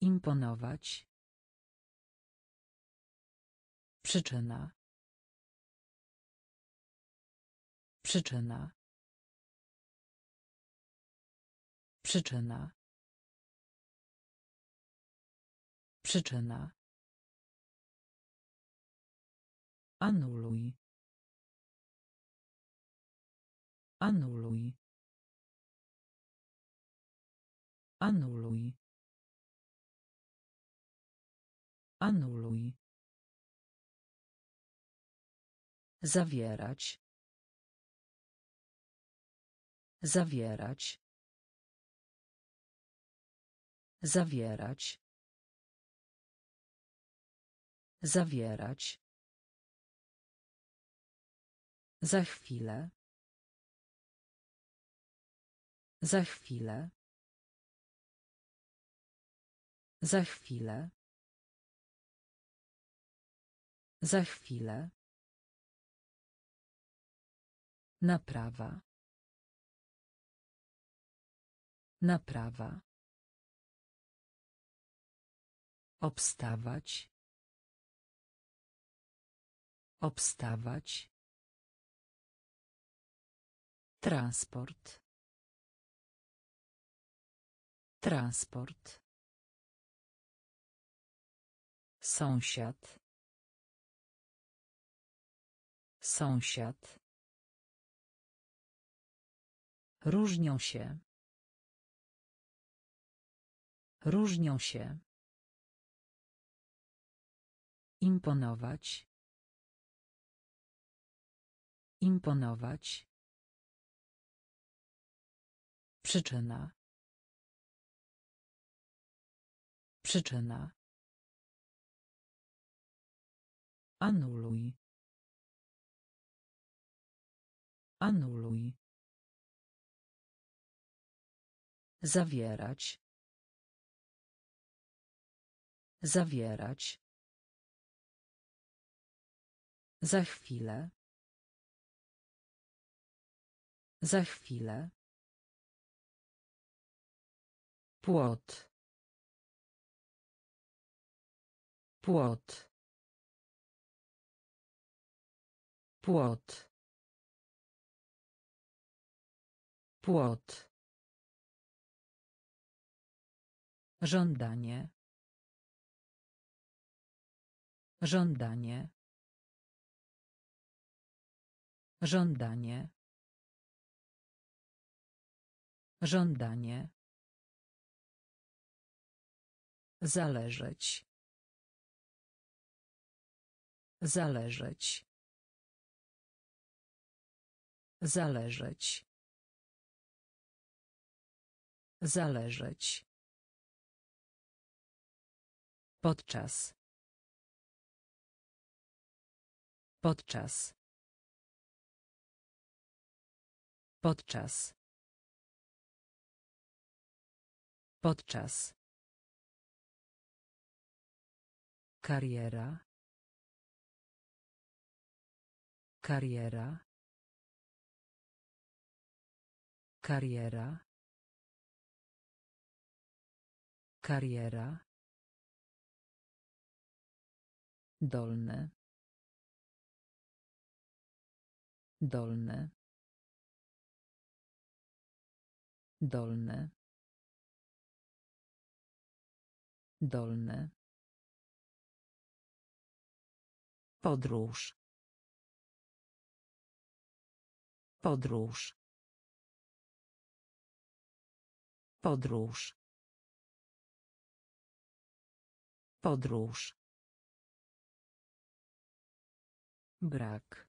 Imponować. Przyczyna. Przyczyna. Przyczyna. Przyczyna. Anuluj. Anuluj. Anuluj. Anuluj. Zawierać. Zawierać. Zawierać. Zawierać. Za chwilę. Za chwilę. Za chwilę. Za chwilę. Naprawa. Naprawa. Obstawać. Obstawać. Transport. Transport. Sąsiad. Sąsiad. Różnią się. Różnią się. Imponować. Imponować. Przyczyna. Przyczyna. Anuluj. Anuluj. Zawierać. Zawierać. Za chwilę. Za chwilę. Płot. Płot. Płot. Płot. Żądanie. Żądanie. Żądanie. Żądanie. Zależeć. Zależeć. Zależeć. Zależeć. Podczas. Podczas. Podczas. Podczas. Kariera. Kariera. Kariera. Kariera. Dolny. Dolny. Dolny. Dolny. Podróż. Podróż. Podróż. Podróż. Brak.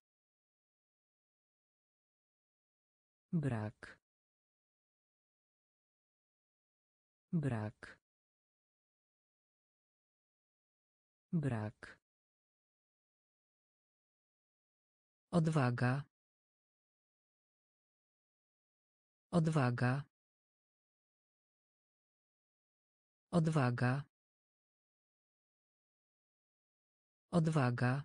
Brak. Brak. Brak. Odwaga. Odwaga. Odwaga. Odwaga.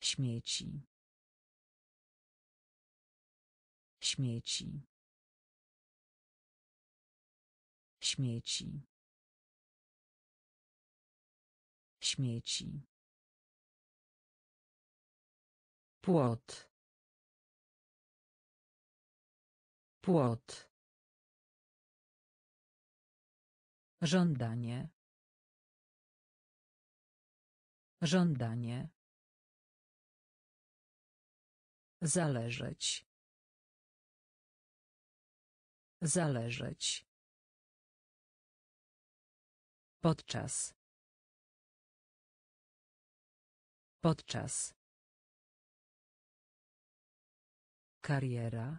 Śmieci. Śmieci. Śmieci. Śmieci. Płot. Płot. Żądanie. Żądanie. Zależeć. Zależeć. Podczas. Podczas. Kariera.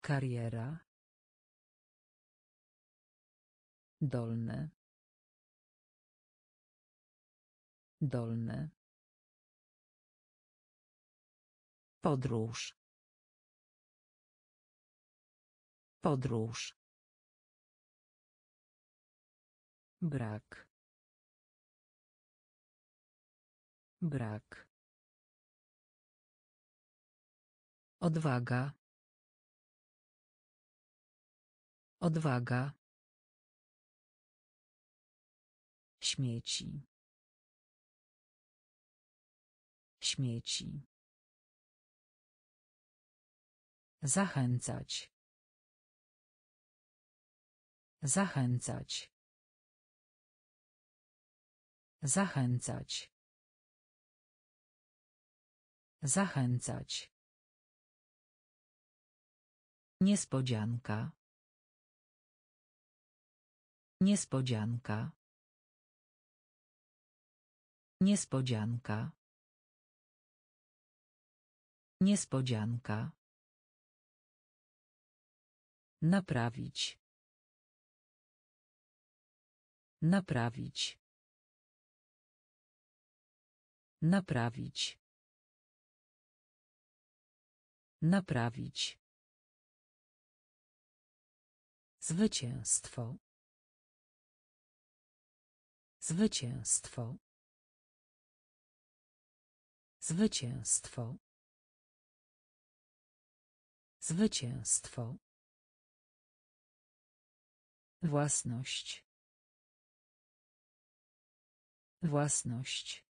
Kariera. Dolny. Dolny. Podróż. Podróż. Brak. Brak. Odwaga. Odwaga. Śmieci. Śmieci. Zachęcać. Zachęcać. Zachęcać. Zachęcać. Niespodzianka. Niespodzianka. Niespodzianka. Niespodzianka. Naprawić. Naprawić. Naprawić. Naprawić. Zwycięstwo. Zwycięstwo. Zwycięstwo. Zwycięstwo. Własność. Własność.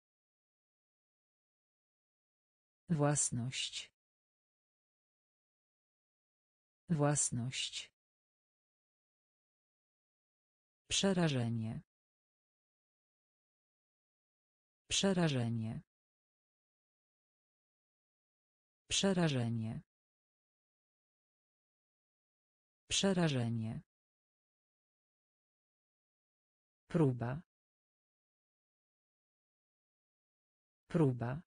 Własność. Własność. Przerażenie. Przerażenie. Przerażenie. Przerażenie. Próba. Próba.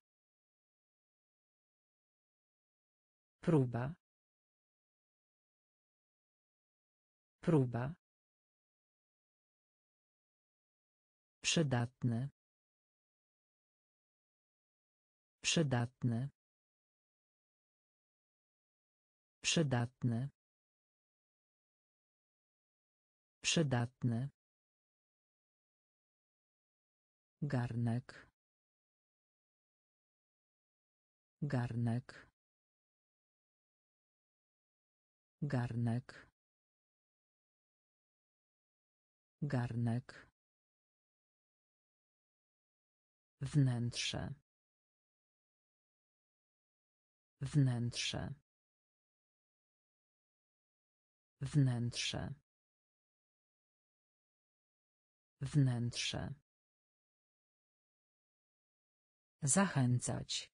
Próba. Próba. Przydatny. Przydatny. Przydatny. Przydatny. Garnek. Garnek. Garnek. Garnek. Wnętrze. Wnętrze. Wnętrze. Wnętrze. Zachęcać.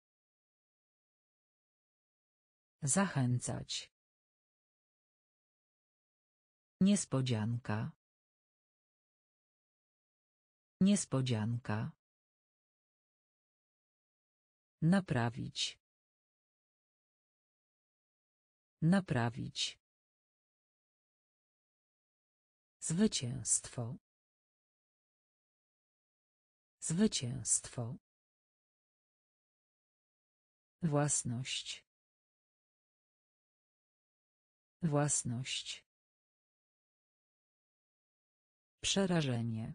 Zachęcać. Niespodzianka. Niespodzianka. Naprawić. Naprawić. Zwycięstwo. Zwycięstwo. Własność. Własność. Przerażenie.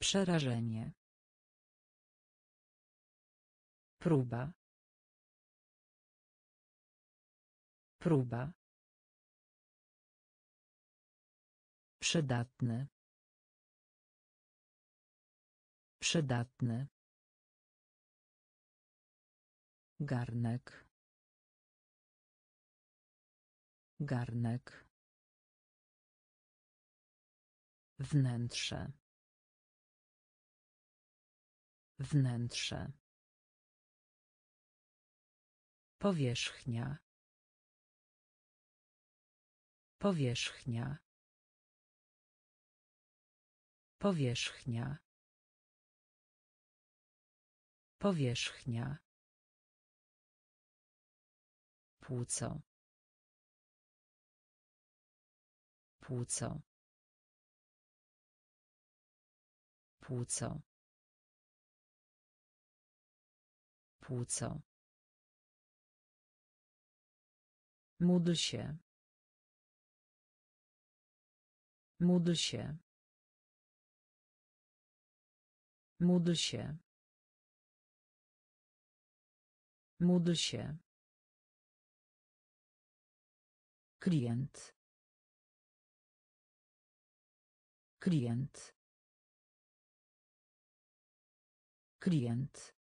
Przerażenie. Próba. Próba. Przydatny. Przydatny. Garnek. Garnek. Wnętrze. Wnętrze. Powierzchnia. Powierzchnia. Powierzchnia. Powierzchnia. Płuco. Płuco. Płuco. Płuco. Módl się. Módl się. Módl się. Módl się. Klient. Klient. Klient.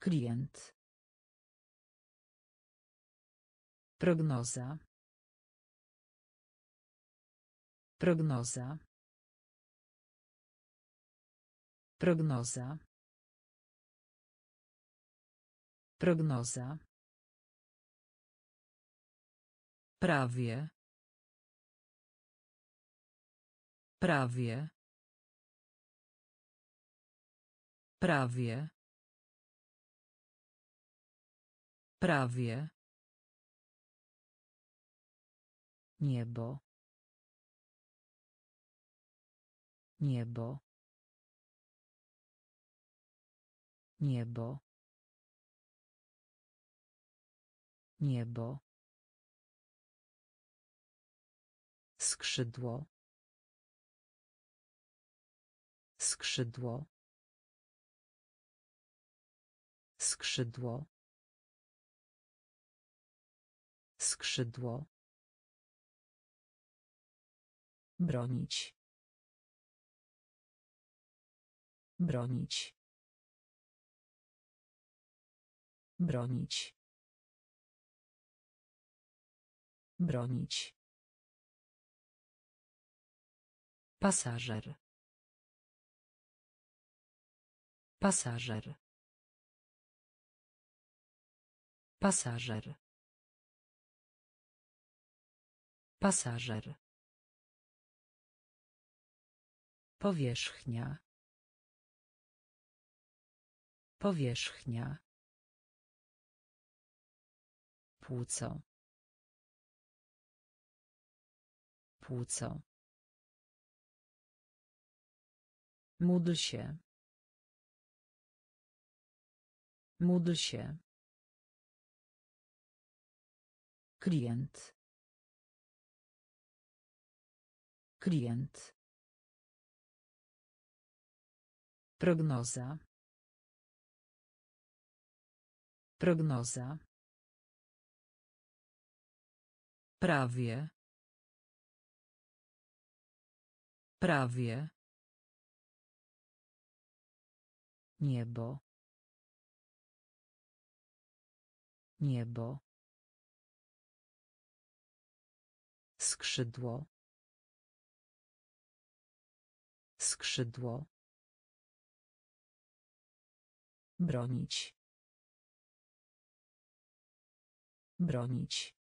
Klient. Prognoza. Prognoza. Prognoza. Prognoza. Prawie. Prawie. Prawie. Prawie. Niebo. Niebo. Niebo. Niebo. Skrzydło. Skrzydło. Skrzydło. Skrzydło. Bronić. Bronić. Bronić. Bronić. Pasażer. Pasażer. Pasażer. Pasażer. Powierzchnia. Powierzchnia. Płuco. Płuco. Módl się. Módl się. Klient. Klient. Prognoza. Prognoza. Prawie. Prawie. Niebo. Niebo. Skrzydło. Skrzydło. Bronić. Bronić.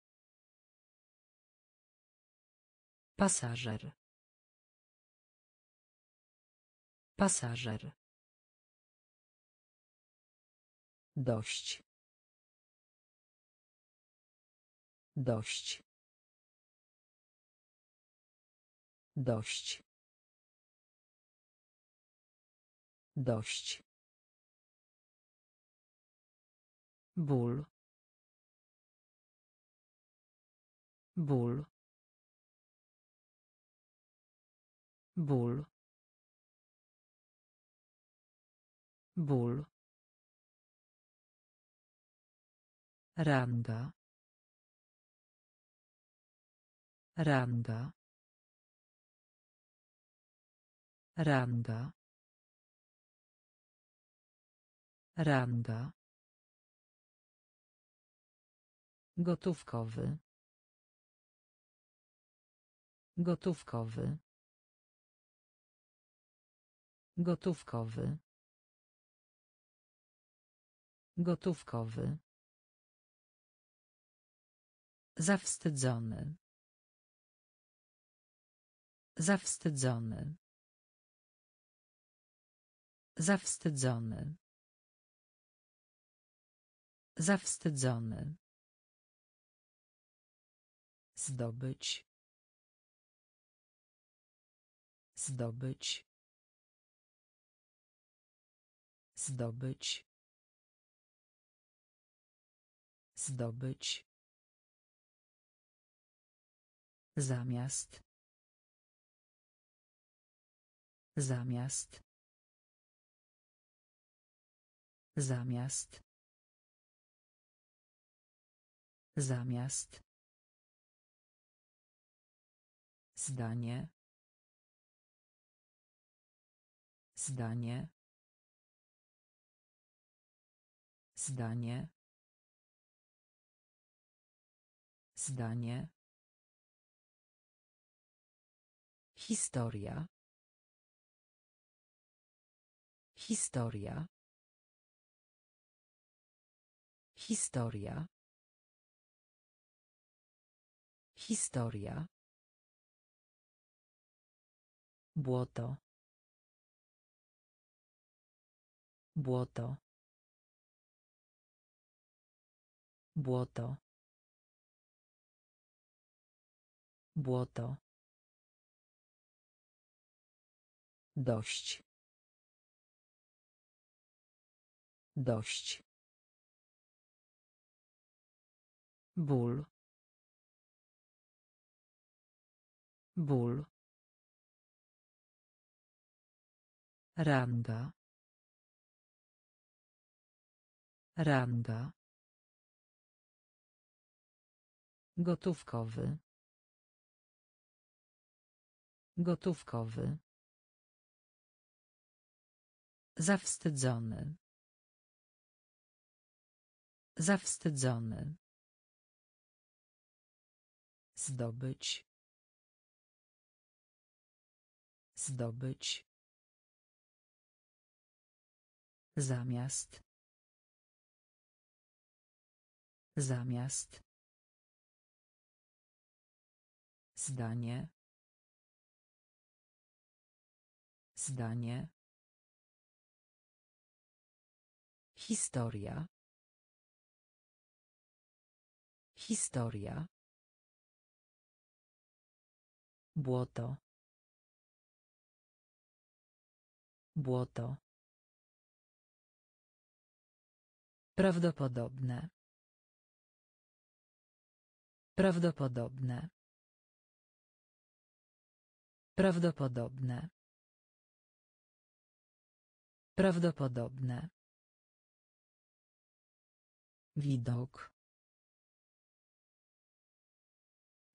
Pasażer. Pasażer. Dość. Dość. Dość. Dość. ból ból ból ból ranga ranga ranga ranga Gotówkowy. Gotówkowy. Gotówkowy. Gotówkowy. Zawstydzony. Zawstydzony. Zawstydzony. Zawstydzony. Zdobyć. Zdobyć. Zdobyć. Zdobyć. Zamiast. Zamiast. Zamiast. Zamiast. Zdanie. Zdanie. Zdanie. Zdanie. Historia. Historia. Historia. Historia. Błoto. Błoto. Błoto. Błoto. Dość. Dość. Ból. Ból. Ranga. Ranga. Gotówkowy. Gotówkowy. Zawstydzony. Zawstydzony. Zdobyć. Zdobyć. Zamiast. Zamiast. Zdanie. Zdanie. Historia. Historia. Błoto. Błoto. Prawdopodobne. Prawdopodobne. Prawdopodobne. Prawdopodobne. Widok.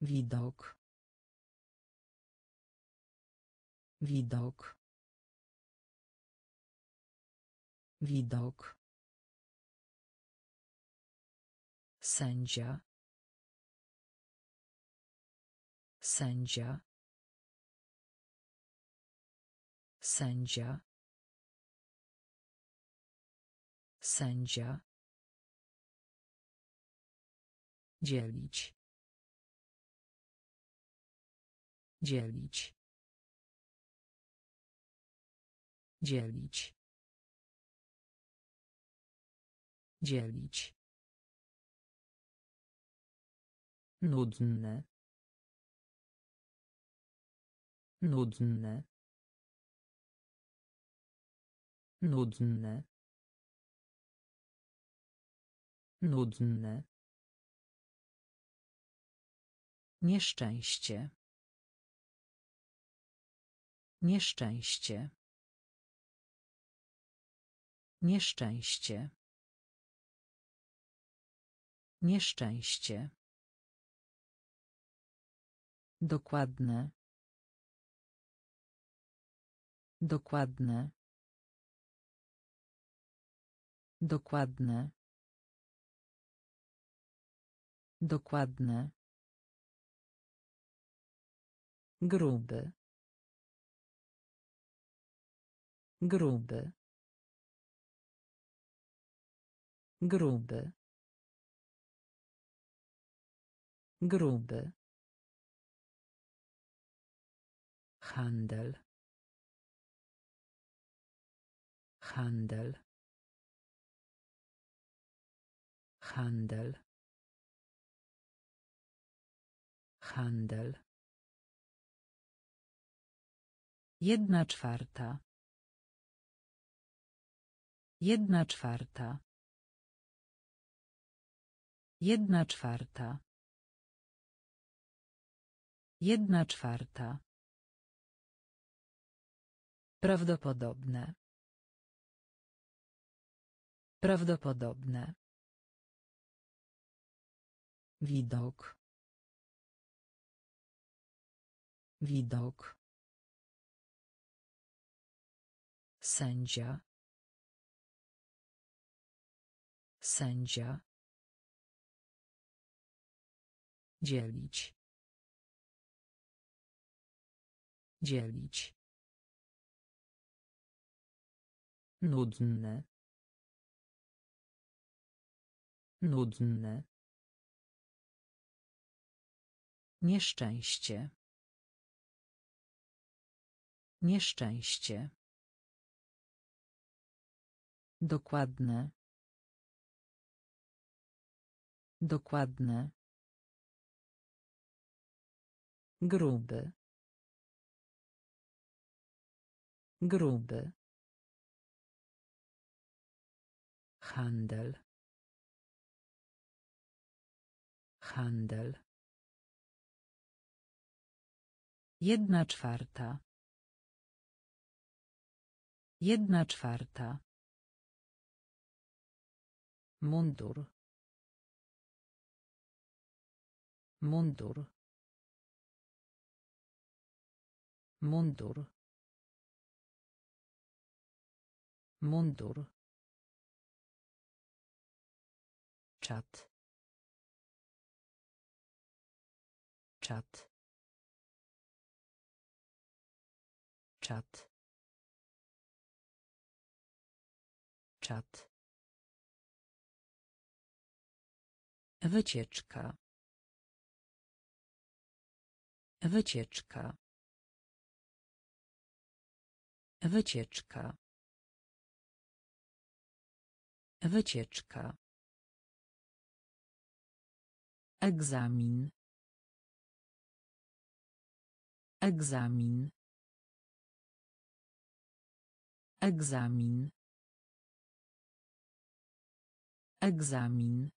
Widok. Widok. Widok. Sędzia. Sędzia. Sędzia. Sędzia. Dzielić. Dzielić. Dzielić. Dzielić. Nudne. Nudne. Nudne. Nudne. Nieszczęście. Nieszczęście. Nieszczęście. Nieszczęście. Dokładne. Dokładne. Dokładne. Dokładne. Gruby. Gruby. Gruby. Gruby. Handel. Handel. Handel. Handel. Jedna czwarta. Jedna czwarta. Jedna czwarta. Jedna czwarta. Prawdopodobne. Prawdopodobne. Widok. Widok. Sędzia. Sędzia. Dzielić. Dzielić. Nudne. Nudne. Nieszczęście. Nieszczęście. Dokładne. Dokładne. Gruby. Gruby. Handel. Handel. Jedna czwarta. Jedna czwarta. Mundur. Mundur. Mundur. Mundur. Czat. Czat. Czat. Czat. Wycieczka. Wycieczka. Wycieczka. Wycieczka. Egzamin. Egzamin. Egzamin. Egzamin.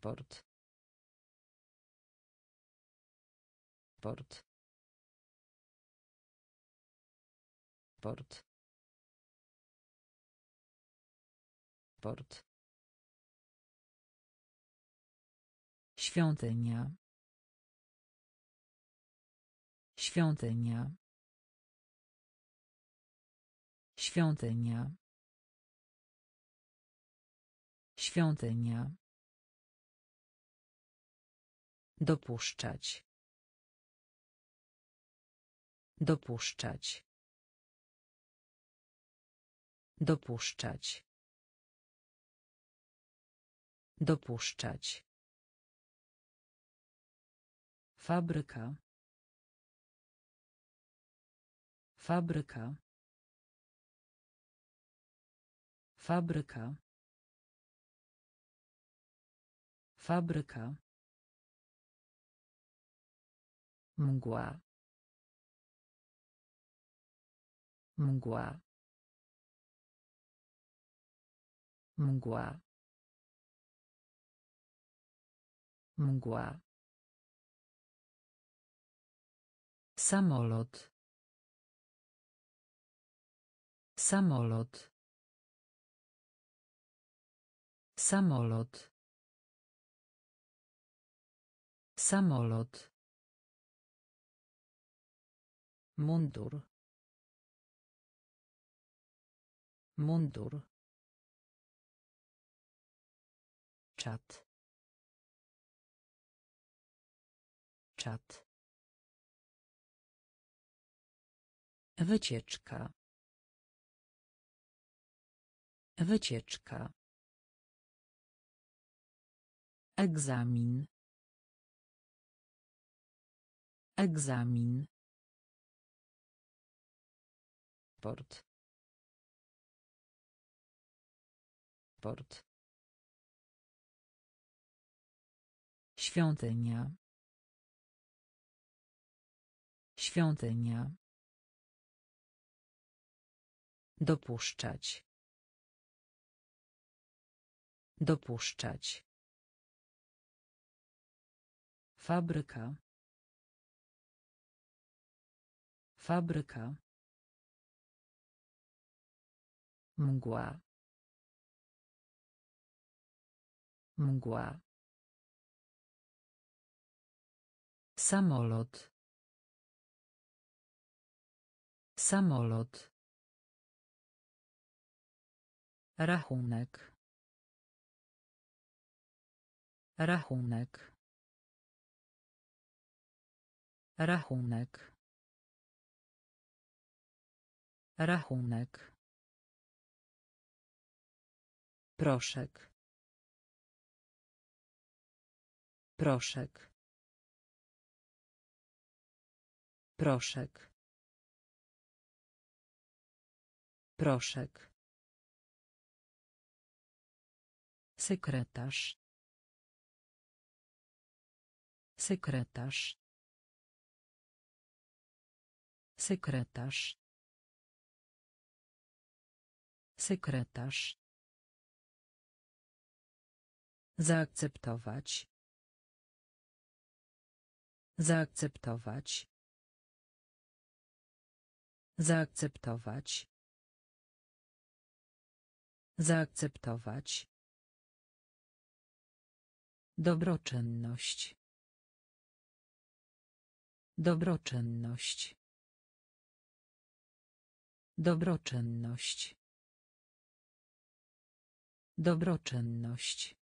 Port. Port. Port. Port. Świątynia. Świątynia. Świątynia. Świątynia. Dopuszczać. Dopuszczać. Dopuszczać. Dopuszczać. Fabryka. Fabryka. Fabryka. Fabryka. Mgła. Mgła. Mgła. Mgła. Samolot. Samolot. Samolot. Samolot. Mundur. Mundur. Czat. Czat. Wycieczka. Wycieczka. Egzamin. Egzamin. Port. Port. Świątynia. Świątynia. Dopuszczać. Dopuszczać. Fabryka. Fabryka. Mgła. Mgła. Samolot. Samolot. Rachunek. Rachunek. Rachunek. Rachunek. Proszek. Proszek. Proszek. Proszek. Sekretarz. Sekretarz. Sekretarz. Sekretarz. Zaakceptować. Zaakceptować. Zaakceptować. Zaakceptować. Dobroczynność. Dobroczynność. Dobroczynność. Dobroczynność.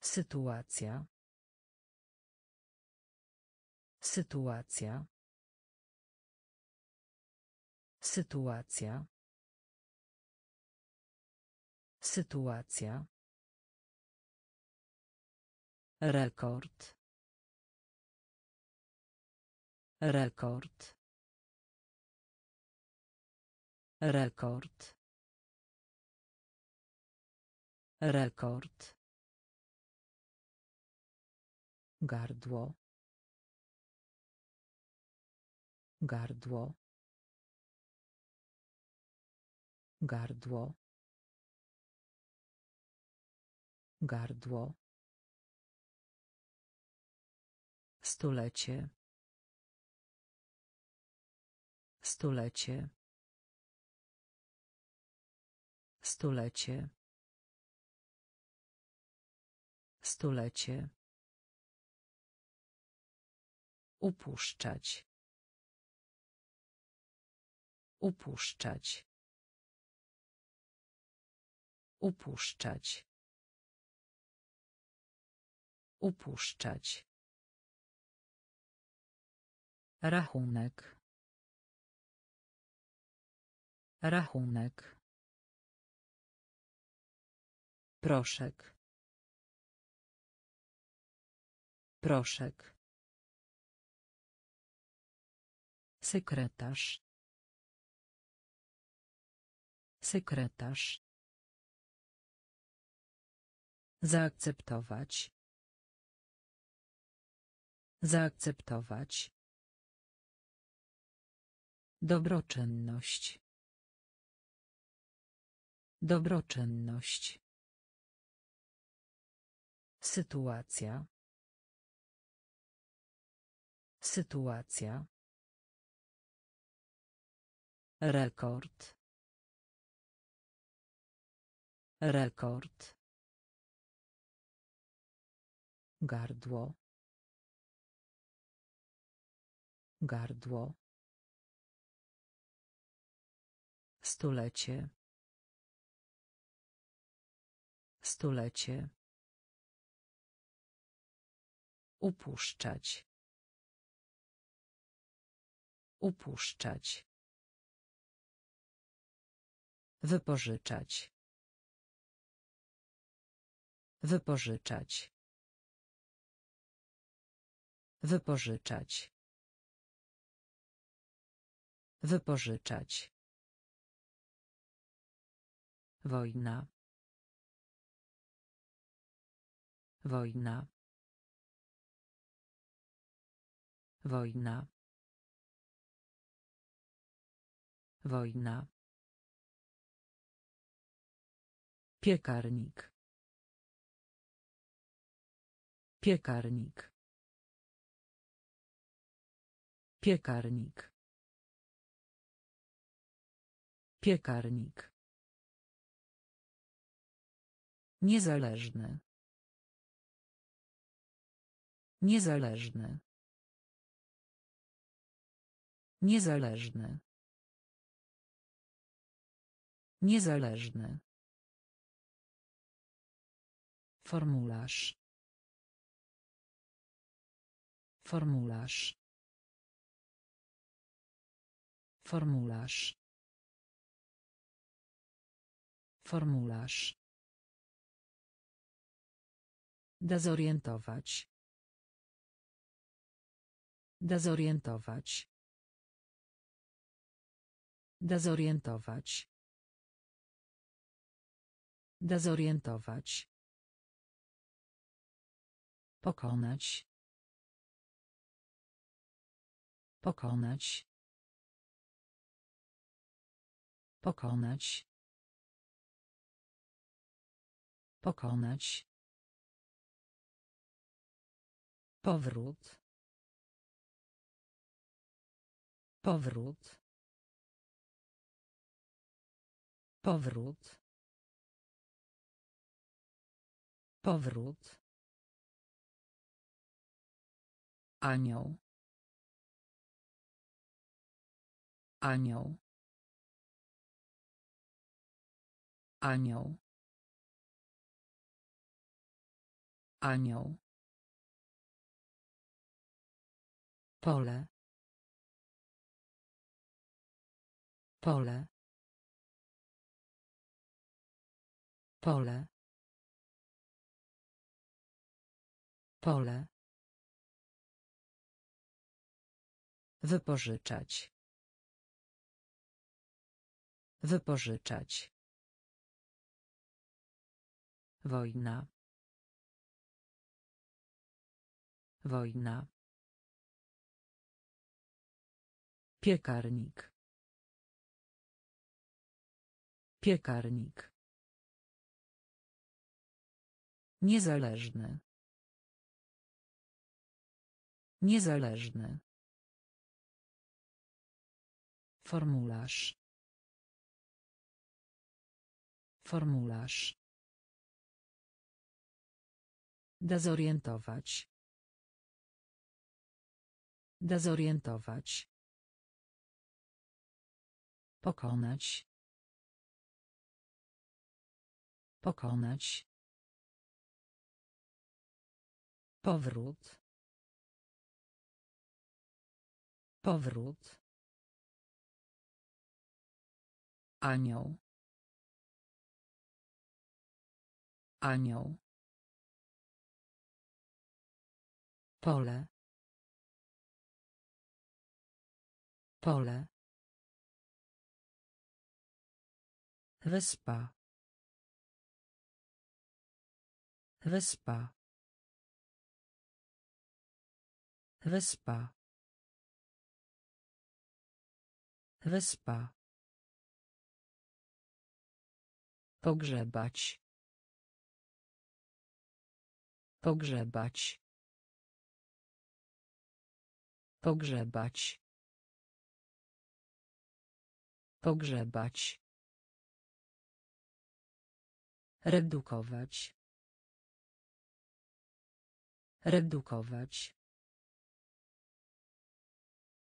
Sytuacja. Sytuacja. Sytuacja. Sytuacja. Rekord. Rekord. Rekord. Rekord. Gardło. Gardło. Gardło. Gardło. Stulecie. Stulecie. Stulecie. Stulecie. Upuszczać. Upuszczać. Upuszczać. Upuszczać. Rachunek. Rachunek. Proszek. Proszek. Sekretarz. Sekretarz. Zaakceptować. Zaakceptować. Dobroczynność. Dobroczynność. Sytuacja. Sytuacja. Rekord. Rekord. Gardło. Gardło. Stulecie. Stulecie. Upuszczać. Upuszczać. Wypożyczać. Wypożyczać. Wypożyczać. Wypożyczać. Wojna. Wojna. Wojna. Wojna. Piekarnik. Piekarnik. Piekarnik. Piekarnik. Niezależny. Niezależny. Niezależny. Niezależny. Formularz. Formularz. Formularz. Formularz. Dezorientować. Dezorientować. Dezorientować. Dezorientować. Pokonać. Pokonać. Pokonać. Pokonać. Powrót. Powrót. Powrót. Powrót. Anioł. Anioł. Anioł. Anioł. Pole. Pole. Pole. Pole. Wypożyczać. Wypożyczać. Wojna. Wojna. Piekarnik. Piekarnik. Niezależny. Niezależny. Formularz. Formularz. Dezorientować. Dezorientować. Pokonać. Pokonać. Powrót. Powrót. Anioł. Anioł. Pole. Pole. Wyspa. Wyspa. Wyspa. Wyspa. Pogrzebać. Pogrzebać. Pogrzebać. Pogrzebać. Redukować. Redukować.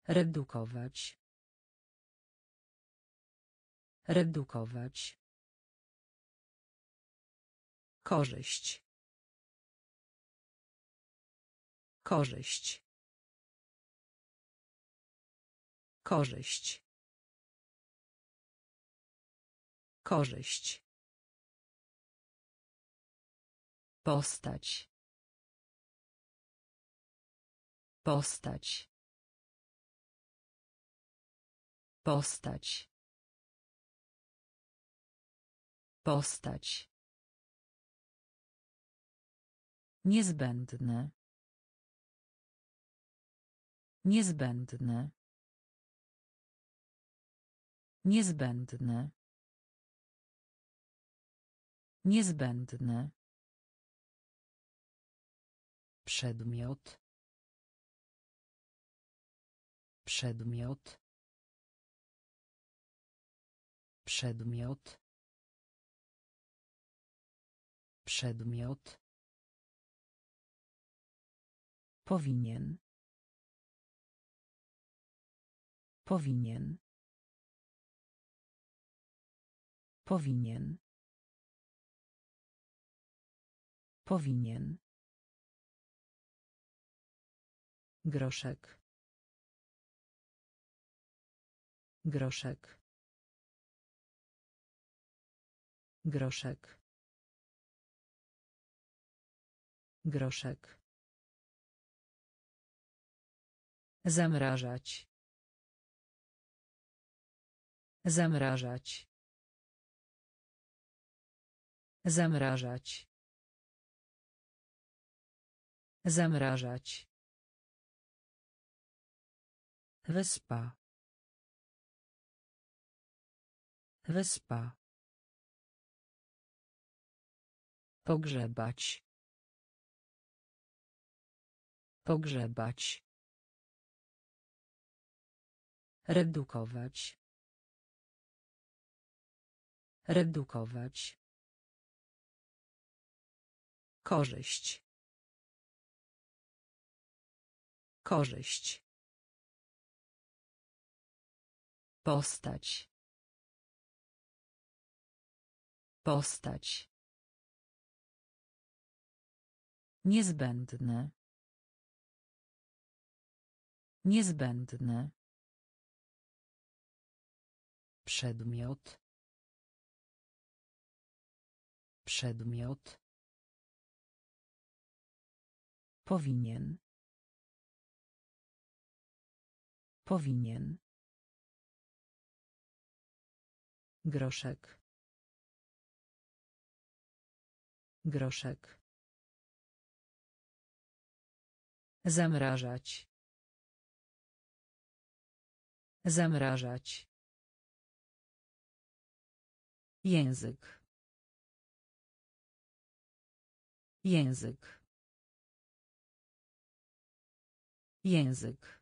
Redukować. Redukować. Korzyść. Korzyść. Korzyść. Korzyść. Postać. Postać. Postać. Postać. Niezbędne. Niezbędne. Niezbędne. Niezbędne. Przedmiot. Przedmiot. Przedmiot. Przedmiot. Powinien. Powinien. Powinien. Powinien. Groszek. Groszek. Groszek. Groszek. Zamrażać. Zamrażać. Zamrażać. Zamrażać. Wyspa. Wyspa. Pogrzebać. Pogrzebać. Redukować. Redukować. Korzyść. Korzyść. Postać. Postać. Niezbędne. Niezbędne. Przedmiot. Przedmiot. Powinien. Powinien. Groszek. Groszek. Zamrażać. Zamrażać. Język. Język. Język.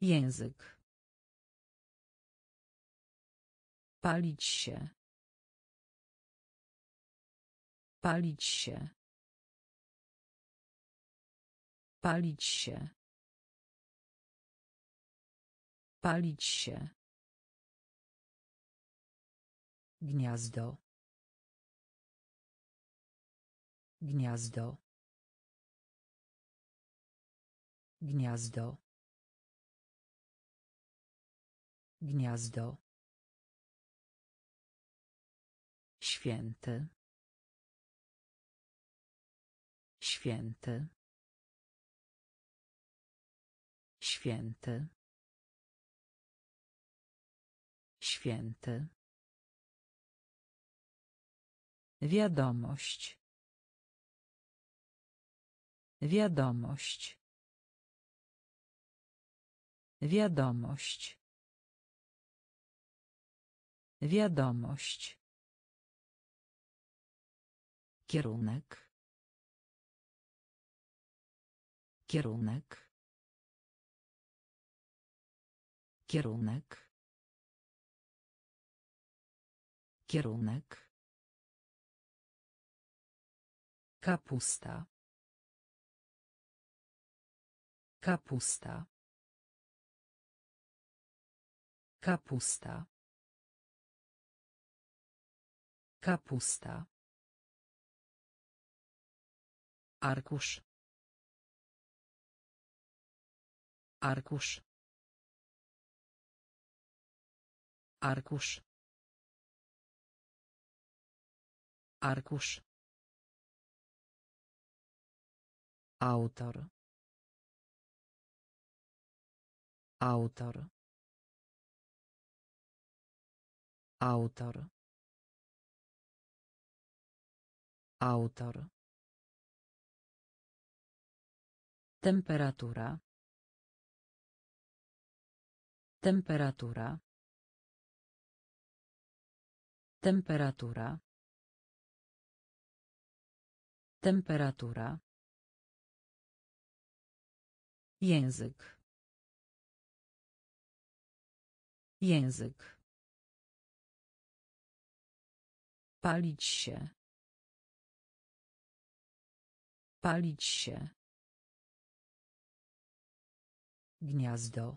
Język. Palić się. Palić się. Palić się. Palić się. Gniazdo. Gniazdo. Gniazdo. Gniazdo. Święty. Święty. Święty. Święty. Wiadomość. Wiadomość. Wiadomość. Wiadomość. Kierunek. Kierunek. Kierunek. Kierunek. Kapusta. Kapusta. Kapusta. Kapusta. Arkusz. Arkusz. Arkusz. Arkusz. Autor. Autor. Autor. Autor. Temperatura. Temperatura. Temperatura. Temperatura. Język. Język. Palić się. Palić się. Gniazdo.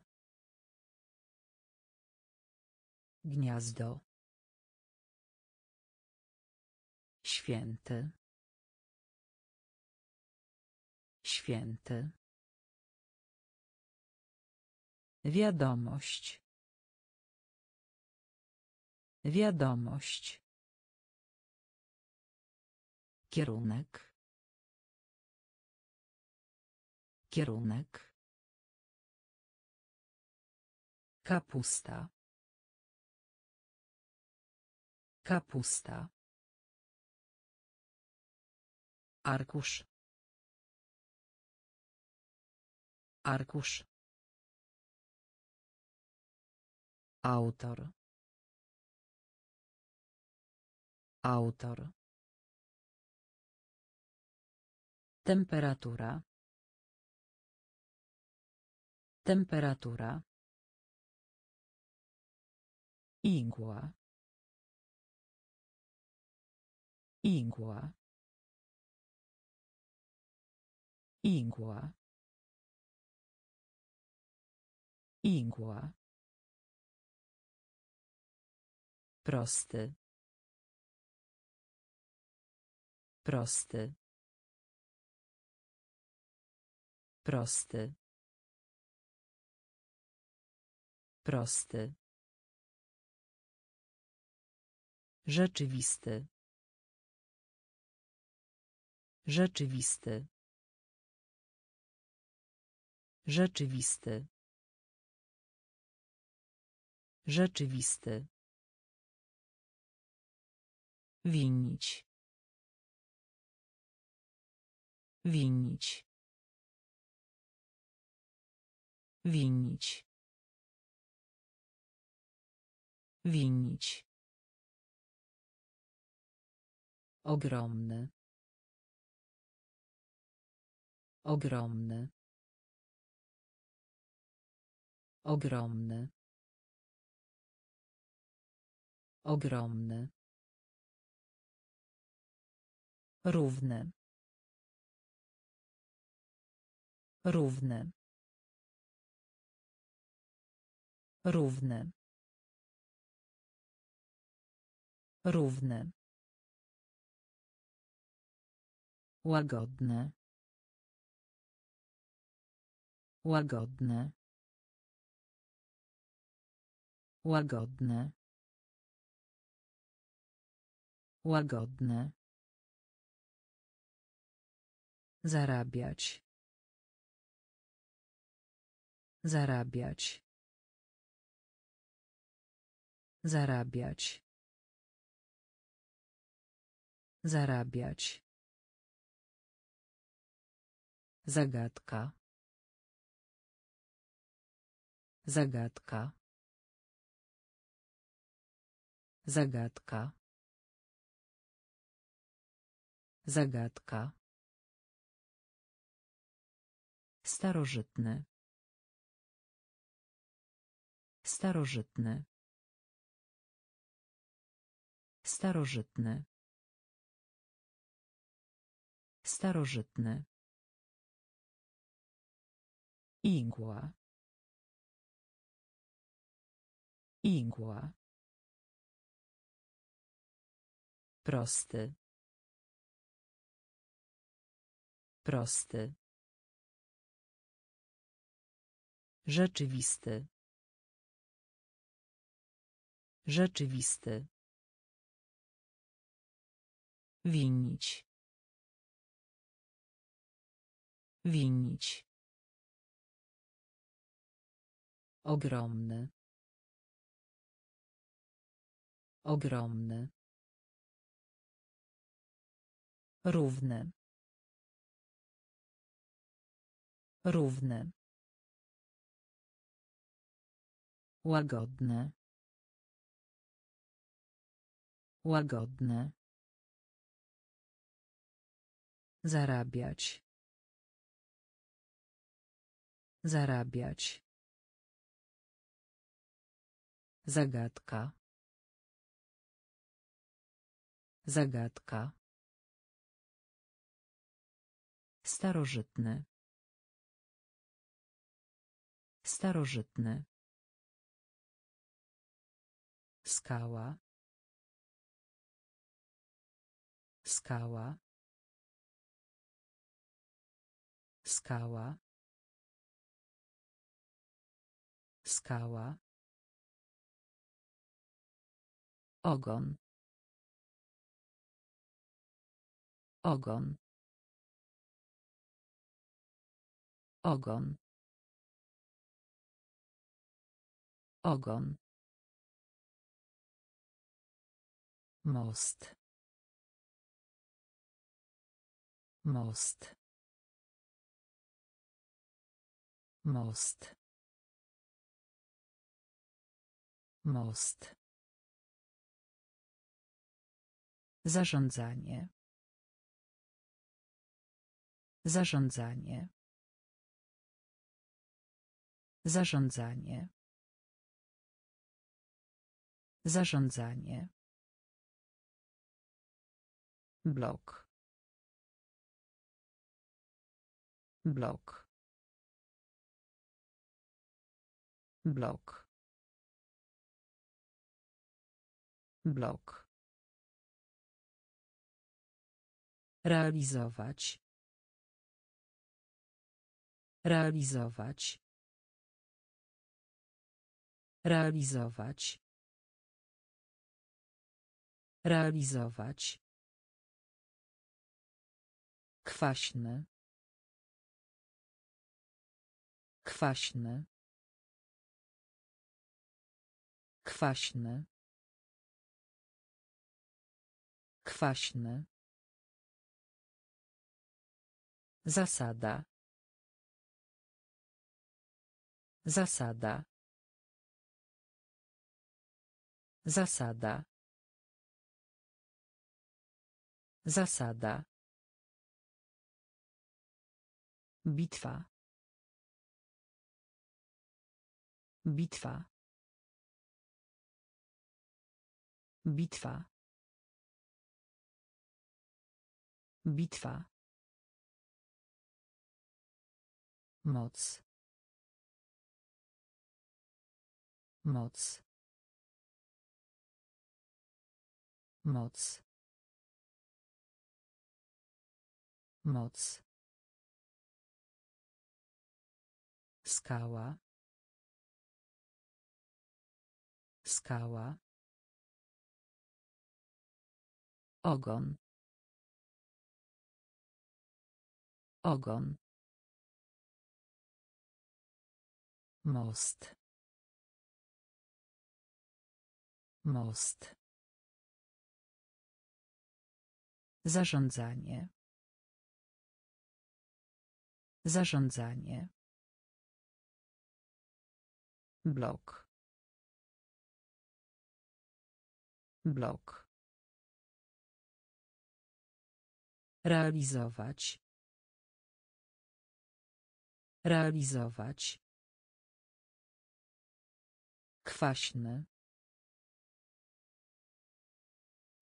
Gniazdo. Święty. Święty. Wiadomość. Wiadomość. Kierunek. Kierunek. Kapusta. Kapusta. Arkusz. Arkusz. Autor. Autor. Temperatura. Temperatura. Igła. Igła. Igła. Igła. Prosty. Prosty. Prosty. Prosty. Rzeczywisty. Rzeczywisty. Rzeczywisty. Rzeczywisty. Winić. Winić. Winić. Winić. Ogromny. Ogromny. Ogromny. Ogromny. Równy. Równy. Równy. Równy. Łagodne. Łagodne. Łagodne. Łagodne. Zarabiać. Zarabiać. Zarabiać. Zarabiać. Zagadka. Zagadka. Zagadka. Zagadka. Starożytny. Starożytny. Starożytny. Starożytny. Igła. Igła. Prosty. Prosty. Rzeczywisty. Rzeczywisty. Winić. Winić. Ogromny. Ogromny. Równy. Równy. Łagodne. Łagodne. Zarabiać. Zarabiać. Zagadka. Zagadka. Starożytny. Starożytny. Skała. Skała. Skała. Skała. Ogon. Ogon. Ogon. Ogon. Most. Most. Most. Most. Zarządzanie. Zarządzanie. Zarządzanie. Zarządzanie. Blok. Blok. Blok. Blok. Realizować. Realizować. Realizować. Realizować. Kwaśny. Kwaśny. Kwaśny. Kwaśny. Zasada. Zasada. Zasada. Zasada. Bitwa. Bitwa. Bitwa. Bitwa. Moc. Moc. Moc. Moc. Skała. Skała. Ogon. Ogon. Most. Most. Zarządzanie. Zarządzanie. Blok. Blok. Realizować. Realizować. Kwaśny.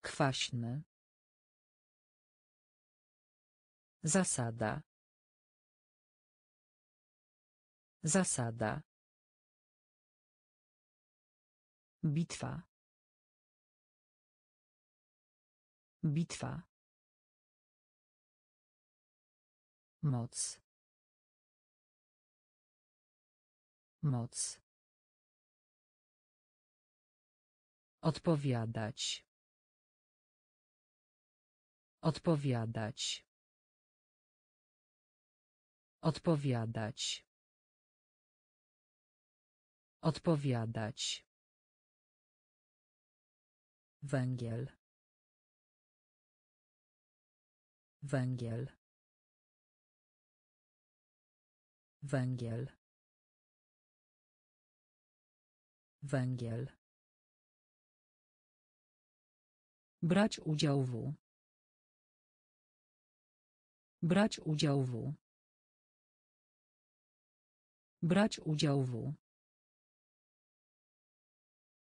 Kwaśny. Zasada. Zasada. Bitwa. Bitwa. Moc. Moc. Odpowiadać. Odpowiadać. Odpowiadać. Odpowiadać. Węgiel. Węgiel. Węgiel. Węgiel. Brać udział w. Brać udział w. Brać udział w.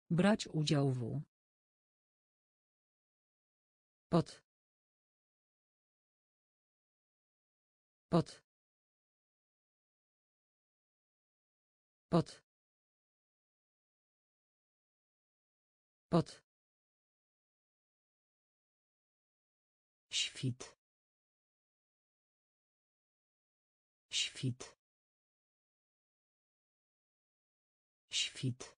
Brać udział w. Pod. Pod. Pod. Pod. Świt. Świt. Świt.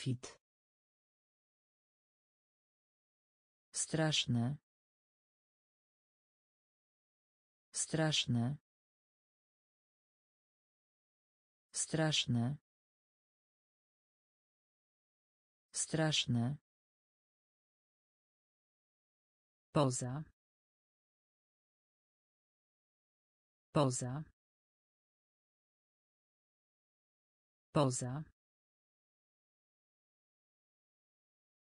Świt. Straszne. Straszne. Straszne. Straszne. Poza. Poza. Poza.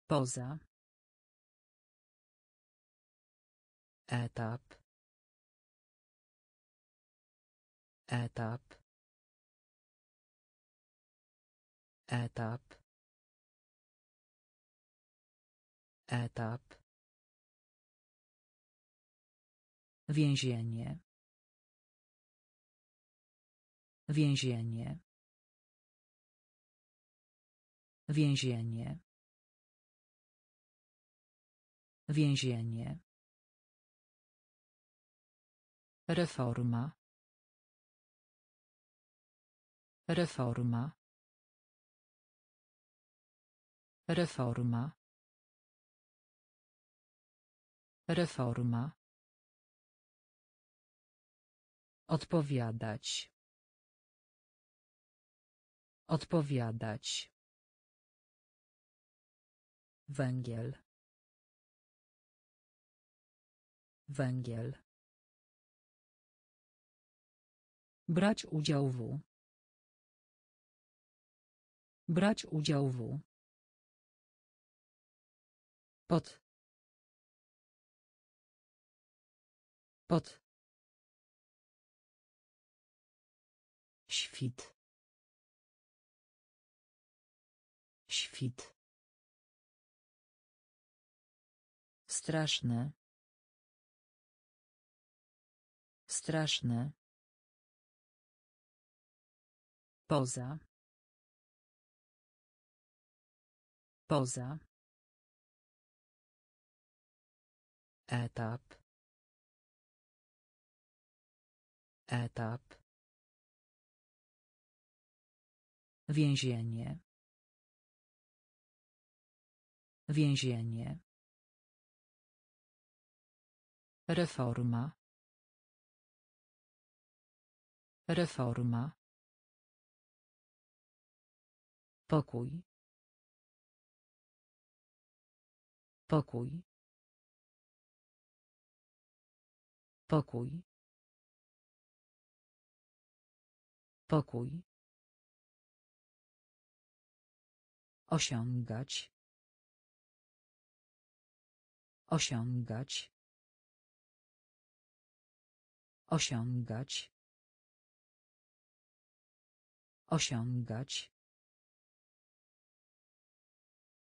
Poza. Etap. Etap. Etap. Etap. Więzienie. Więzienie. Więzienie. Więzienie. Reforma. Reforma. Reforma. Reforma. Odpowiadać. Odpowiadać. Węgiel. Węgiel. Brać udział w. Brać udział w. Pod. Pod. Świt. Świt. Straszne. Straszne. Poza. Poza. Etap. Etap. Więzienie. Więzienie. Reforma. Reforma. Pokój. Pokój. Pokój. Pokój. Osiągać. Osiągać. Osiągać. Osiągać.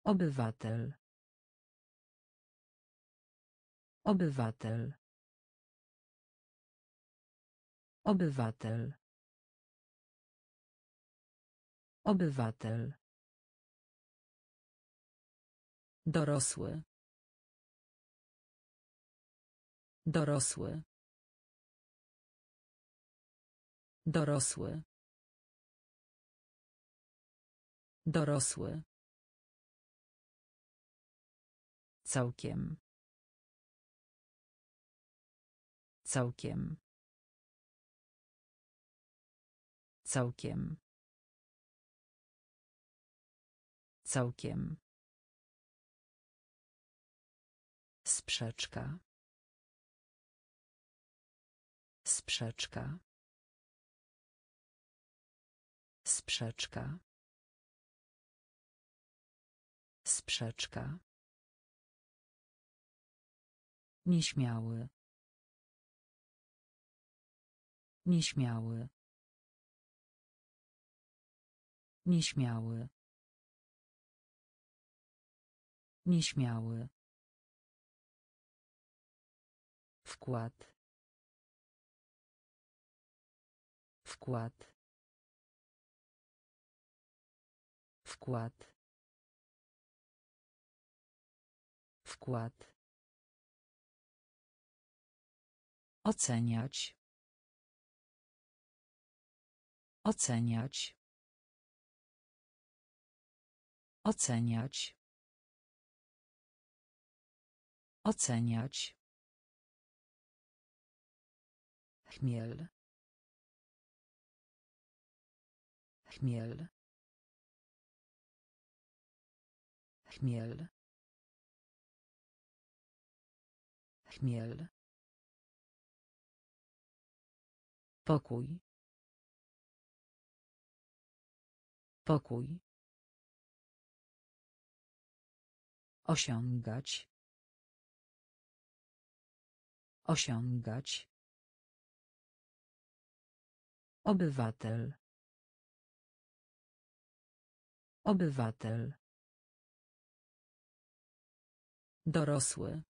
Obywatel. Obywatel. Obywatel. Obywatel. Dorosły. Dorosły. Dorosły. Dorosły. Całkiem. Całkiem. Całkiem. Całkiem. Sprzeczka. Sprzeczka. Sprzeczka. Sprzeczka. Nieśmiały. Nieśmiały. Nieśmiały. Nieśmiały. Wkład. Wkład. Wkład. Wkład. Oceniać. Oceniać. Oceniać. Oceniać. Chmiel. Chmiel. Chmiel. Chmiel. Pokój. Pokój. Osiągać. Osiągać. Obywatel. Obywatel. Dorosły.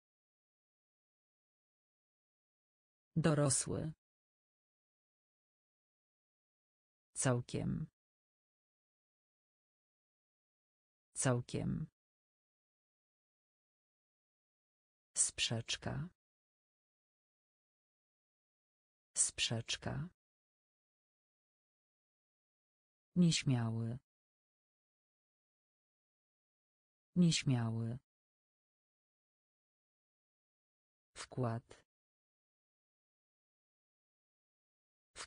Dorosły. Całkiem. Całkiem. Sprzeczka. Sprzeczka. Nieśmiały. Nieśmiały. Wkład.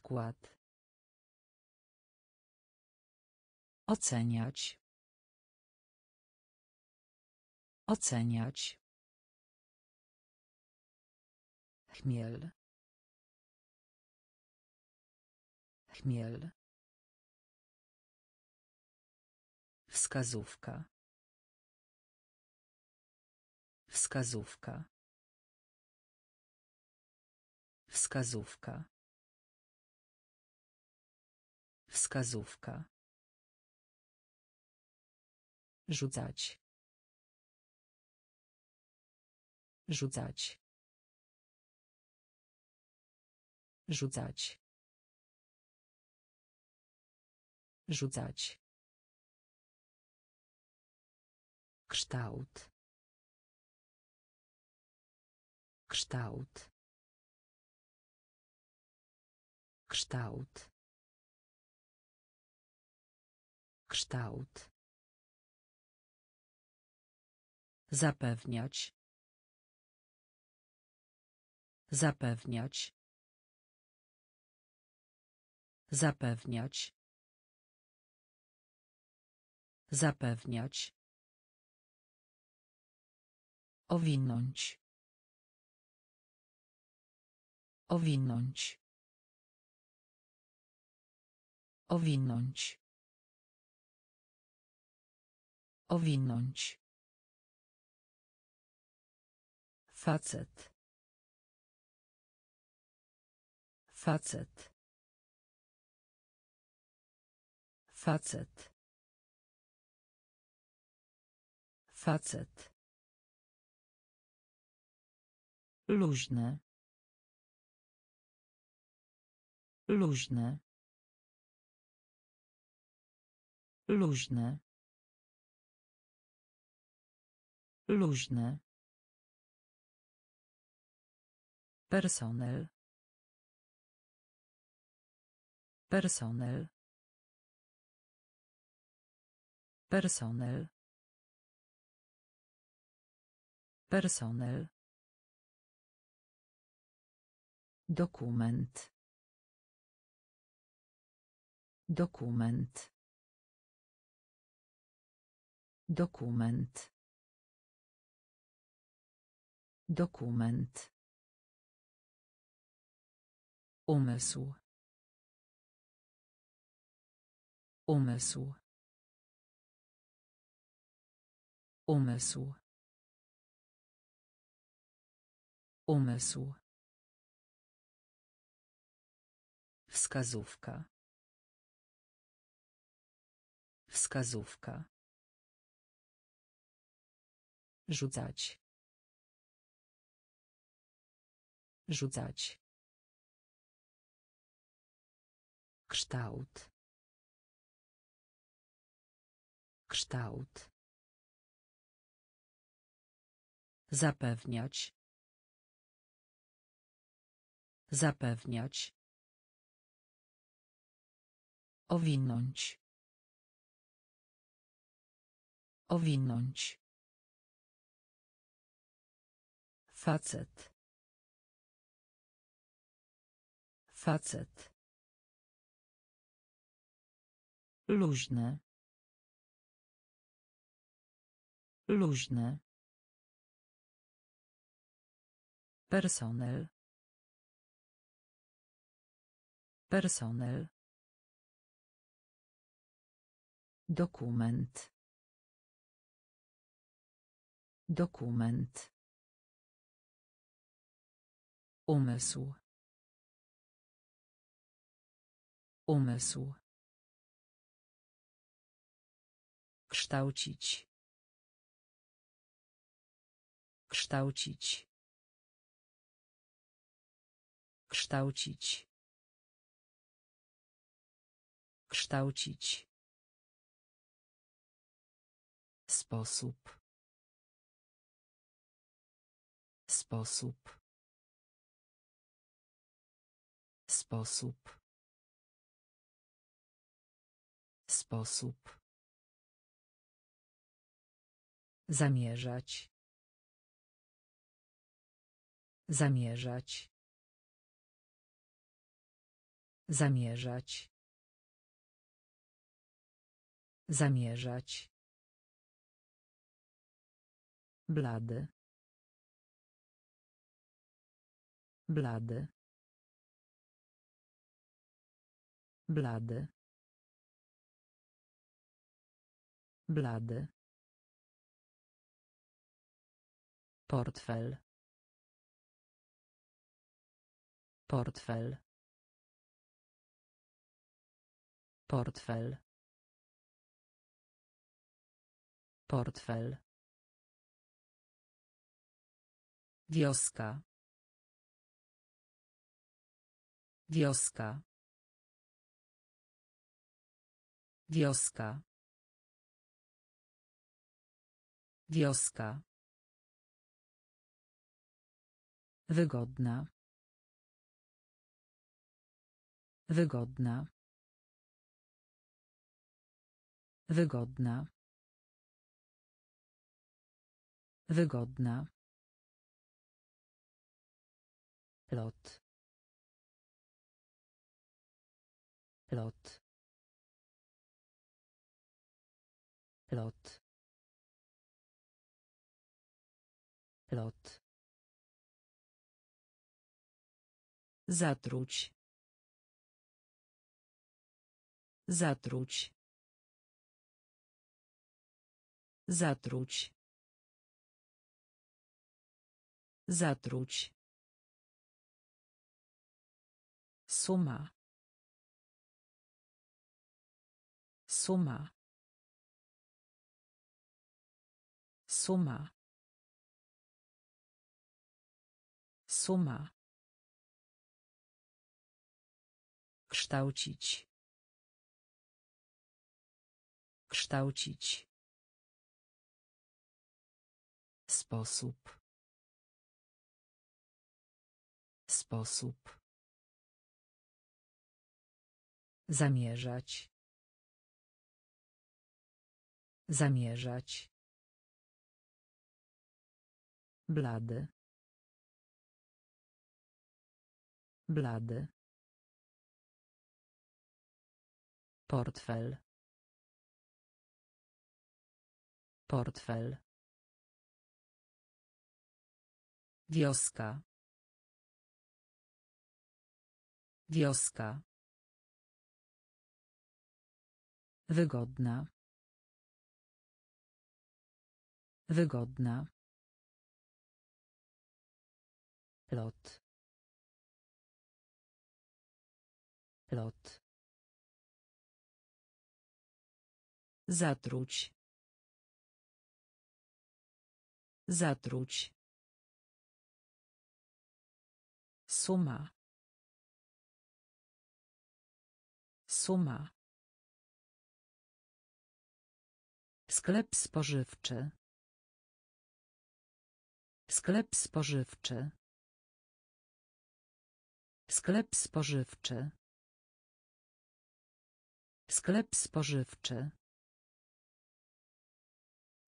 Wkład. Oceniać. Oceniać. Chmiel. Chmiel. Wskazówka. Wskazówka. Wskazówka. Wskazówka. Rzucać. Rzucać. Rzucać. Rzucać. Kształt. Kształt. Kształt. Kształt. Zapewniać. Zapewniać. Zapewniać. Zapewniać. Owinąć. Owinąć. Owinąć. Owinąć. Facet. Facet. Facet. Facet. Luźne. Luźne. Luźne. Luźne. Personel. Personel. Personel. Personel. Dokument. Dokument. Dokument. Dokument. Umysł. Umysł. Umysł. Umysł. Wskazówka. Wskazówka. Rzucać. Rzucać. Kształt. Kształt. Zapewniać. Zapewniać. Owinąć. Owinąć. Facet. Facet. Luźne. Personel. Personel. Dokument. Dokument. Umysł. Umysł. Kształcić. Kształcić. Kształcić. Kształcić. Sposób. Sposób. Sposób. Sposób. Zamierzać. Zamierzać. Zamierzać. Zamierzać. Blady. Blady. Blady. Blady. Portfel. Portfel. Portfel. Portfel. Wioska. Wioska. Wioska. Wioska. Wygodna. Wygodna. Wygodna. Wygodna. Lot. Lot. Lot. Lot. Zatruć. Zatruć. Zatruć. Zatruć. Suma. Suma. Suma. Suma. Kształcić. Kształcić. Sposób. Sposób. Zamierzać. Zamierzać. Blady. Blady. Portfel. Portfel. Wioska. Wioska. Wygodna. Wygodna. Lot. Lot. Zatruć. Zatruć. Suma. Suma. Sklep spożywczy. Sklep spożywczy. Sklep spożywczy. Sklep spożywczy.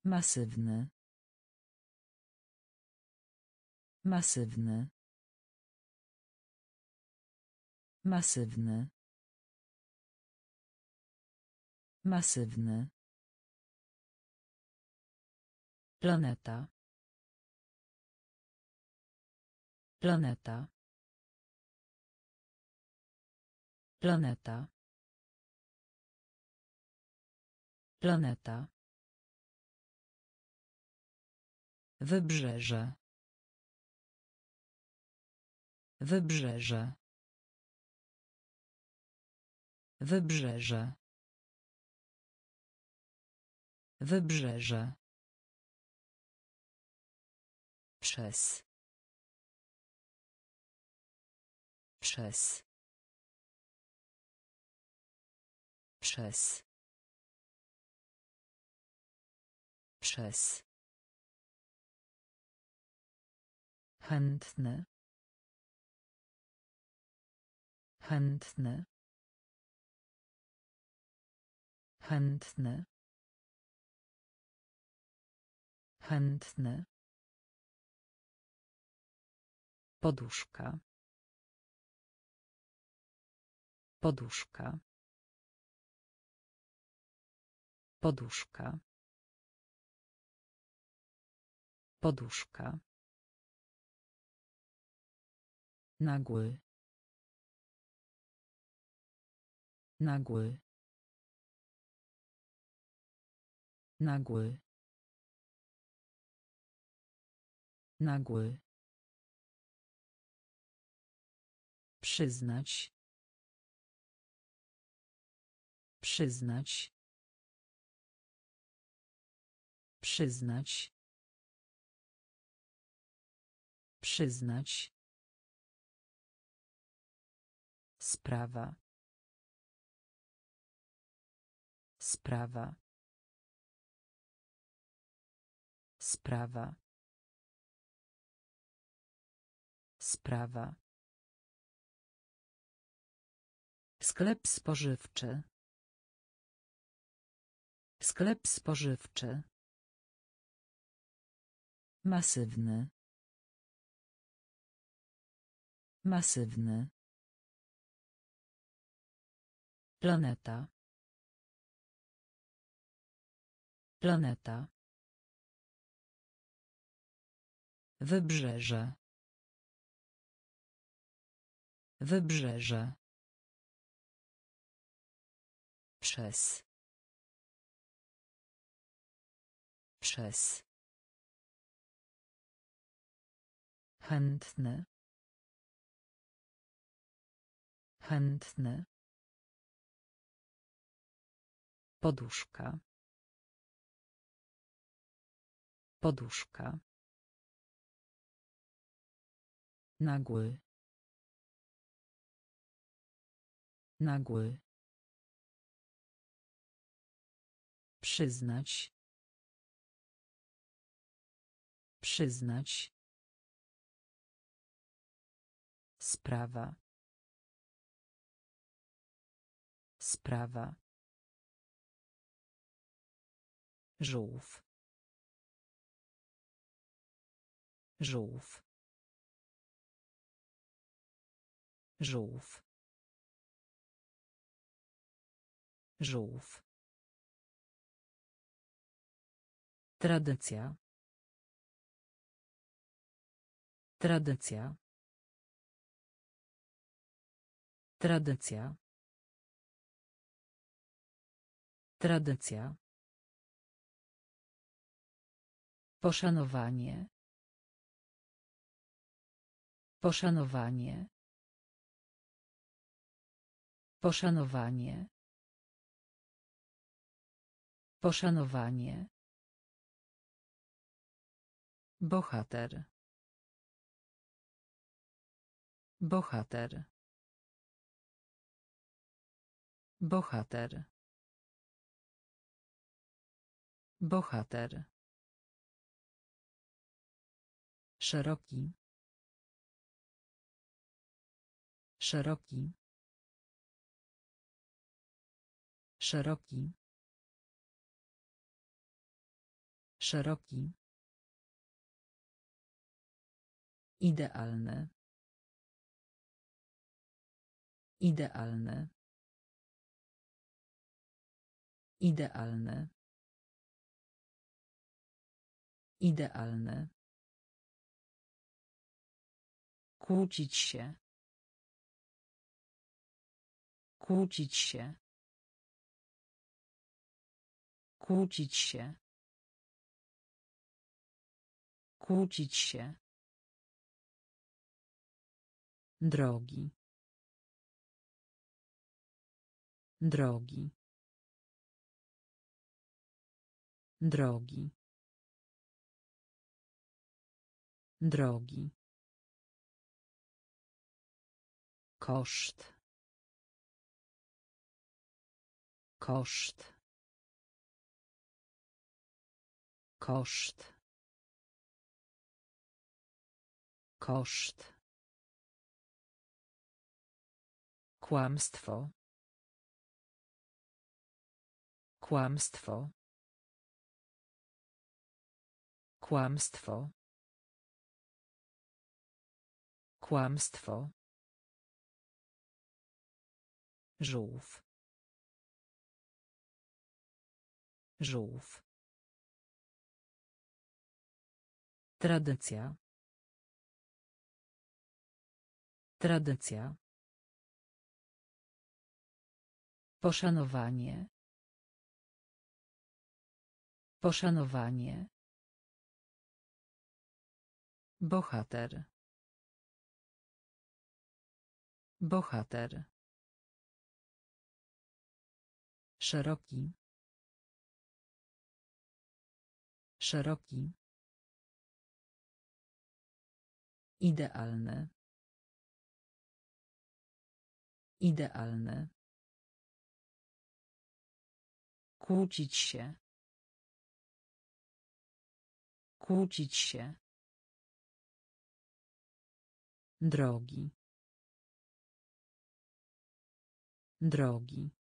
Masywny. Masywny. Masywny. Masywny. Planeta. Planeta. Planeta. Planeta. Wybrzeże. Wybrzeże. Wybrzeże. Wybrzeże. Przez. Przez. Przez. Przez. Chętny. Chętny. Chętny. Chętny. Poduszka. Poduszka. Poduszka. Poduszka. Nagły. Nagły. Nagły. Nagły. Przyznać. Przyznać. Przyznać. Przyznać. Sprawa. Sprawa. Sprawa. Sprawa. Sklep spożywczy. Sklep spożywczy. Masywny. Masywny. Planeta. Planeta. Wybrzeże. Wybrzeże. Przez. Przez. Chętny. Chętny. Poduszka. Poduszka. Nagły. Nagły. Przyznać. Przyznać. Sprawa. Sprawa. Żółw. żółw. Żółw. Żółw. Tradycja. Tradycja. Tradycja tradycja Poszanowanie. Poszanowanie. Poszanowanie. Poszanowanie. Bohater. Bohater. Bohater. Bohater. Szeroki. Szeroki. Szeroki. Szeroki. Idealne. Idealne. Idealne. Idealne. Kłócić się. Kłócić się. Kłócić się. Kłócić się. Drogi. Drogi. Drogi. Drogi. koszt. Koszt. Koszt. Koszt. Kłamstwo. Kłamstwo. Kłamstwo kłamstwo. Żółw. Żółw. Tradycja. Tradycja. Poszanowanie. Poszanowanie. Bohater bohater Szeroki. Szeroki. Idealne. Idealne. Kłócić się. Kłócić się. Drogi. Drogi.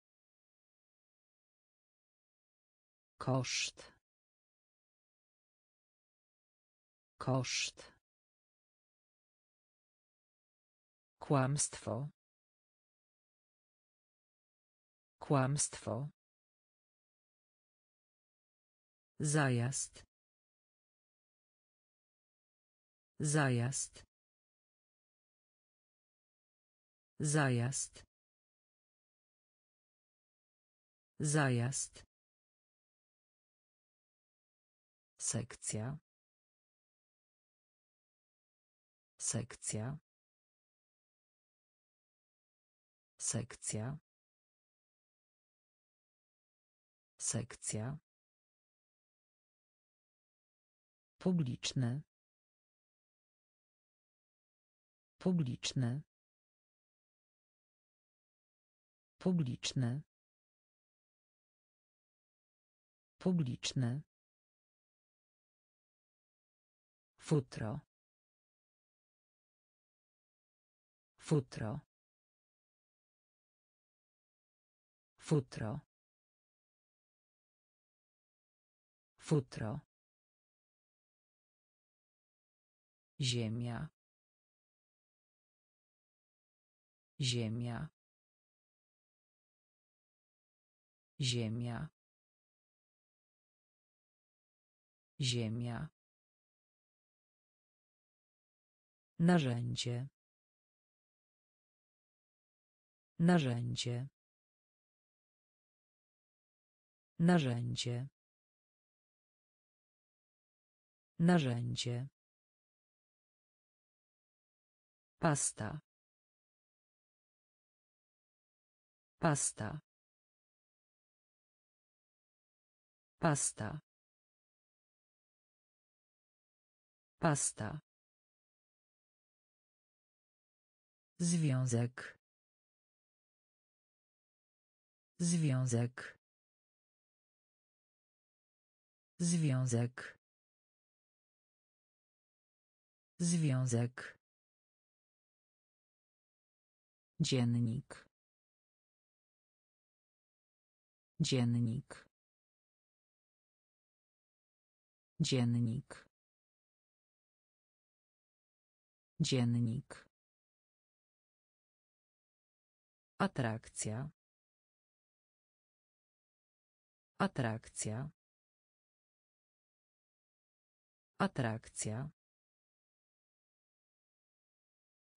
koszt. Koszt. Kłamstwo. Kłamstwo. Zajazd. Zajazd. Zajazd zajazd. Sekcja. Sekcja. Sekcja. Sekcja. Publiczne publiczne publiczne publiczne Futro. Futro. Futro. Futro. Ziemia. Ziemia. Ziemia. Ziemia. Narzędzie. Narzędzie. Narzędzie. Narzędzie. Pasta. Pasta. Pasta. Pasta. Związek. Związek. Związek. Związek. Dziennik. Dziennik. Dziennik. Dziennik. Atrakcja. Atrakcja. Atrakcja.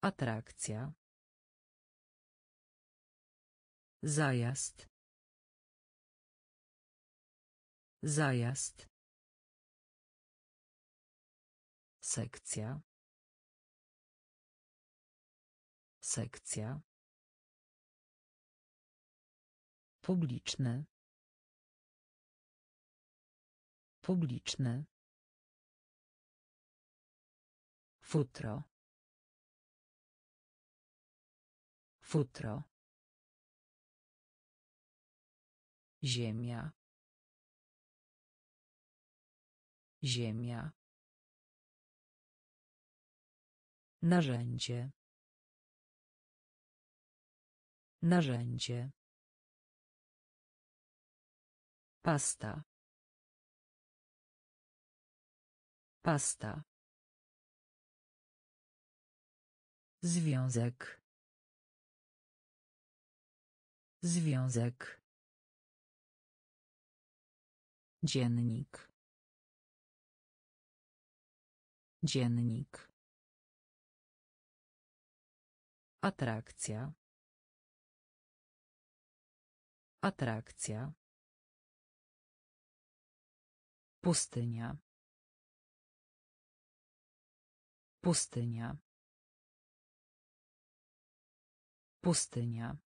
Atrakcja. Zajazd. Zajazd. Sekcja. Sekcja. Publiczny. Publiczny. Futro. Futro. Ziemia. Ziemia. Narzędzie. Narzędzie. Pasta. Pasta. Związek. Związek. Dziennik. Dziennik. Atrakcja. Atrakcja. Pustynia. Pustynia. Pustynia.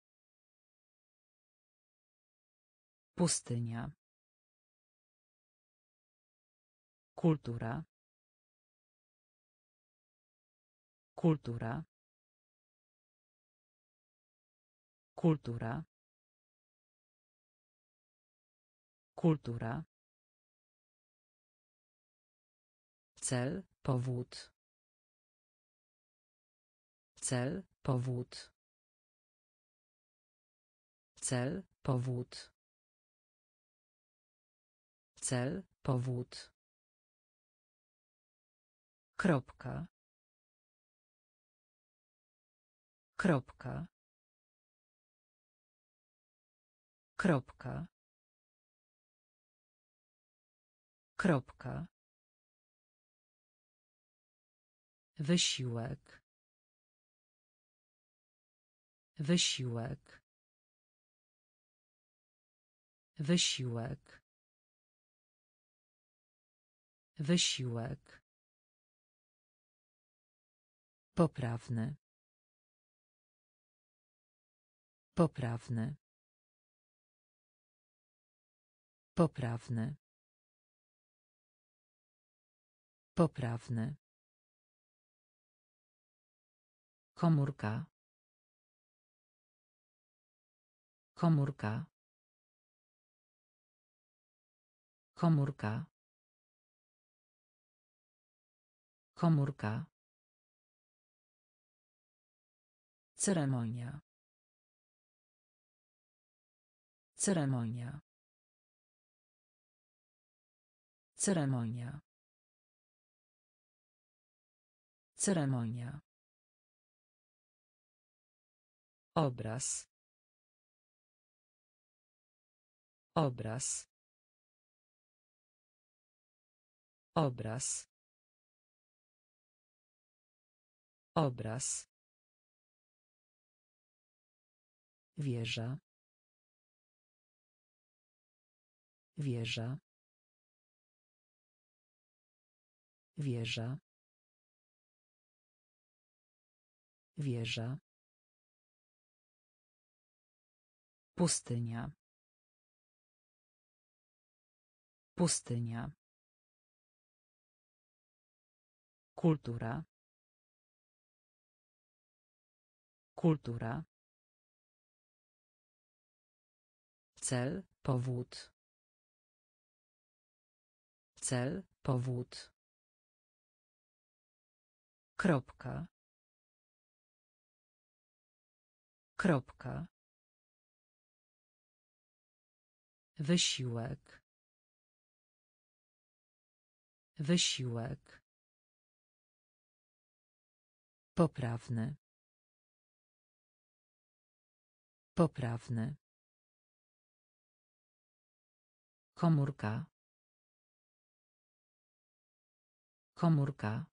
Pustynia. Kultura. Kultura. Kultura. Kultura. Cel, powód. Cel, powód. Cel, powód. Cel, powód. Kropka. Kropka. Kropka. Kropka. Wysiłek. Wysiłek. Wysiłek. Wysiłek. Poprawny. Poprawny. Poprawny. Poprawny. Komórka. Komórka. Komórka. Komórka. Ceremonia. Ceremonia. Ceremonia. Ceremonia. Obraz. Obraz. Obraz. Obraz. Wieża. Wieża. Wieża. Wieża. Pustynia. Pustynia. Kultura. Kultura. Cel, powód. Cel, powód. Kropka. Kropka. Wysiłek. Wysiłek. Poprawny. Poprawny. Komórka. Komórka.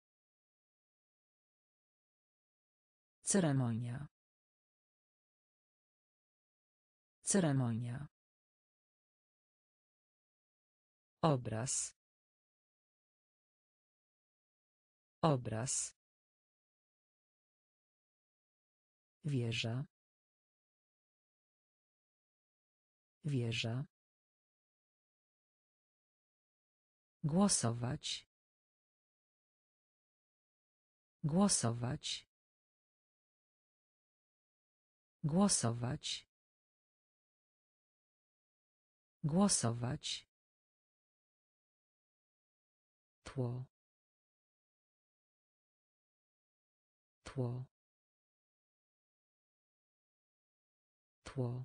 Ceremonia. Ceremonia. Obraz. Obraz. Wieża. Wieża. Głosować. Głosować. Głosować. Głosować. Tło. Tło. Tło.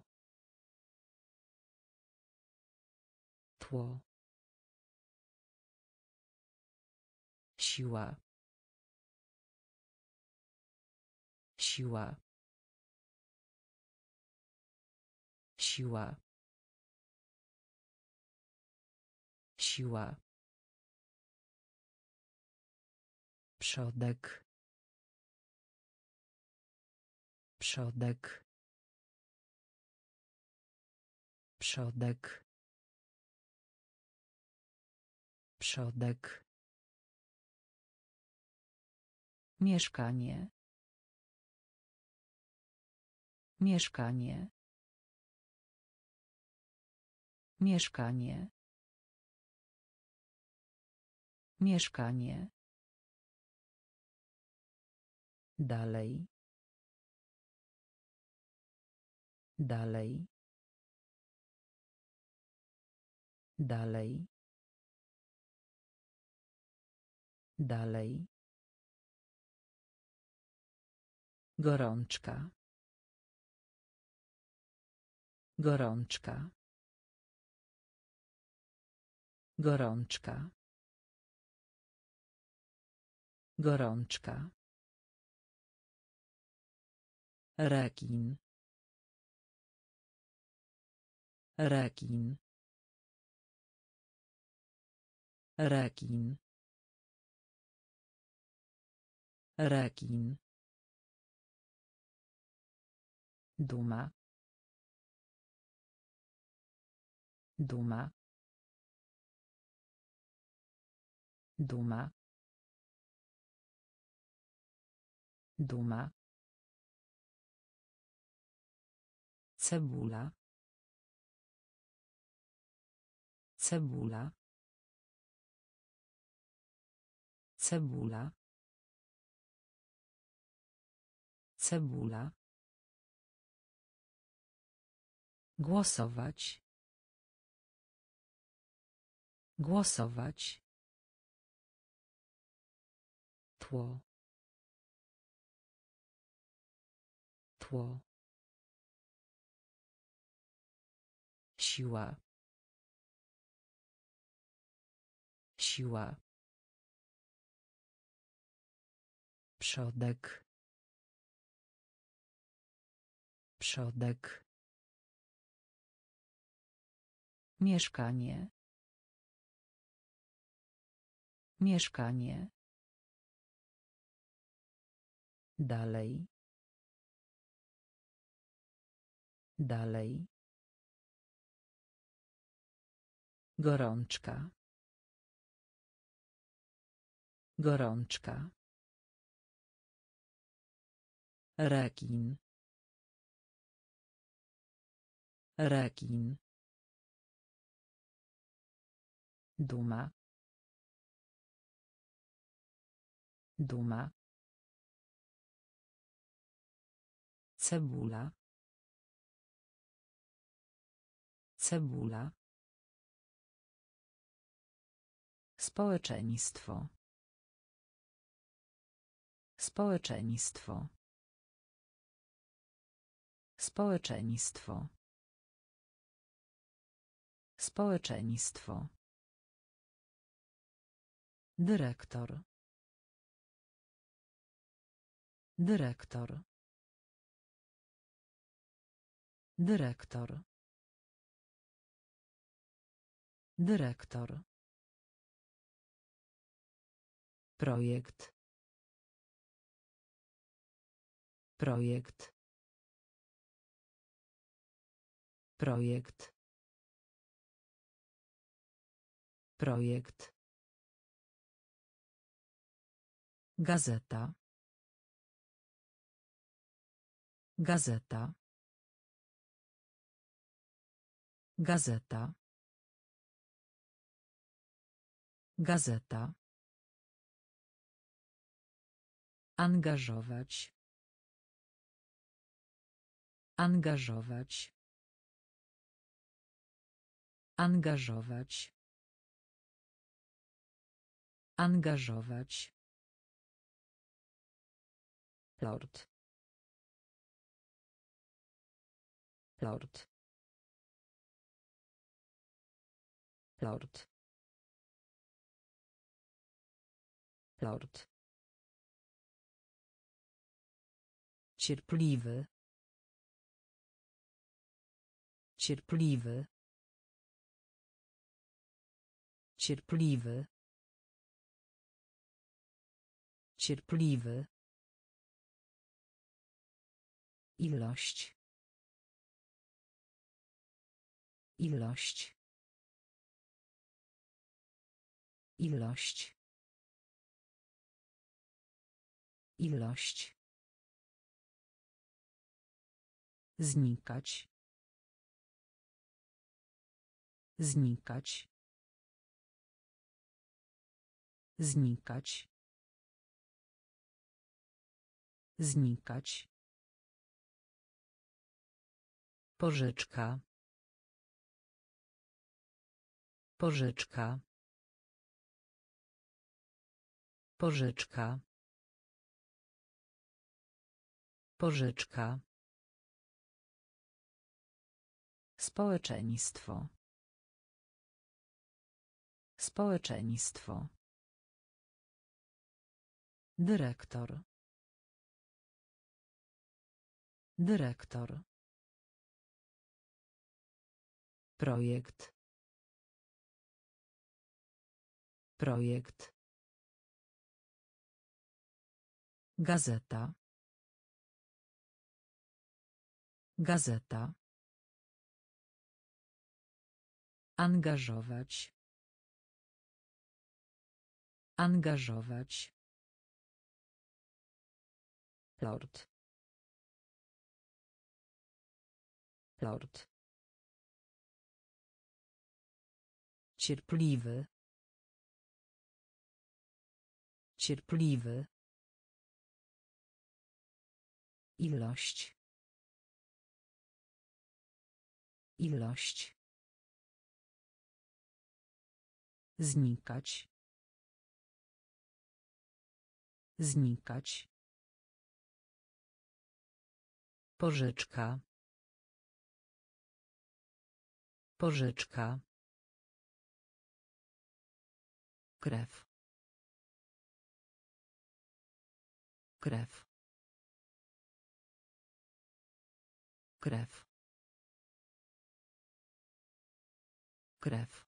Tło. Siła. Siła. Siła. Siła. Przodek. Przodek. Przodek. Przodek. Mieszkanie. Mieszkanie. Mieszkanie. Mieszkanie. Dalej. Dalej. Dalej. Dalej. Gorączka. Gorączka. Gorączka. Gorączka. Rekin. Rekin. Rekin. Rekin. Duma. Duma. Duma. Duma. Cebula. Cebula. Cebula. Cebula. Głosować. Głosować. Tło. Tło. Siła. Siła. Przodek. Przodek. Mieszkanie. Mieszkanie. Dalej. Dalej. Gorączka. Gorączka. Rekin. Rekin. Duma. Duma. Cebula. Cebula. Społeczeństwo. Społeczeństwo. Społeczeństwo. Społeczeństwo. Dyrektor. Dyrektor. Dyrektor. Dyrektor. Projekt. Projekt. Projekt. Projekt. Gazeta. Gazeta. Gazeta. Gazeta. Angażować. Angażować. Angażować. Angażować. Lord. Lord. Lord. Lord. Cierpliwy. Cierpliwy. Cierpliwy. Cierpliwy. Ilość. Ilość. Ilość. Ilość. Znikać. Znikać. Znikać. Znikać. Pożyczka. Pożyczka. Pożyczka. Pożyczka. Społeczeństwo. Społeczeństwo. Dyrektor. Dyrektor. Projekt. Projekt. Gazeta. Gazeta. Angażować. Angażować. Lord. Lord. Cierpliwy. Cierpliwy. Ilość. Ilość. Znikać. Znikać. Pożyczka. Pożyczka. Krew. krew krew krew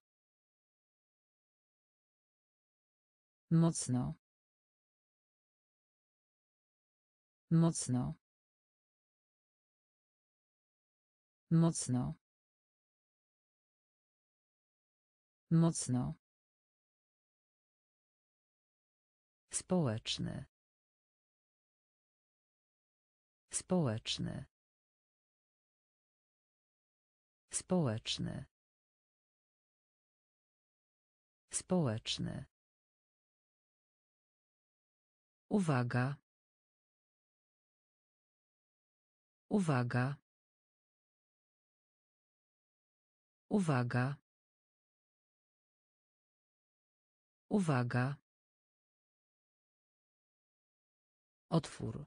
mocno mocno mocno mocno Społeczny. Społeczny. Społeczny. Społeczny. Uwaga. Uwaga. Uwaga. Uwaga. Otwór.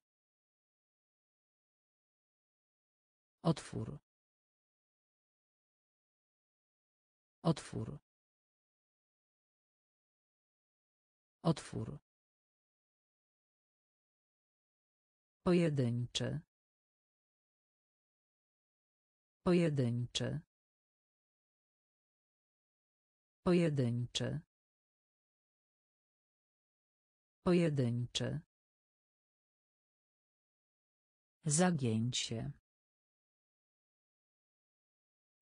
Otwór. Otwór. Otwór. Pojedynczy. Pojedynczy. Pojedynczy. Pojedynczy. Zagięcie.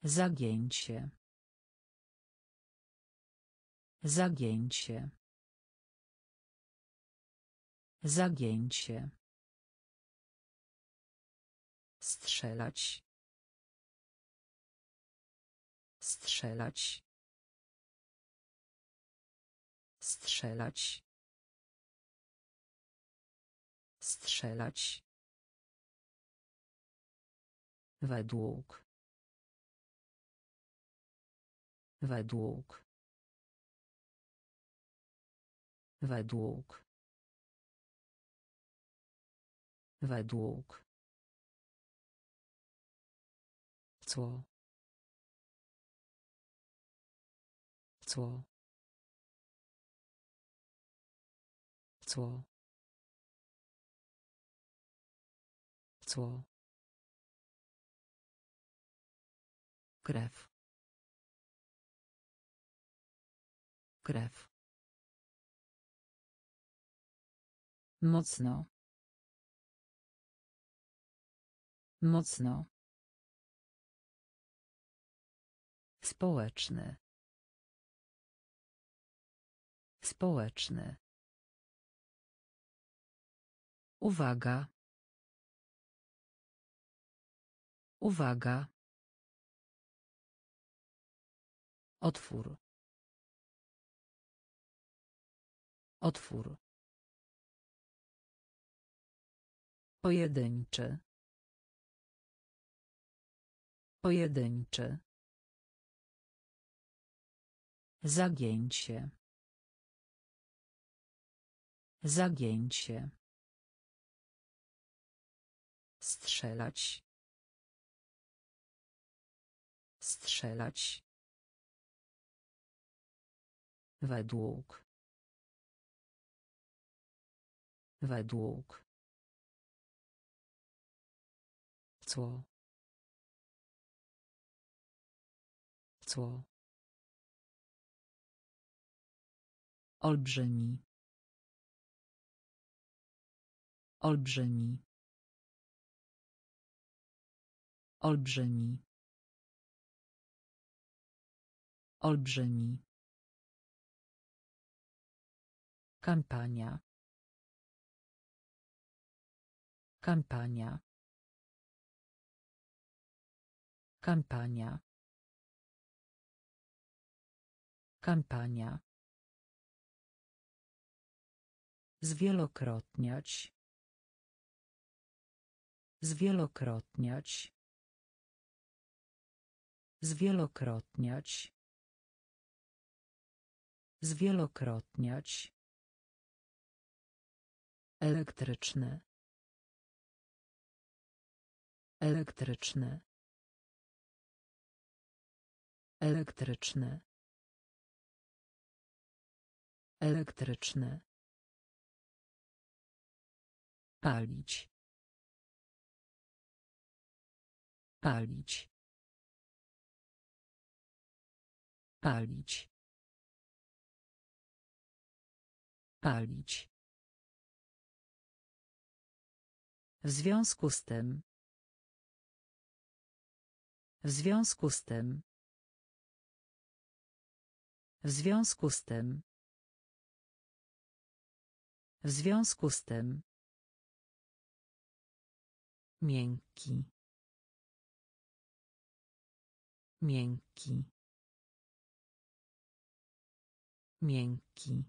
Zagięcie. Zagięcie. Zagięcie. Strzelać. Strzelać. Strzelać. Strzelać. Według. Według. Według. Według. Co? Co? Co? Co? krew krew mocno mocno społeczny społeczny uwaga uwaga Otwór. Otwór. Pojedynczy. Pojedynczy. Zagięcie. Zagięcie. Strzelać. Strzelać. Według. Według. Co? Olbrzymi. Olbrzymi. Olbrzymi. Olbrzymi. Kampania. Kampania. Kampania. Kampania. Zwielokrotniać. Zwielokrotniać. Zwielokrotniać. Zwielokrotniać. Elektryczny. Elektryczny. Elektryczny. Elektryczny. Palić. Palić. Palić. Palić. W związku z tym. W związku z tym. W związku z tym. W związku z tym. Miękki. Miękki. Miękki.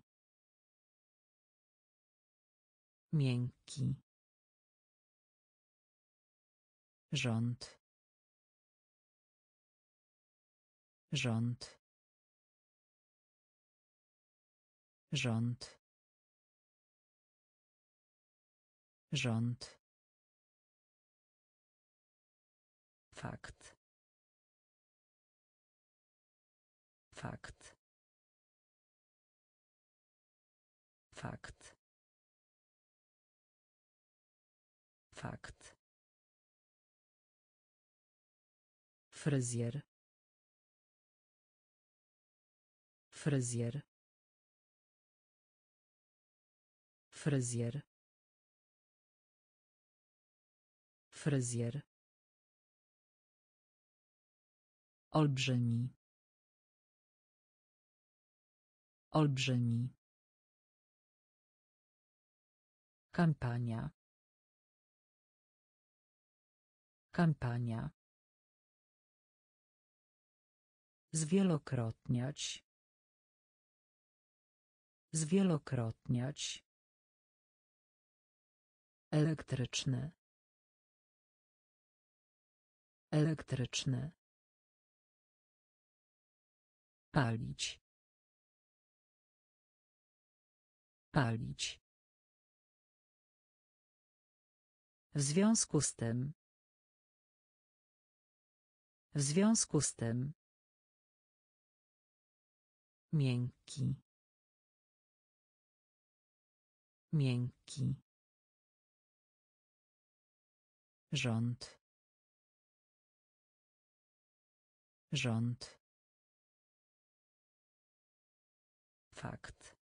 Miękki. Rząd. Rząd. Rząd. Rząd. Fakt. Fakt. Fakt. Fakt. Fryzjer. Fryzjer. Fryzjer. Fryzjer. Olbrzymi. Olbrzymi. Kampania. Kampania. Zwielokrotniać. Zwielokrotniać. Elektryczny. Elektryczny. Palić. Palić. W związku z tym. W związku z tym. Miękki. Miękki. Rząd. Rząd. Fakt.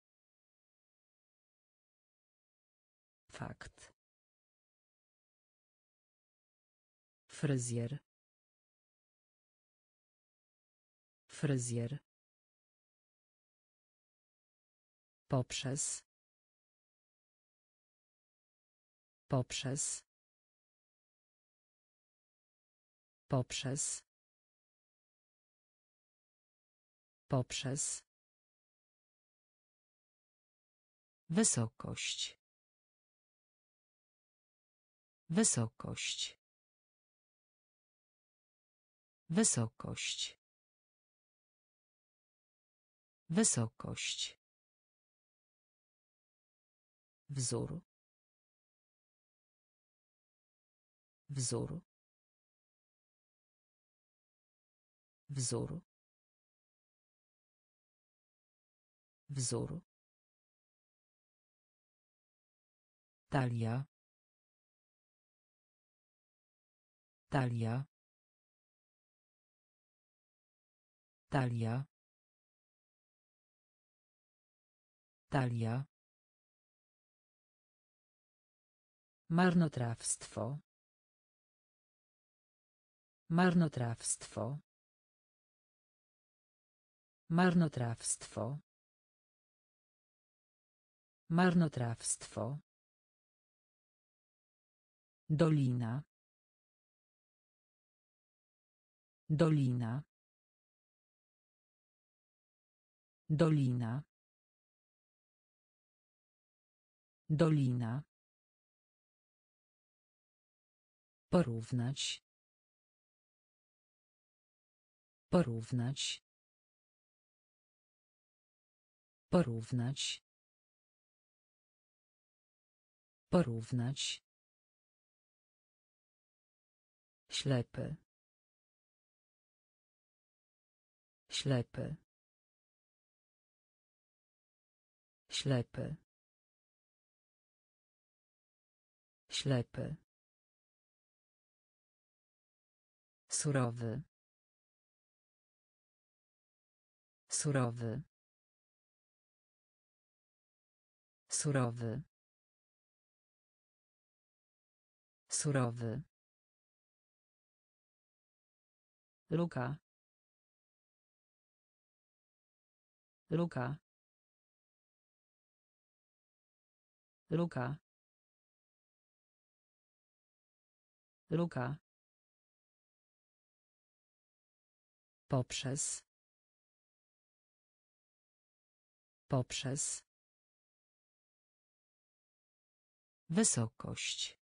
Fakt. Fryzjer. Fryzjer. Poprzez. Poprzez. Poprzez. Poprzez. Wysokość. Wysokość. Wysokość. Wysokość. Wzór. Wzór. Wzór. Wzór. Talia. Talia. Talia. Talia. Marnotrawstwo. Marnotrawstwo. Marnotrawstwo. Marnotrawstwo. Dolina. Dolina. Dolina. Dolina. Porównać. Porównać. Porównać. Porównać. Ślepy. Ślepy. Ślepy. Ślepy. Surowy. Surowy. Surowy. Surowy. Luka. Luka. Luka. Luka. Poprzez. Poprzez. Wysokość.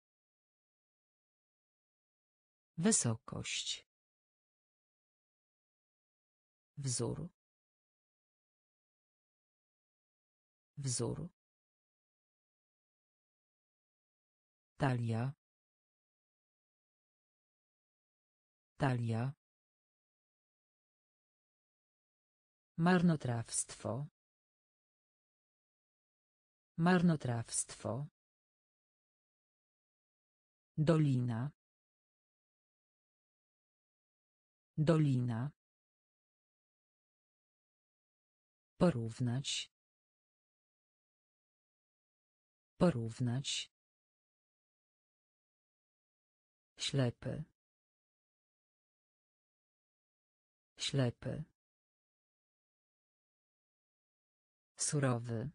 Wysokość. Wzór. Wzór. Talia. Talia. Marnotrawstwo. Marnotrawstwo. Dolina. Dolina. Porównać. Porównać. Ślepy. Ślepy. Surowy.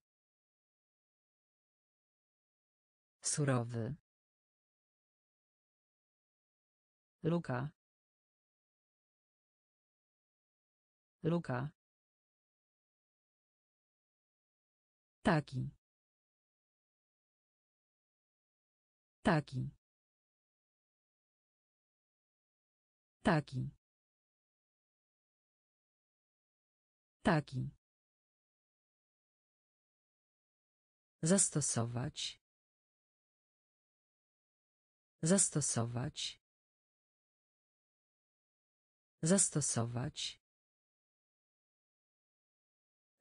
Surowy. Luka. Luka. Taki. Taki. Taki. Taki. Zastosować. Zastosować. Zastosować.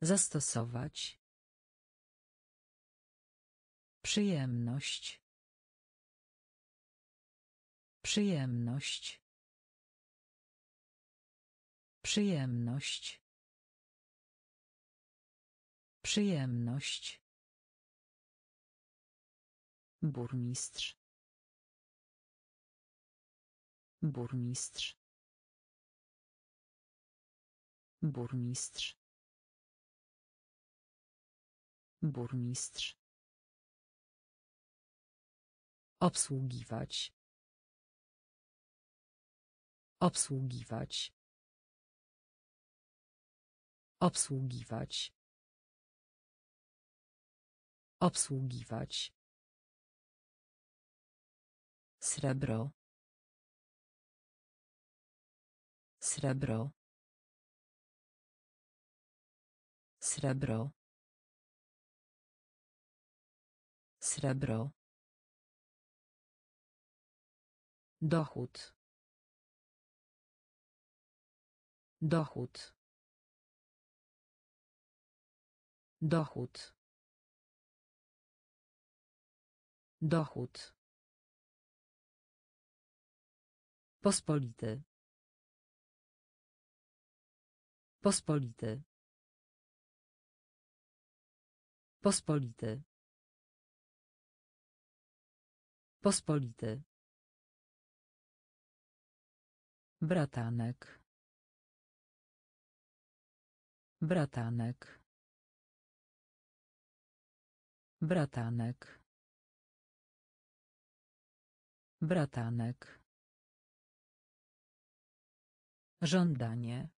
Zastosować. Przyjemność. Przyjemność. Przyjemność. Przyjemność. Burmistrz. Burmistrz. Burmistrz. Burmistrz. Obsługiwać. Obsługiwać. Obsługiwać. Obsługiwać. Srebro. Srebro. Srebro. Srebro. Dochód. Dochód. Dochód. Dochód. Pospolity. Pospolity. Pospolity. Pospolity. Bratanek. Bratanek. Bratanek. Bratanek. Żądanie.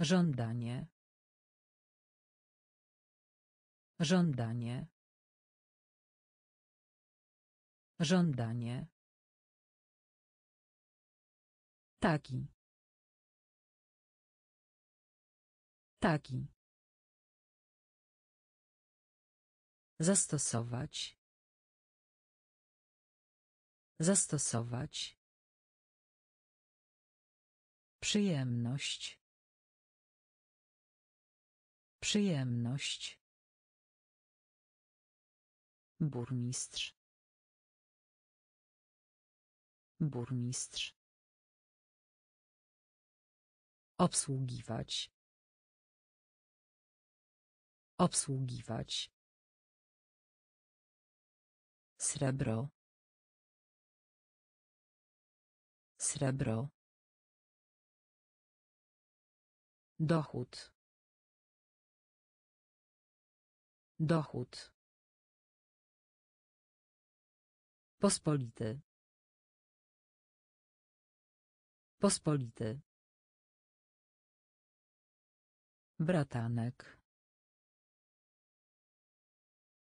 Żądanie. Żądanie. Żądanie. Taki. Taki. Zastosować. Zastosować. Przyjemność. Przyjemność. Burmistrz. Burmistrz. Obsługiwać. Obsługiwać. Srebro. Srebro. Dochód. Dochód. Pospolity. Pospolity. Bratanek.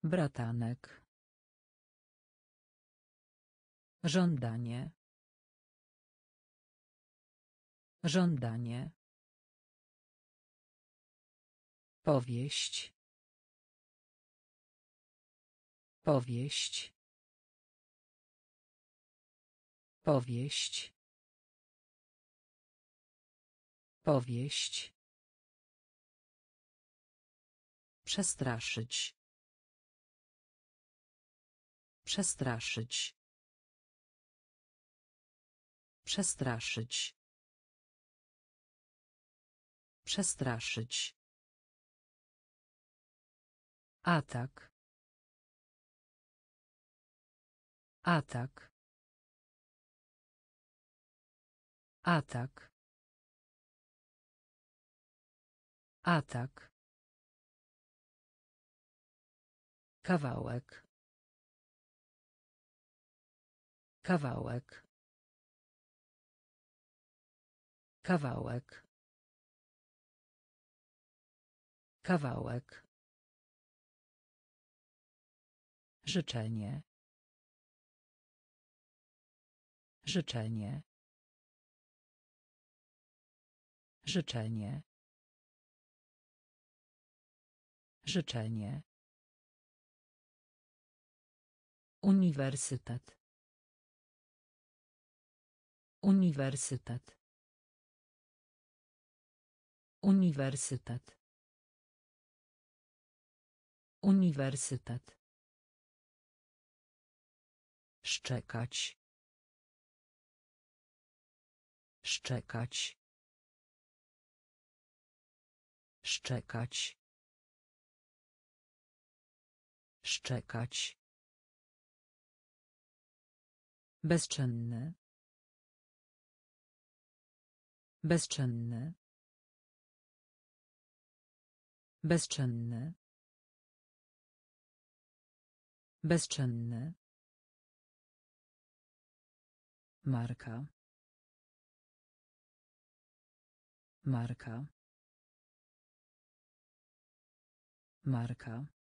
Bratanek. Żądanie. Żądanie. Powieść. Powieść. Powieść. Powieść. Przestraszyć. Przestraszyć. Przestraszyć. Przestraszyć. Atak. Atak. Atak. Atak. Kawałek. Kawałek. Kawałek. Kawałek. Życzenie. Życzenie. Życzenie. Życzenie. Uniwersytet. Uniwersytet. Uniwersytet. Uniwersytet. Szczekać. Szczekać. Szczekać. Szczekać. Bezczynny. Bezczynny. Bezczynny. Bezczynny. Marka. Marka. Marka.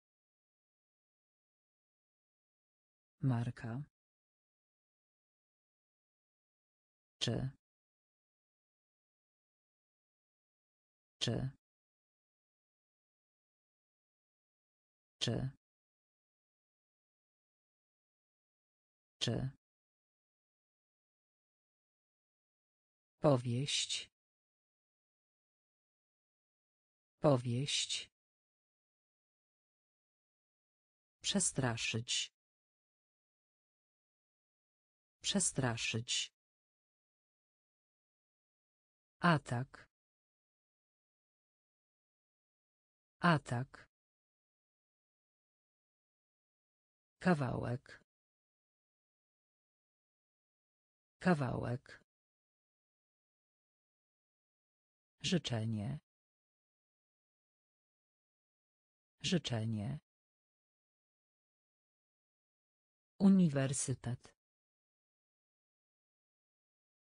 Marka. Czy. Czy. Czy. Czy. Powieść. Powieść. Przestraszyć. Przestraszyć. Atak. Atak. Kawałek. Kawałek. Życzenie. Życzenie. Uniwersytet.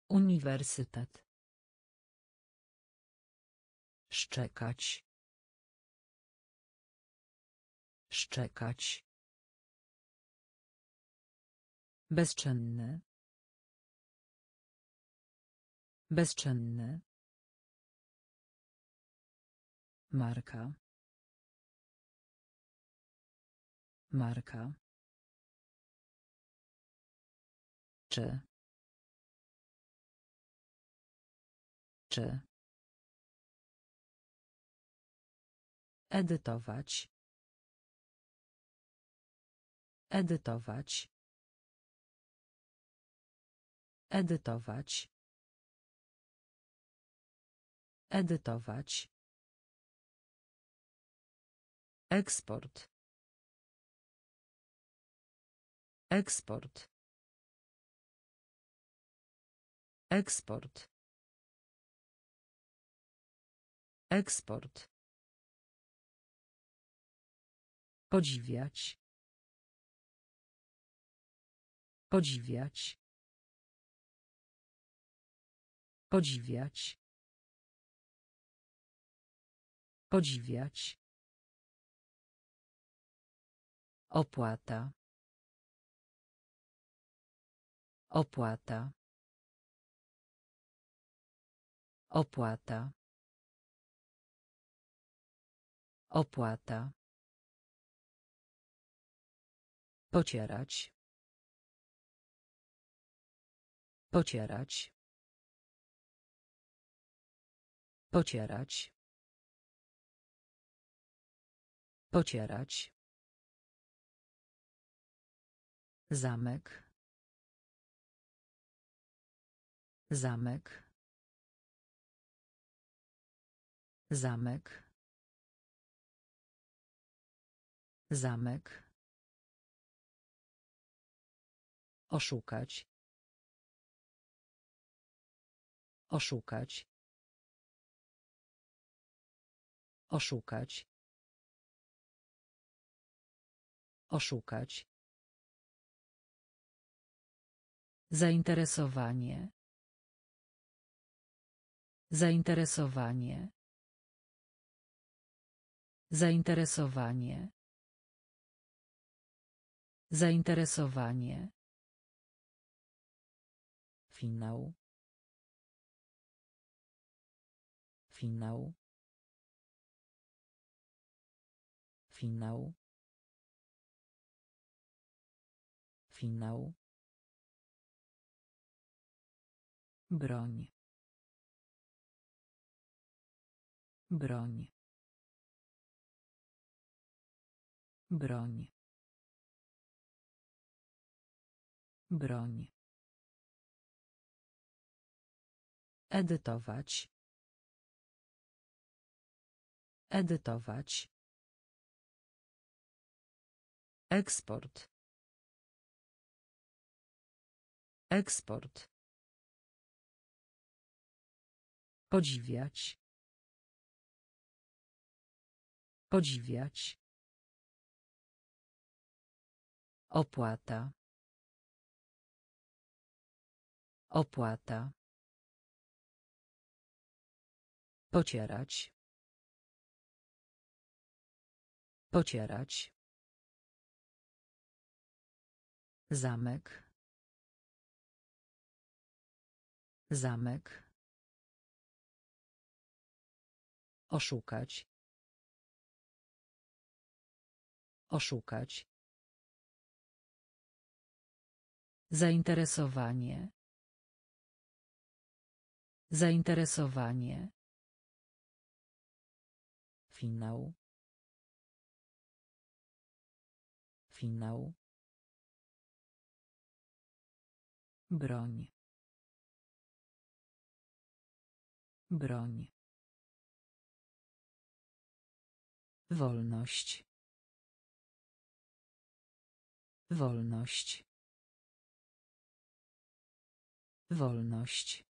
Uniwersytet. Szczekać. Szczekać. Bezczynny. Bezczynny. Marka. Marka. Czy. Czy. Edytować. Edytować. Edytować. Edytować. Eksport. Eksport. Eksport. Eksport. Podziwiać. Podziwiać. Podziwiać. Podziwiać. Opłata. Opłata. Opłata. Opłata. Pocierać. Pocierać. Pocierać. Pocierać. Zamek. Zamek. Zamek. Zamek. Oszukać. Oszukać. Oszukać. Oszukać. Zainteresowanie. Zainteresowanie. Zainteresowanie. Zainteresowanie. Finał. Finał. Finał. Finał. Broń. Broń. Broń. Broń. Edytować. Edytować. Eksport. Eksport. Podziwiać. Podziwiać. Opłata. Opłata. Pocierać. Pocierać. Zamek. Zamek. Oszukać. Oszukać. Zainteresowanie. Zainteresowanie. Finał. Finał. Broń. Broń. Wolność. Wolność. Wolność.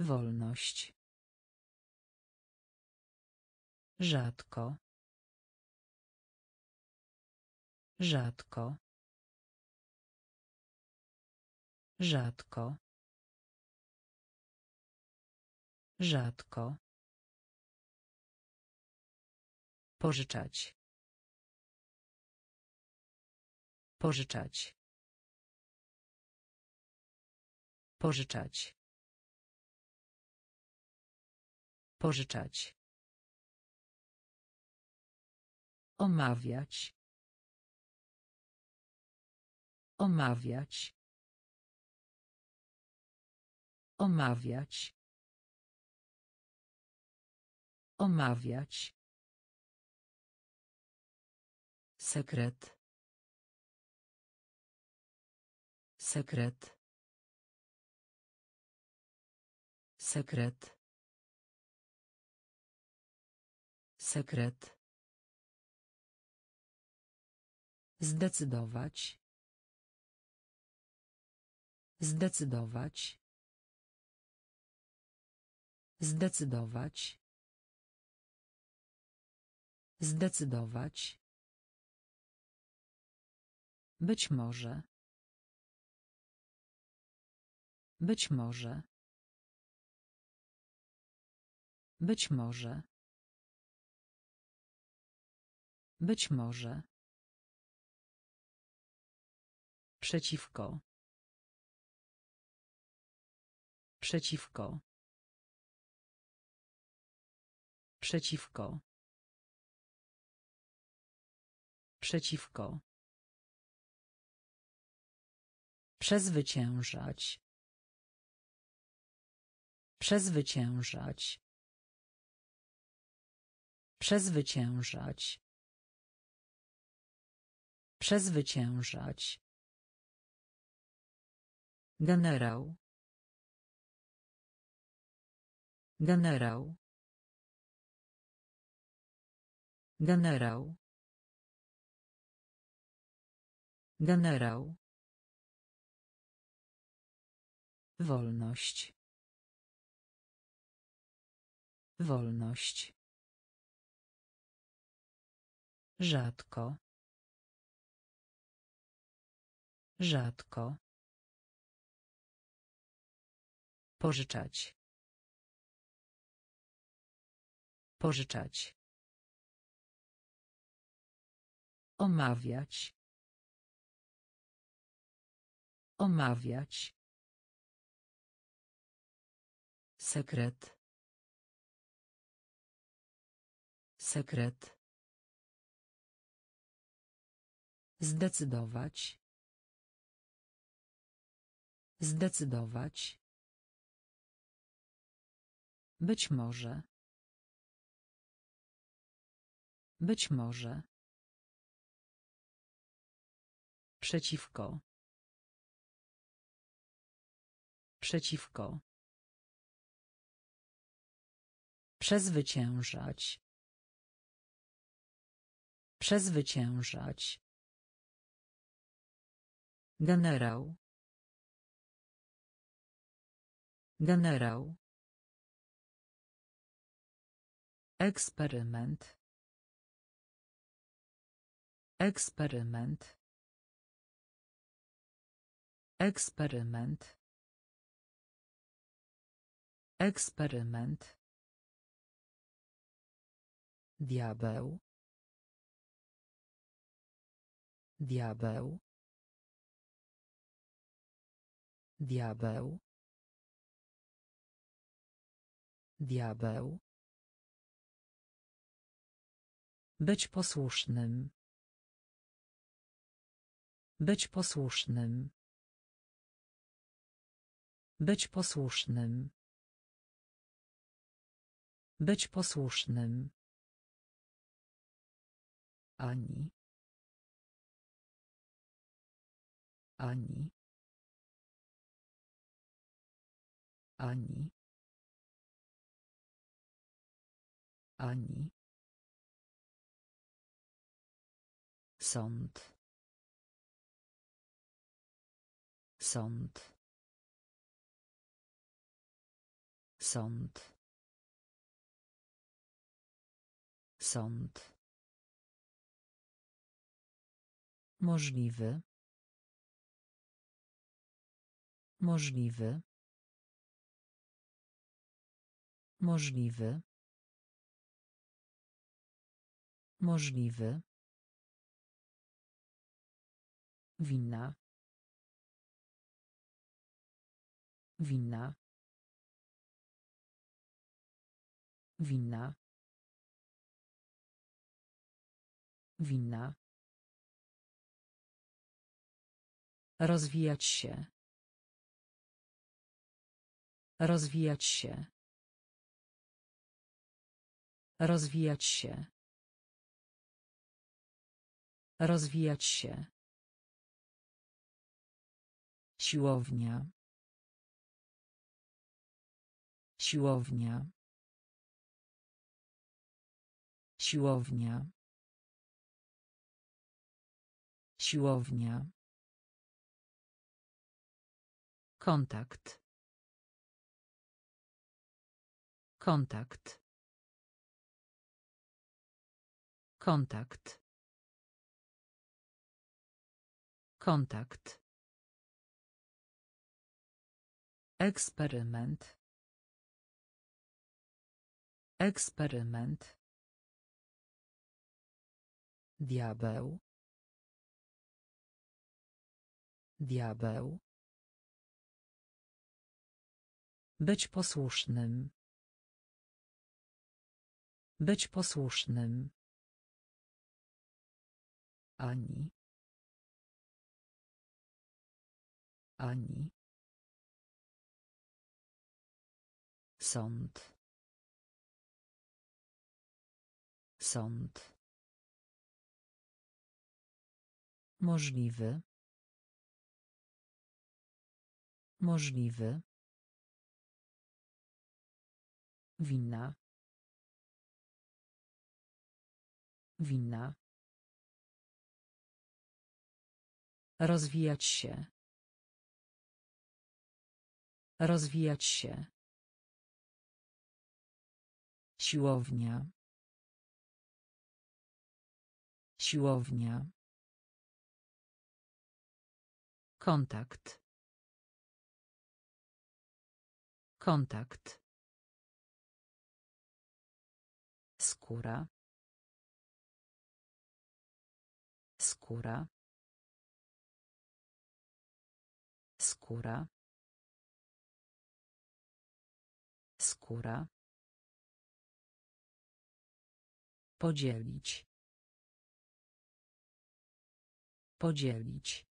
Wolność. Rzadko. Rzadko. Rzadko. Rzadko. Pożyczać. Pożyczać. Pożyczać. Pożyczać. Omawiać. Omawiać. Omawiać. Omawiać. Sekret. Sekret. Sekret. Sekret. Zdecydować. Zdecydować. Zdecydować. Zdecydować. Być może. Być może. Być może. Być może. Przeciwko. Przeciwko. Przeciwko. Przeciwko. Przezwyciężać. Przezwyciężać. Przezwyciężać. Przezwyciężać. Generał. Generał. Generał. Generał. Wolność. Wolność. Rzadko. Rzadko. Pożyczać. Pożyczać. Omawiać. Omawiać. Sekret. Sekret. Zdecydować. Zdecydować. Być może. Być może. Przeciwko. Przeciwko. Przezwyciężać. Przezwyciężać. Generał. Generał. Eksperyment. Eksperyment. Eksperyment. Eksperyment. Diabeł. Diabeł. Diabeł. Diabeł. Być posłusznym. Być posłusznym. Być posłusznym. Być posłusznym. Ani. Ani. Ani. Ani. Sąd. Sąd. Sąd. Sąd. Możliwy. Możliwy. Możliwy. Możliwy. Winna. Winna. Winna. Winna. Rozwijać się. Rozwijać się. Rozwijać się. Rozwijać się. Siłownia. Siłownia. Siłownia. Siłownia. Kontakt. Kontakt. Kontakt. Kontakt. Eksperyment. Eksperyment. Diabeł. Diabeł. Być posłusznym. Być posłusznym. Ani. Ani. Sąd. Sąd. Możliwy. Możliwy. Winna. Winna. Rozwijać się. Rozwijać się. Siłownia. Siłownia. Kontakt. Kontakt. Skóra. Skóra. Skóra. Skóra. Podzielić. Podzielić.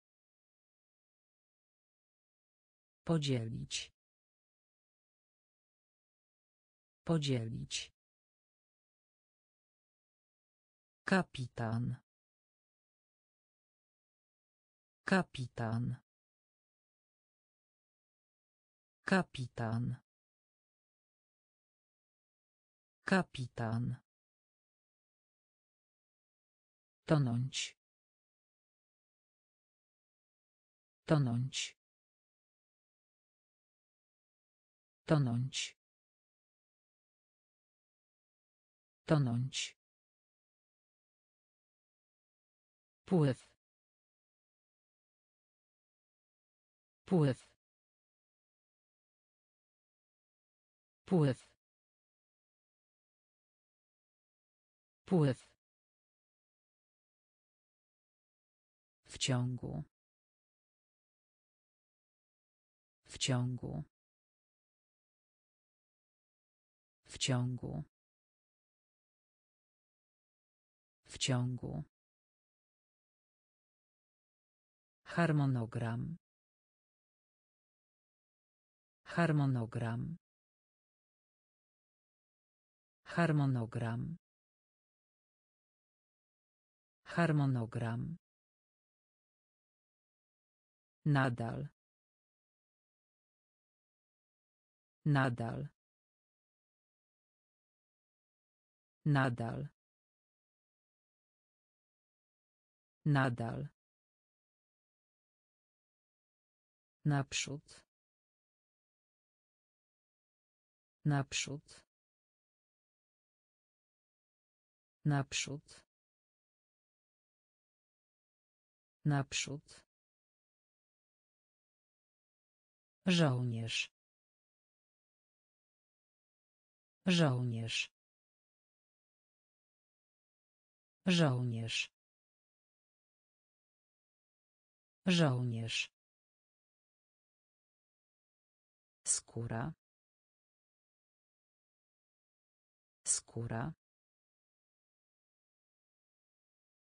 Podzielić. Podzielić. Kapitan. Kapitan. Kapitan. Kapitan. Tonąć. Tonąć. Tonąć. Tonąć. Pływ. Pływ. Pływ. Pływ. W ciągu. W ciągu. W ciągu. W ciągu. Harmonogram. Harmonogram. Harmonogram. Harmonogram. Nadal. Nadal. Nadal. Nadal. Naprzód. Naprzód. Naprzód. Naprzód. Żołnierz. Żołnierz. Żołnierz. Żołnierz. Skóra. Skóra.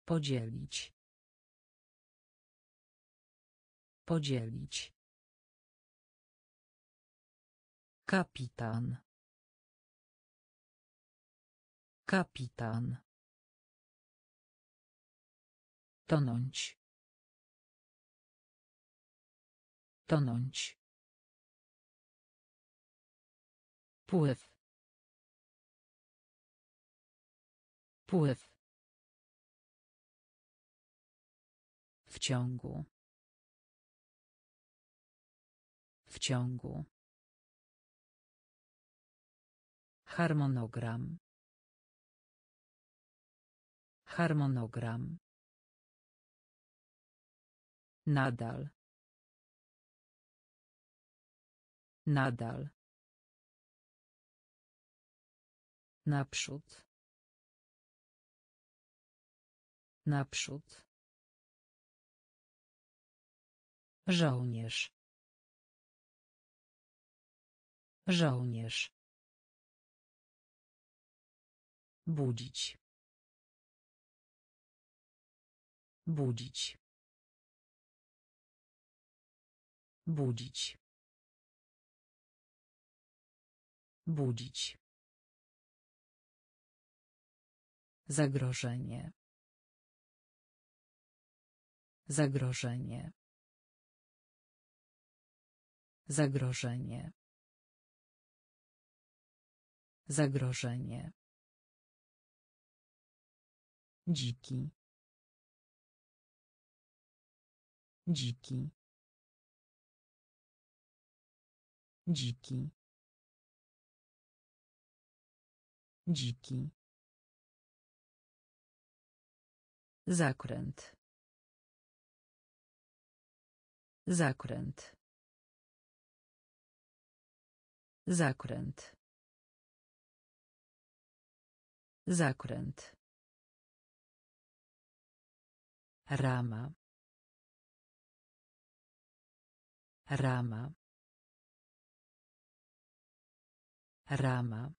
Podzielić. Podzielić. Kapitan. Kapitan. Tonąć. Tonąć. Pływ. Pływ. W ciągu. Ciągu. Harmonogram. Harmonogram. Nadal. Nadal. Naprzód. Naprzód. Żołnierz. Żołnierz. Budzić. Budzić. Budzić. Budzić. Zagrożenie. Zagrożenie. Zagrożenie. Zagrożenie. Dziki. Dziki. Dziki. Dziki. Zakręt. Zakręt. Zakręt. Zakręt. Rama. Rama. Rama.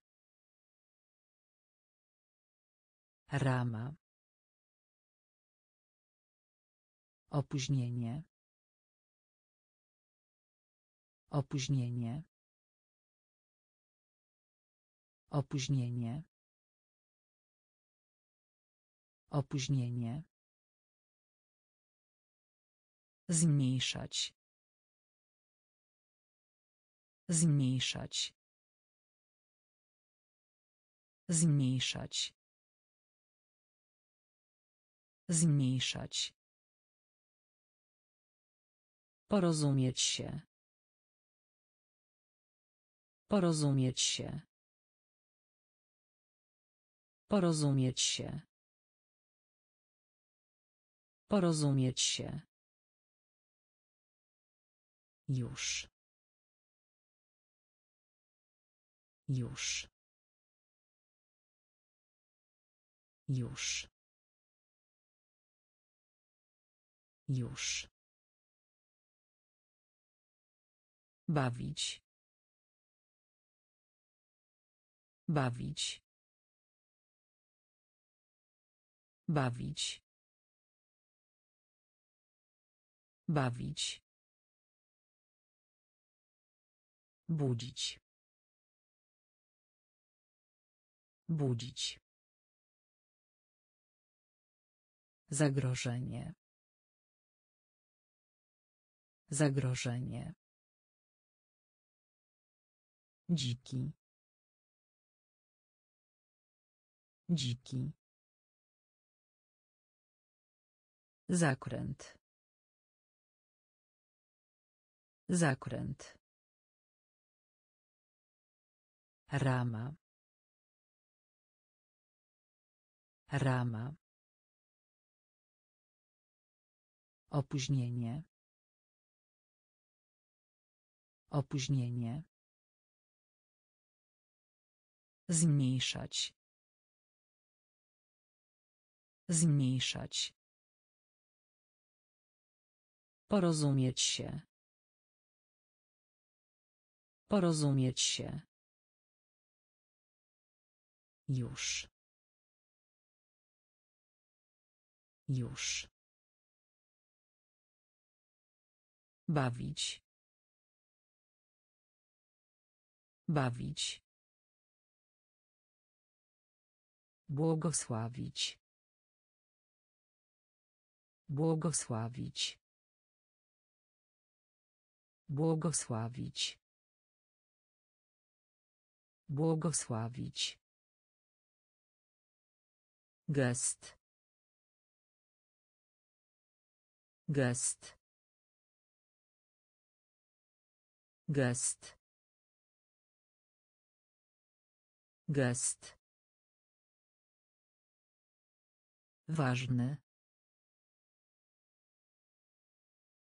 Rama. Opóźnienie. Opóźnienie. Opóźnienie. Opóźnienie. Zmniejszać. Zmniejszać. Zmniejszać. Zmniejszać. Porozumieć się. Porozumieć się. Porozumieć się. Porozumieć się. Już. Już. Już. Już. Bawić. Bawić. Bawić. Bawić. Budzić. Budzić. Zagrożenie. Zagrożenie. Dziki. Dziki. Zakręt. Zakręt. Rama. Rama. Opóźnienie. Opóźnienie. Zmniejszać. Zmniejszać. Porozumieć się. Porozumieć się. Już. Już. Bawić. Bawić. Błogosławić. Błogosławić. Błogosławić. Błogosławić. Gest. Gest. Gest. Gest. Ważny.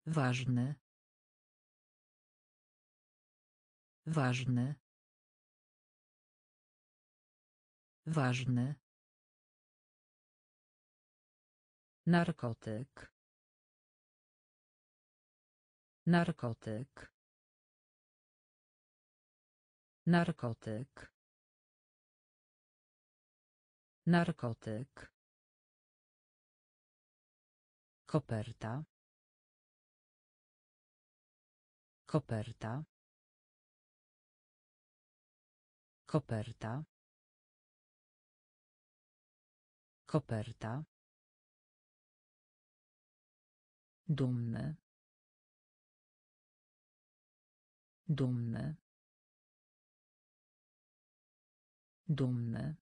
Ważny. Ważny. Ważny. Narkotyk. Narkotyk. Narkotyk. Narkotyk. Koperta. Koperta. Koperta. Koperta. Dumny. Dumny. Dumny.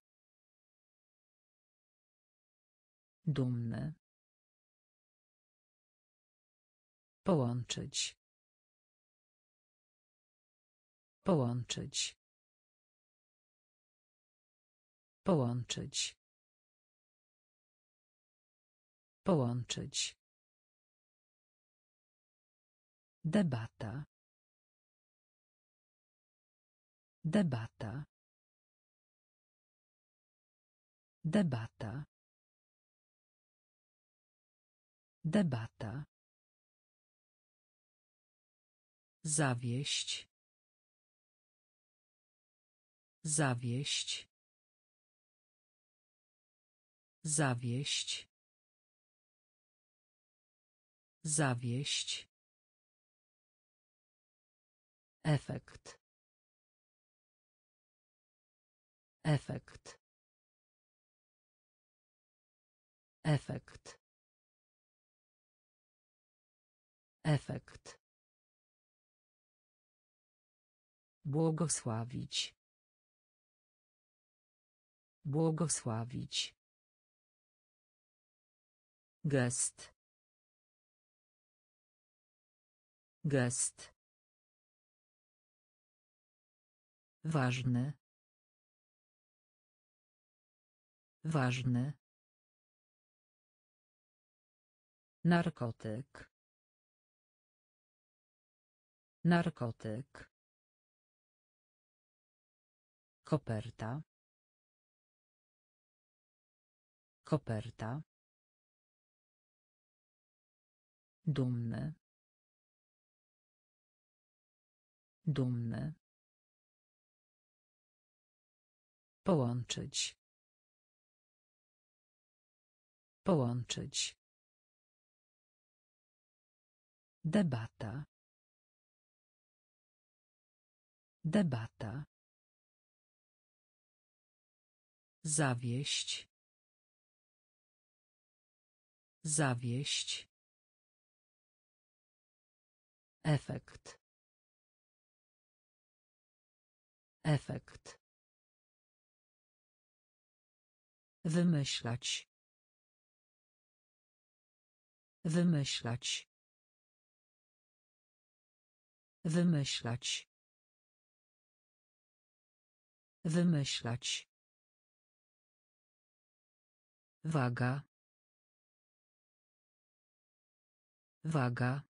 Dumny. Połączyć. Połączyć. Połączyć. Połączyć. Debata. Debata. Debata. Debata. Zawieść. Zawieść. Zawieść. Zawieść. Efekt. Efekt. Efekt. Efekt. Błogosławić. Błogosławić. Gest. Gest. Ważny. Ważny. Narkotyk. Narkotyk. Koperta. Koperta. Dumny. Dumny. Połączyć. Połączyć. Debata. Debata. Zawieść. Zawieść. Efekt. Efekt. Wymyślać. Wymyślać. Wymyślać. Wymyślać. Waga. Waga.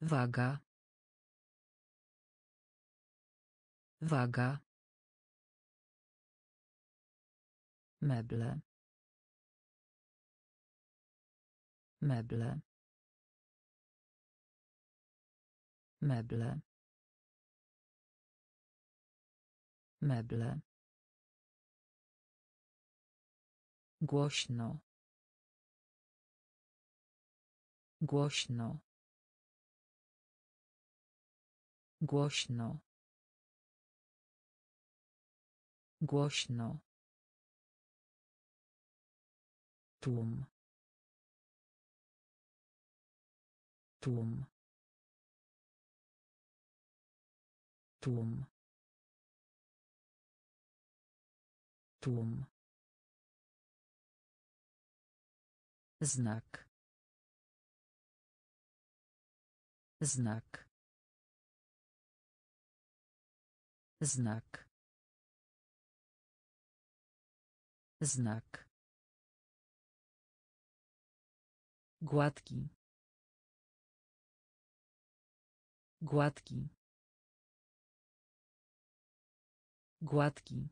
Waga. Waga. Meble. Meble. Meble. Meble. Głośno. Głośno. Głośno. Głośno. Tłum. Tłum. Tłum. Tłum. Znak. Znak. Znak. Znak. Gładki. Gładki. Gładki.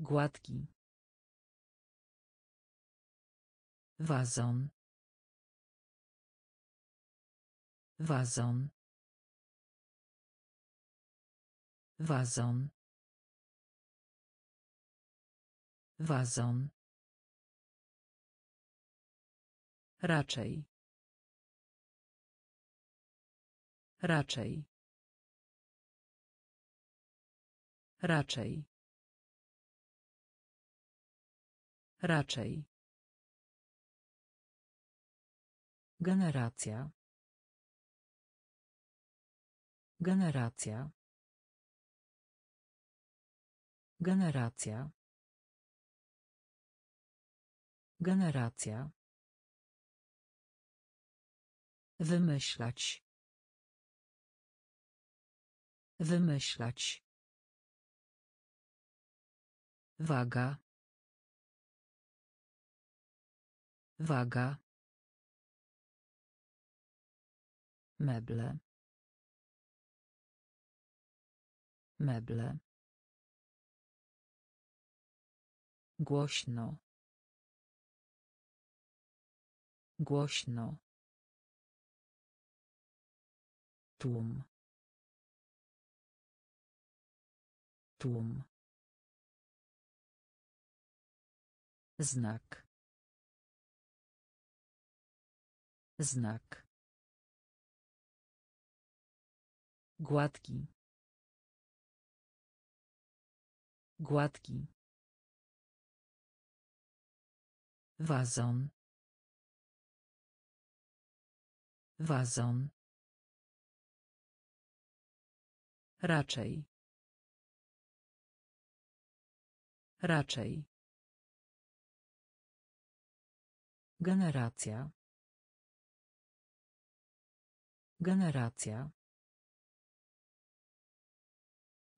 Gładki. Wazon. Wazon. Wazon. Wazon. Raczej. Raczej. Raczej. Raczej. Generacja. Generacja. Generacja. Generacja. Wymyślać. Wymyślać. Waga. Waga. Meble. Meble. Głośno. Głośno. Tłum. Tłum. Znak. Znak. Gładki. Gładki. Wazon. Wazon. Raczej. Raczej. Generacja. Generacja.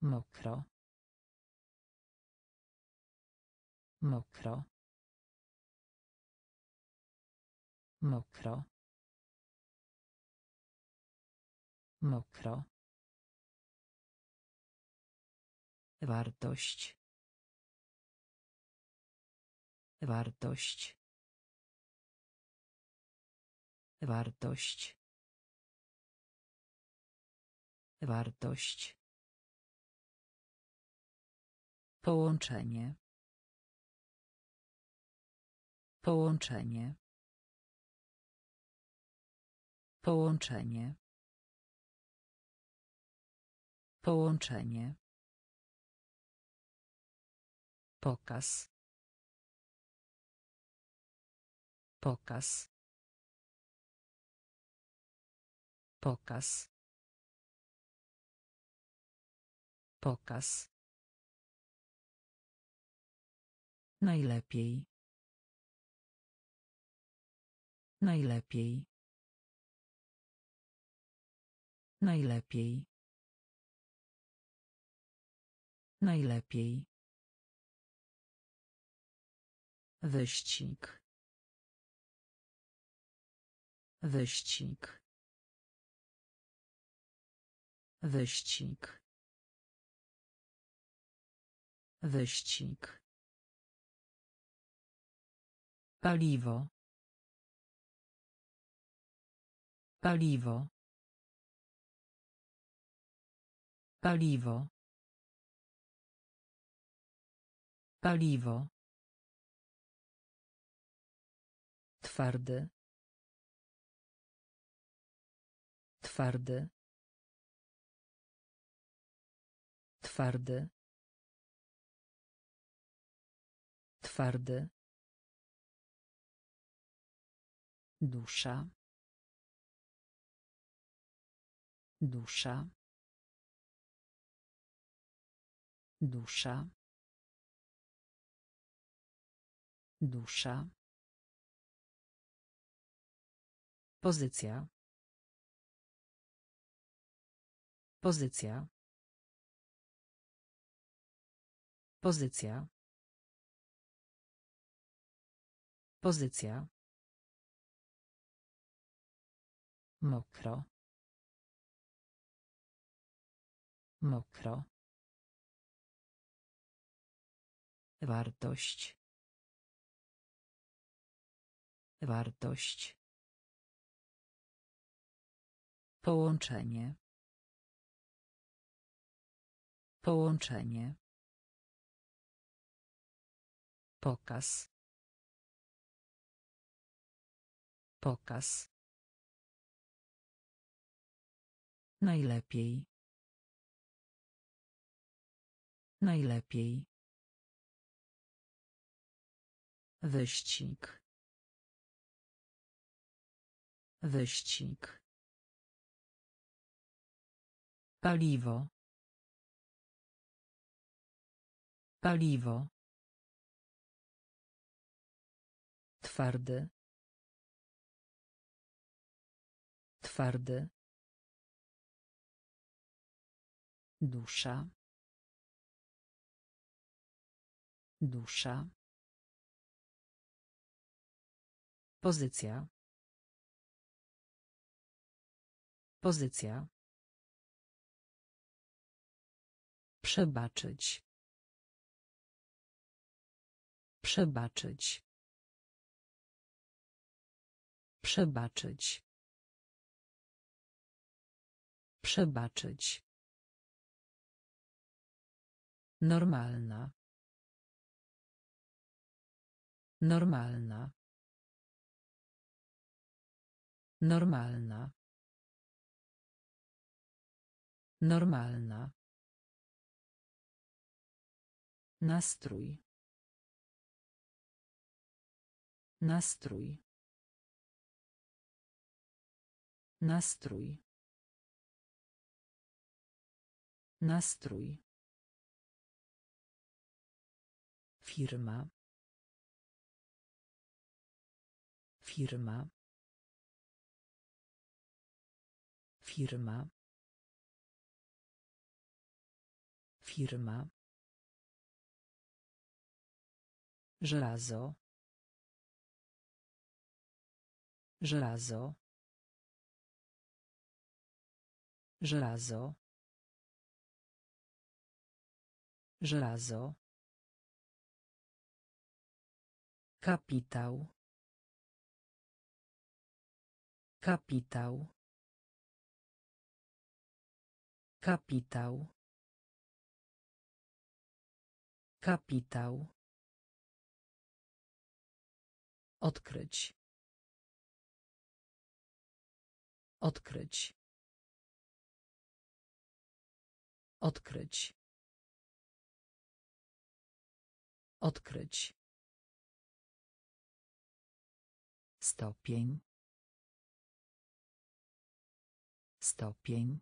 Mokro. Mokro. Mokro. Mokro. Wartość. Wartość. Wartość. Wartość. Połączenie. Połączenie. Połączenie. Połączenie. Pokaz. Pokaz. Pokaz. Pokaz. Najlepiej. Najlepiej. Najlepiej. Najlepiej. Wyścig. Wyścig. Wyścig. Wyścig. Paliwo. Paliwo. Paliwo. Paliwo. Twardy. Twardy. Twardy. Twardy. Dusza. Dusza. Dusza. Dusza. Pozycja. Pozycja. Pozycja. Pozycja. Mokro. Mokro. Wartość. Wartość. Połączenie. Połączenie. Pokaz. Pokaz. Najlepiej. Najlepiej. Wyścig. Wyścig. Paliwo. Paliwo. Twardy. Twardy. Dusza. Dusza. Pozycja. Pozycja. Przebaczyć. Przebaczyć. Przebaczyć. Przebaczyć. Normalna. Normalna. Normalna. Normalna. Nastrój. Nastrój. Nastrój. Nastrój. Firma. Firma. Firma. Firma. Żelazo. Żelazo. Żelazo. Żelazo. Kapitał. Kapitał. Kapitał. Kapitał. Odkryć. Odkryć. Odkryć. Odkryć. Stopień. Stopień.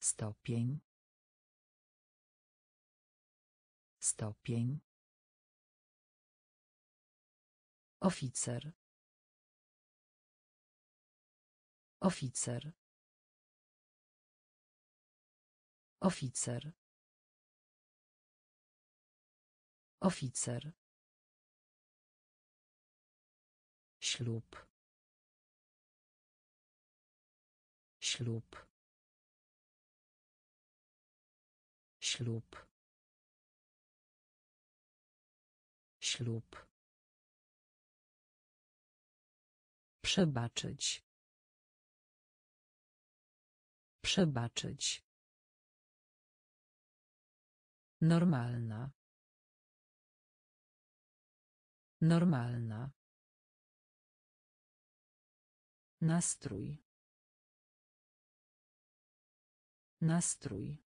Stopień. Stopień. Oficer. Oficer. Oficer. Oficer. Ślub. Ślub. Ślub. Ślub. Przebaczyć. Przebaczyć. Normalna. Normalna. Nastrój. Nastrój.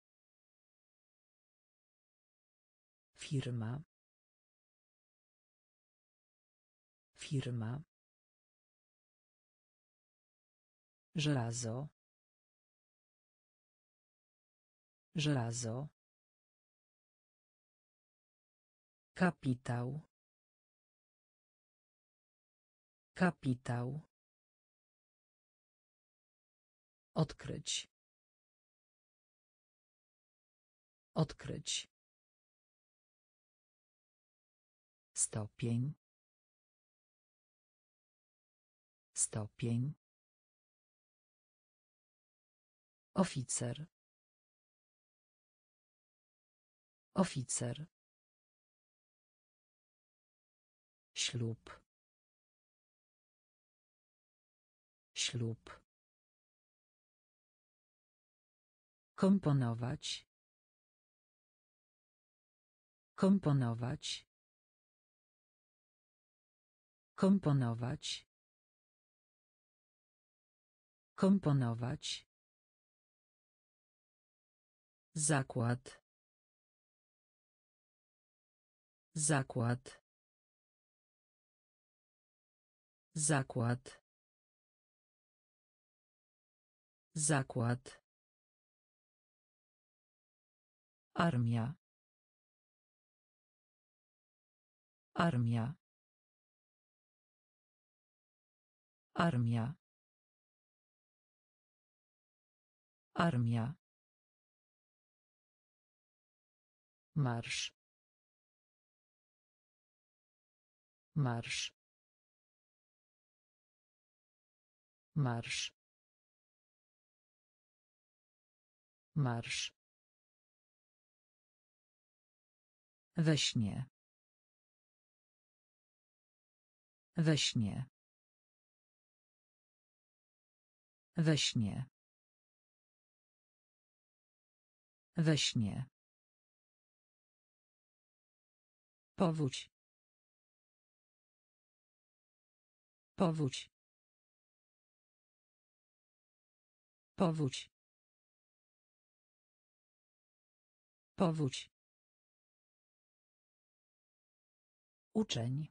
Firma. Firma. Żelazo. Żelazo. Kapitał. Kapitał. Odkryć. Odkryć. Stopień. Stopień. Oficer. Oficer. Ślub. Ślub. Komponować. Komponować. Komponować. Komponować. Zakład. Zakład. Zakład. Zakład. Armia. Armia. Armia. Armia. Marsz. Marsz. Marsz. Marsz. We śnie. We śnie. We śnie. We śnie. Powódź. Powódź. Powódź. Powódź. Uczeń.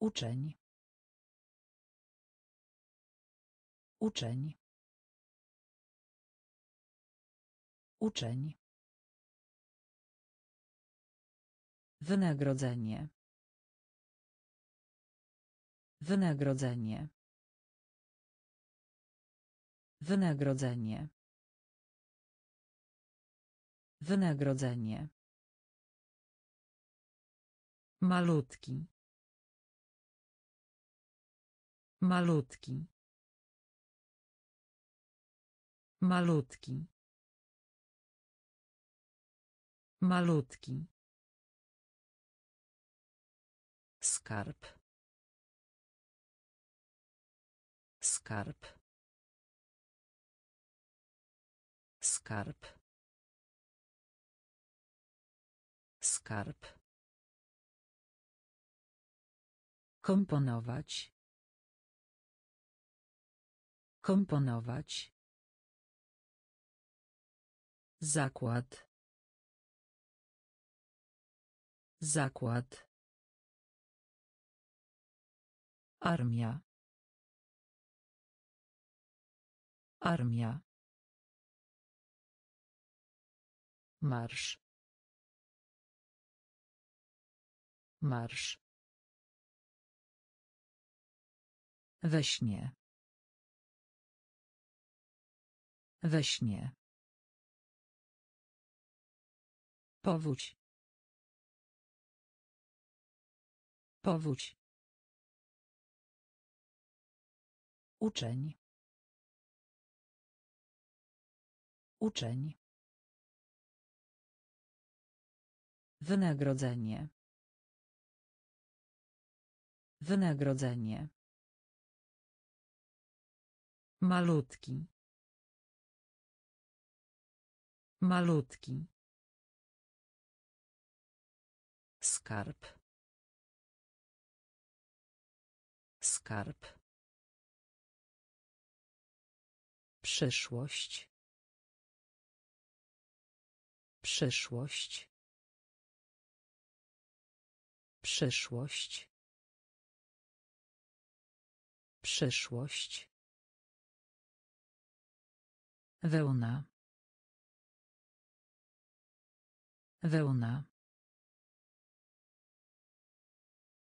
Uczeń. Uczeń. Uczeń. Wynagrodzenie. Wynagrodzenie. Wynagrodzenie. Wynagrodzenie. Malutki. Malutki. Malutki. Malutki. Skarb. Skarb. Skarb. Skarb. Komponować. Komponować. Zakład. Zakład. Armia. Armia. Marsz. Marsz. We śnie. We śnie. Powódź. Powódź. Uczeń. Uczeń. Wynagrodzenie. Wynagrodzenie. Malutki. Malutki. Skarb. Skarb. Przyszłość. Przyszłość. Przyszłość. Przyszłość. Wełna. Wełna.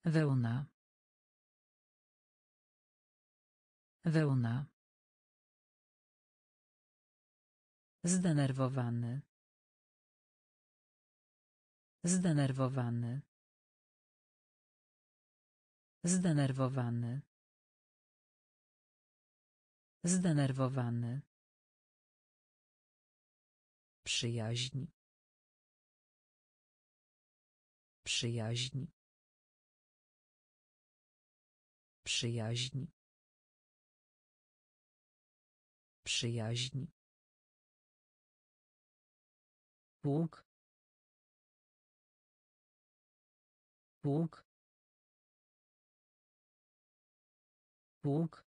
Wełna. Wełna. Zdenerwowany. Zdenerwowany. Zdenerwowany. Zdenerwowany. Przyjaźń. Przyjaźń. Przyjaźń. Przyjaźń. Bóg. Bóg. Bóg.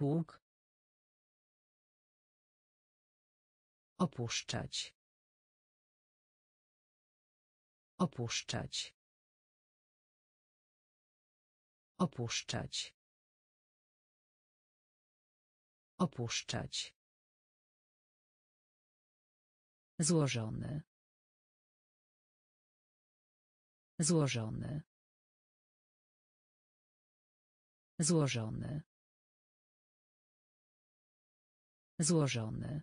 Bóg. Opuszczać. Opuszczać. Opuszczać. Opuszczać. Złożony. Złożony. Złożony. Złożony.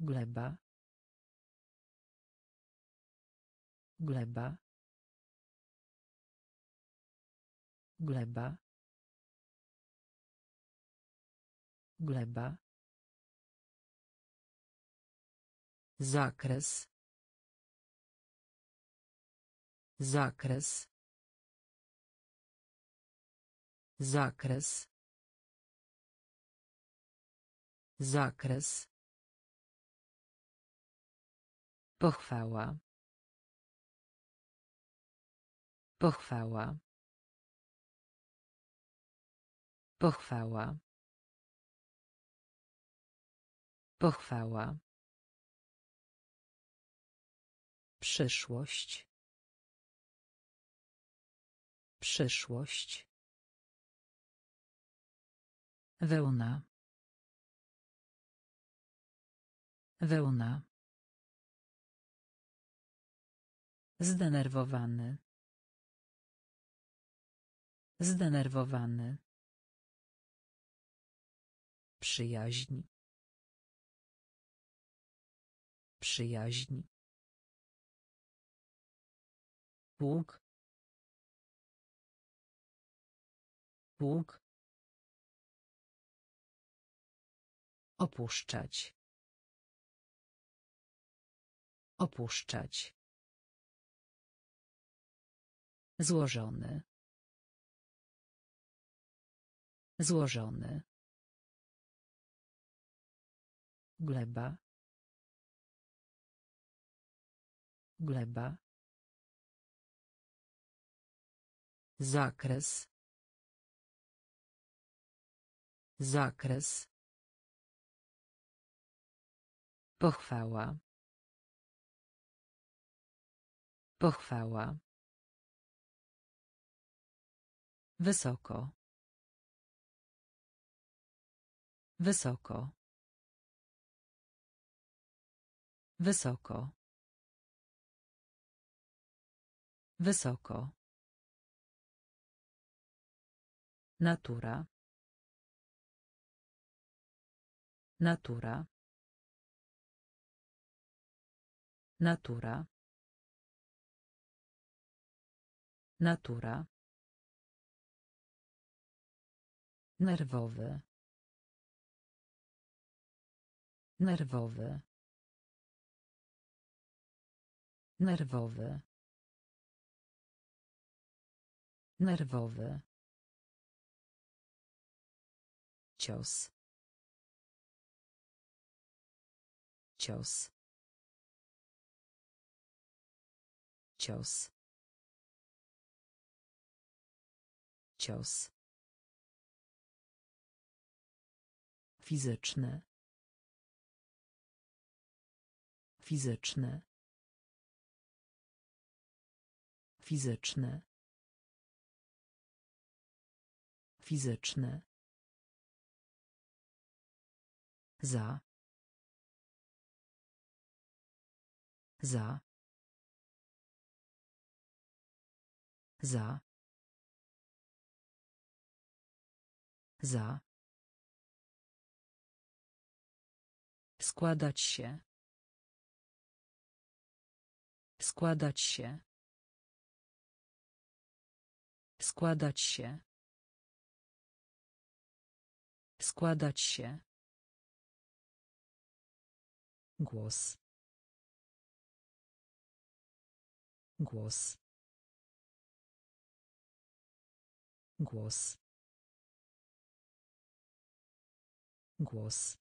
Gleba. Gleba. Gleba. Gleba. Zakres. Zakres. Zakres. Zakres. Pochwała. Pochwała. Pochwała. Pochwała. Przyszłość. Przyszłość. Wełna. Wełna. Zdenerwowany. Zdenerwowany. Przyjaźń. Przyjaźń. Bóg. Bóg. Opuszczać. Opuszczać. Złożony. Złożony. Gleba. Gleba. Zakres. Zakres. Pochwała. Pochwała. Wysoko. Wysoko. Wysoko. Wysoko. Natura. Natura. Natura. Natura. Nerwowy. Nerwowy. Nerwowy. Nerwowy. Cios. Cios. Cios. Cios. Fizyczny. Fizyczny. Fizyczny. Fizyczny. Za. Za. Za. Za. Składać się. Składać się. Składać się. Składać się. Głos. Głos. Głos. Głos.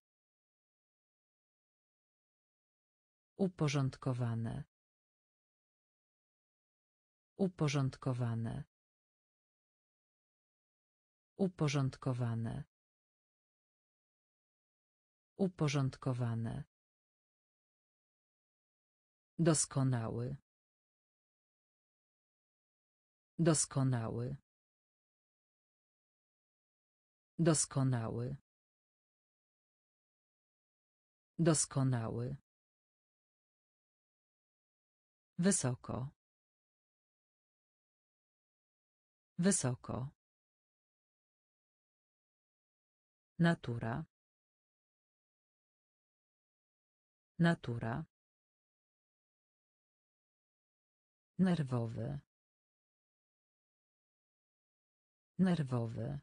Uporządkowane. Uporządkowane. Uporządkowane. Uporządkowane. Doskonały. Doskonały. Doskonały. Doskonały. Wysoko. Wysoko. Natura. Natura. Nerwowy. Nerwowy.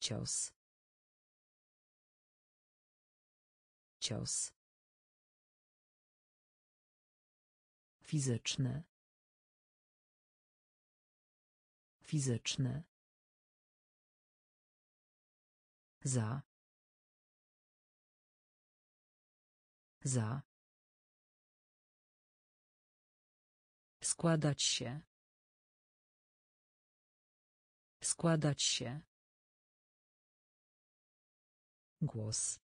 Cios. Cios. Fizyczny. Fizyczny. Za. Za. Składać się. Składać się. Głos.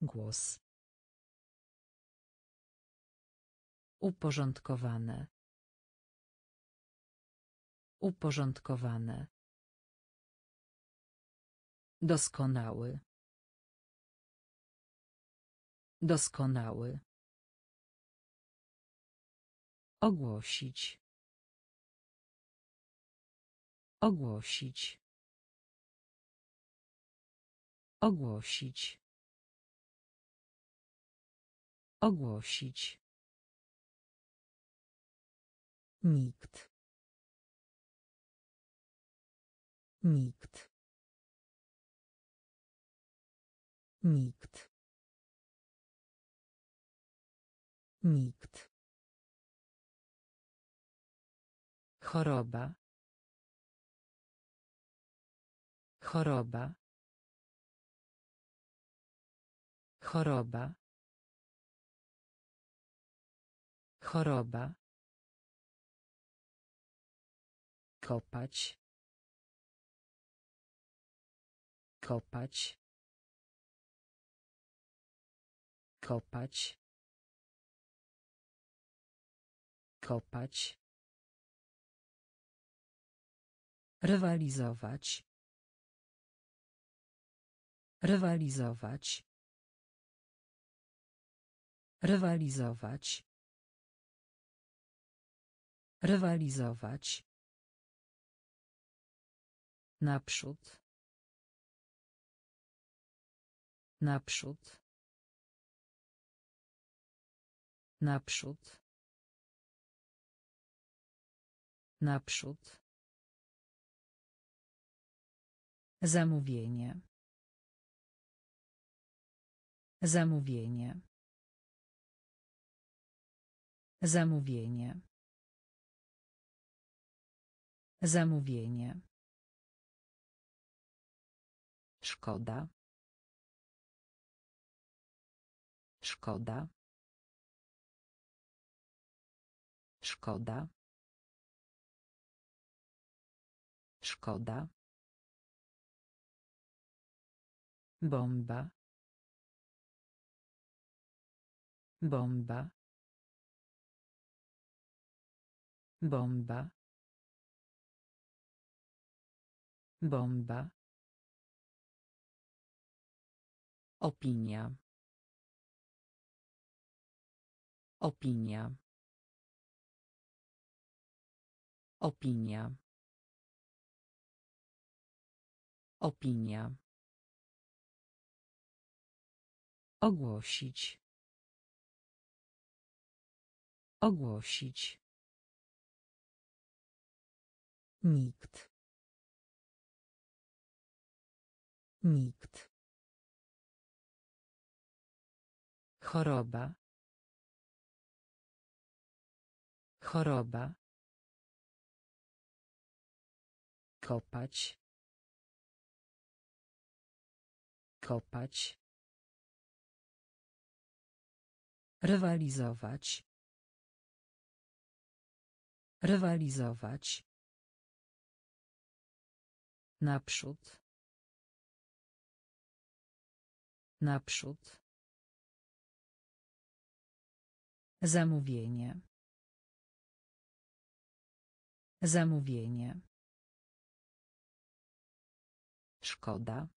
Głos. Uporządkowane. Uporządkowane. Doskonały. Doskonały. Ogłosić. Ogłosić. Ogłosić. Ogłosić. Nikt. Nikt. Nikt. Nikt. Choroba. Choroba. Choroba. Choroba. Kopać. Kopać. Kopać. Kopać. Rywalizować. Rywalizować. Rywalizować. Rywalizować. Naprzód. Naprzód. Naprzód. Naprzód. Zamówienie. Zamówienie. Zamówienie. Zamówienie. Szkoda. Szkoda. Szkoda. Szkoda. Bomba. Bomba. Bomba. Bomba. Opinia. Opinia. Opinia. Opinia. Ogłosić. Ogłosić. Nikt. Nikt. Choroba. Choroba. Kopać. Kopać. Rywalizować. Rywalizować. Naprzód. Naprzód. Zamówienie. Zamówienie. Szkoda.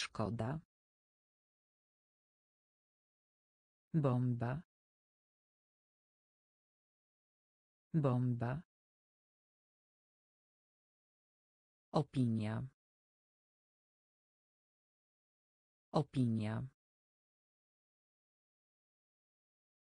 Szkoda. Bomba. Bomba. Opinia. Opinia.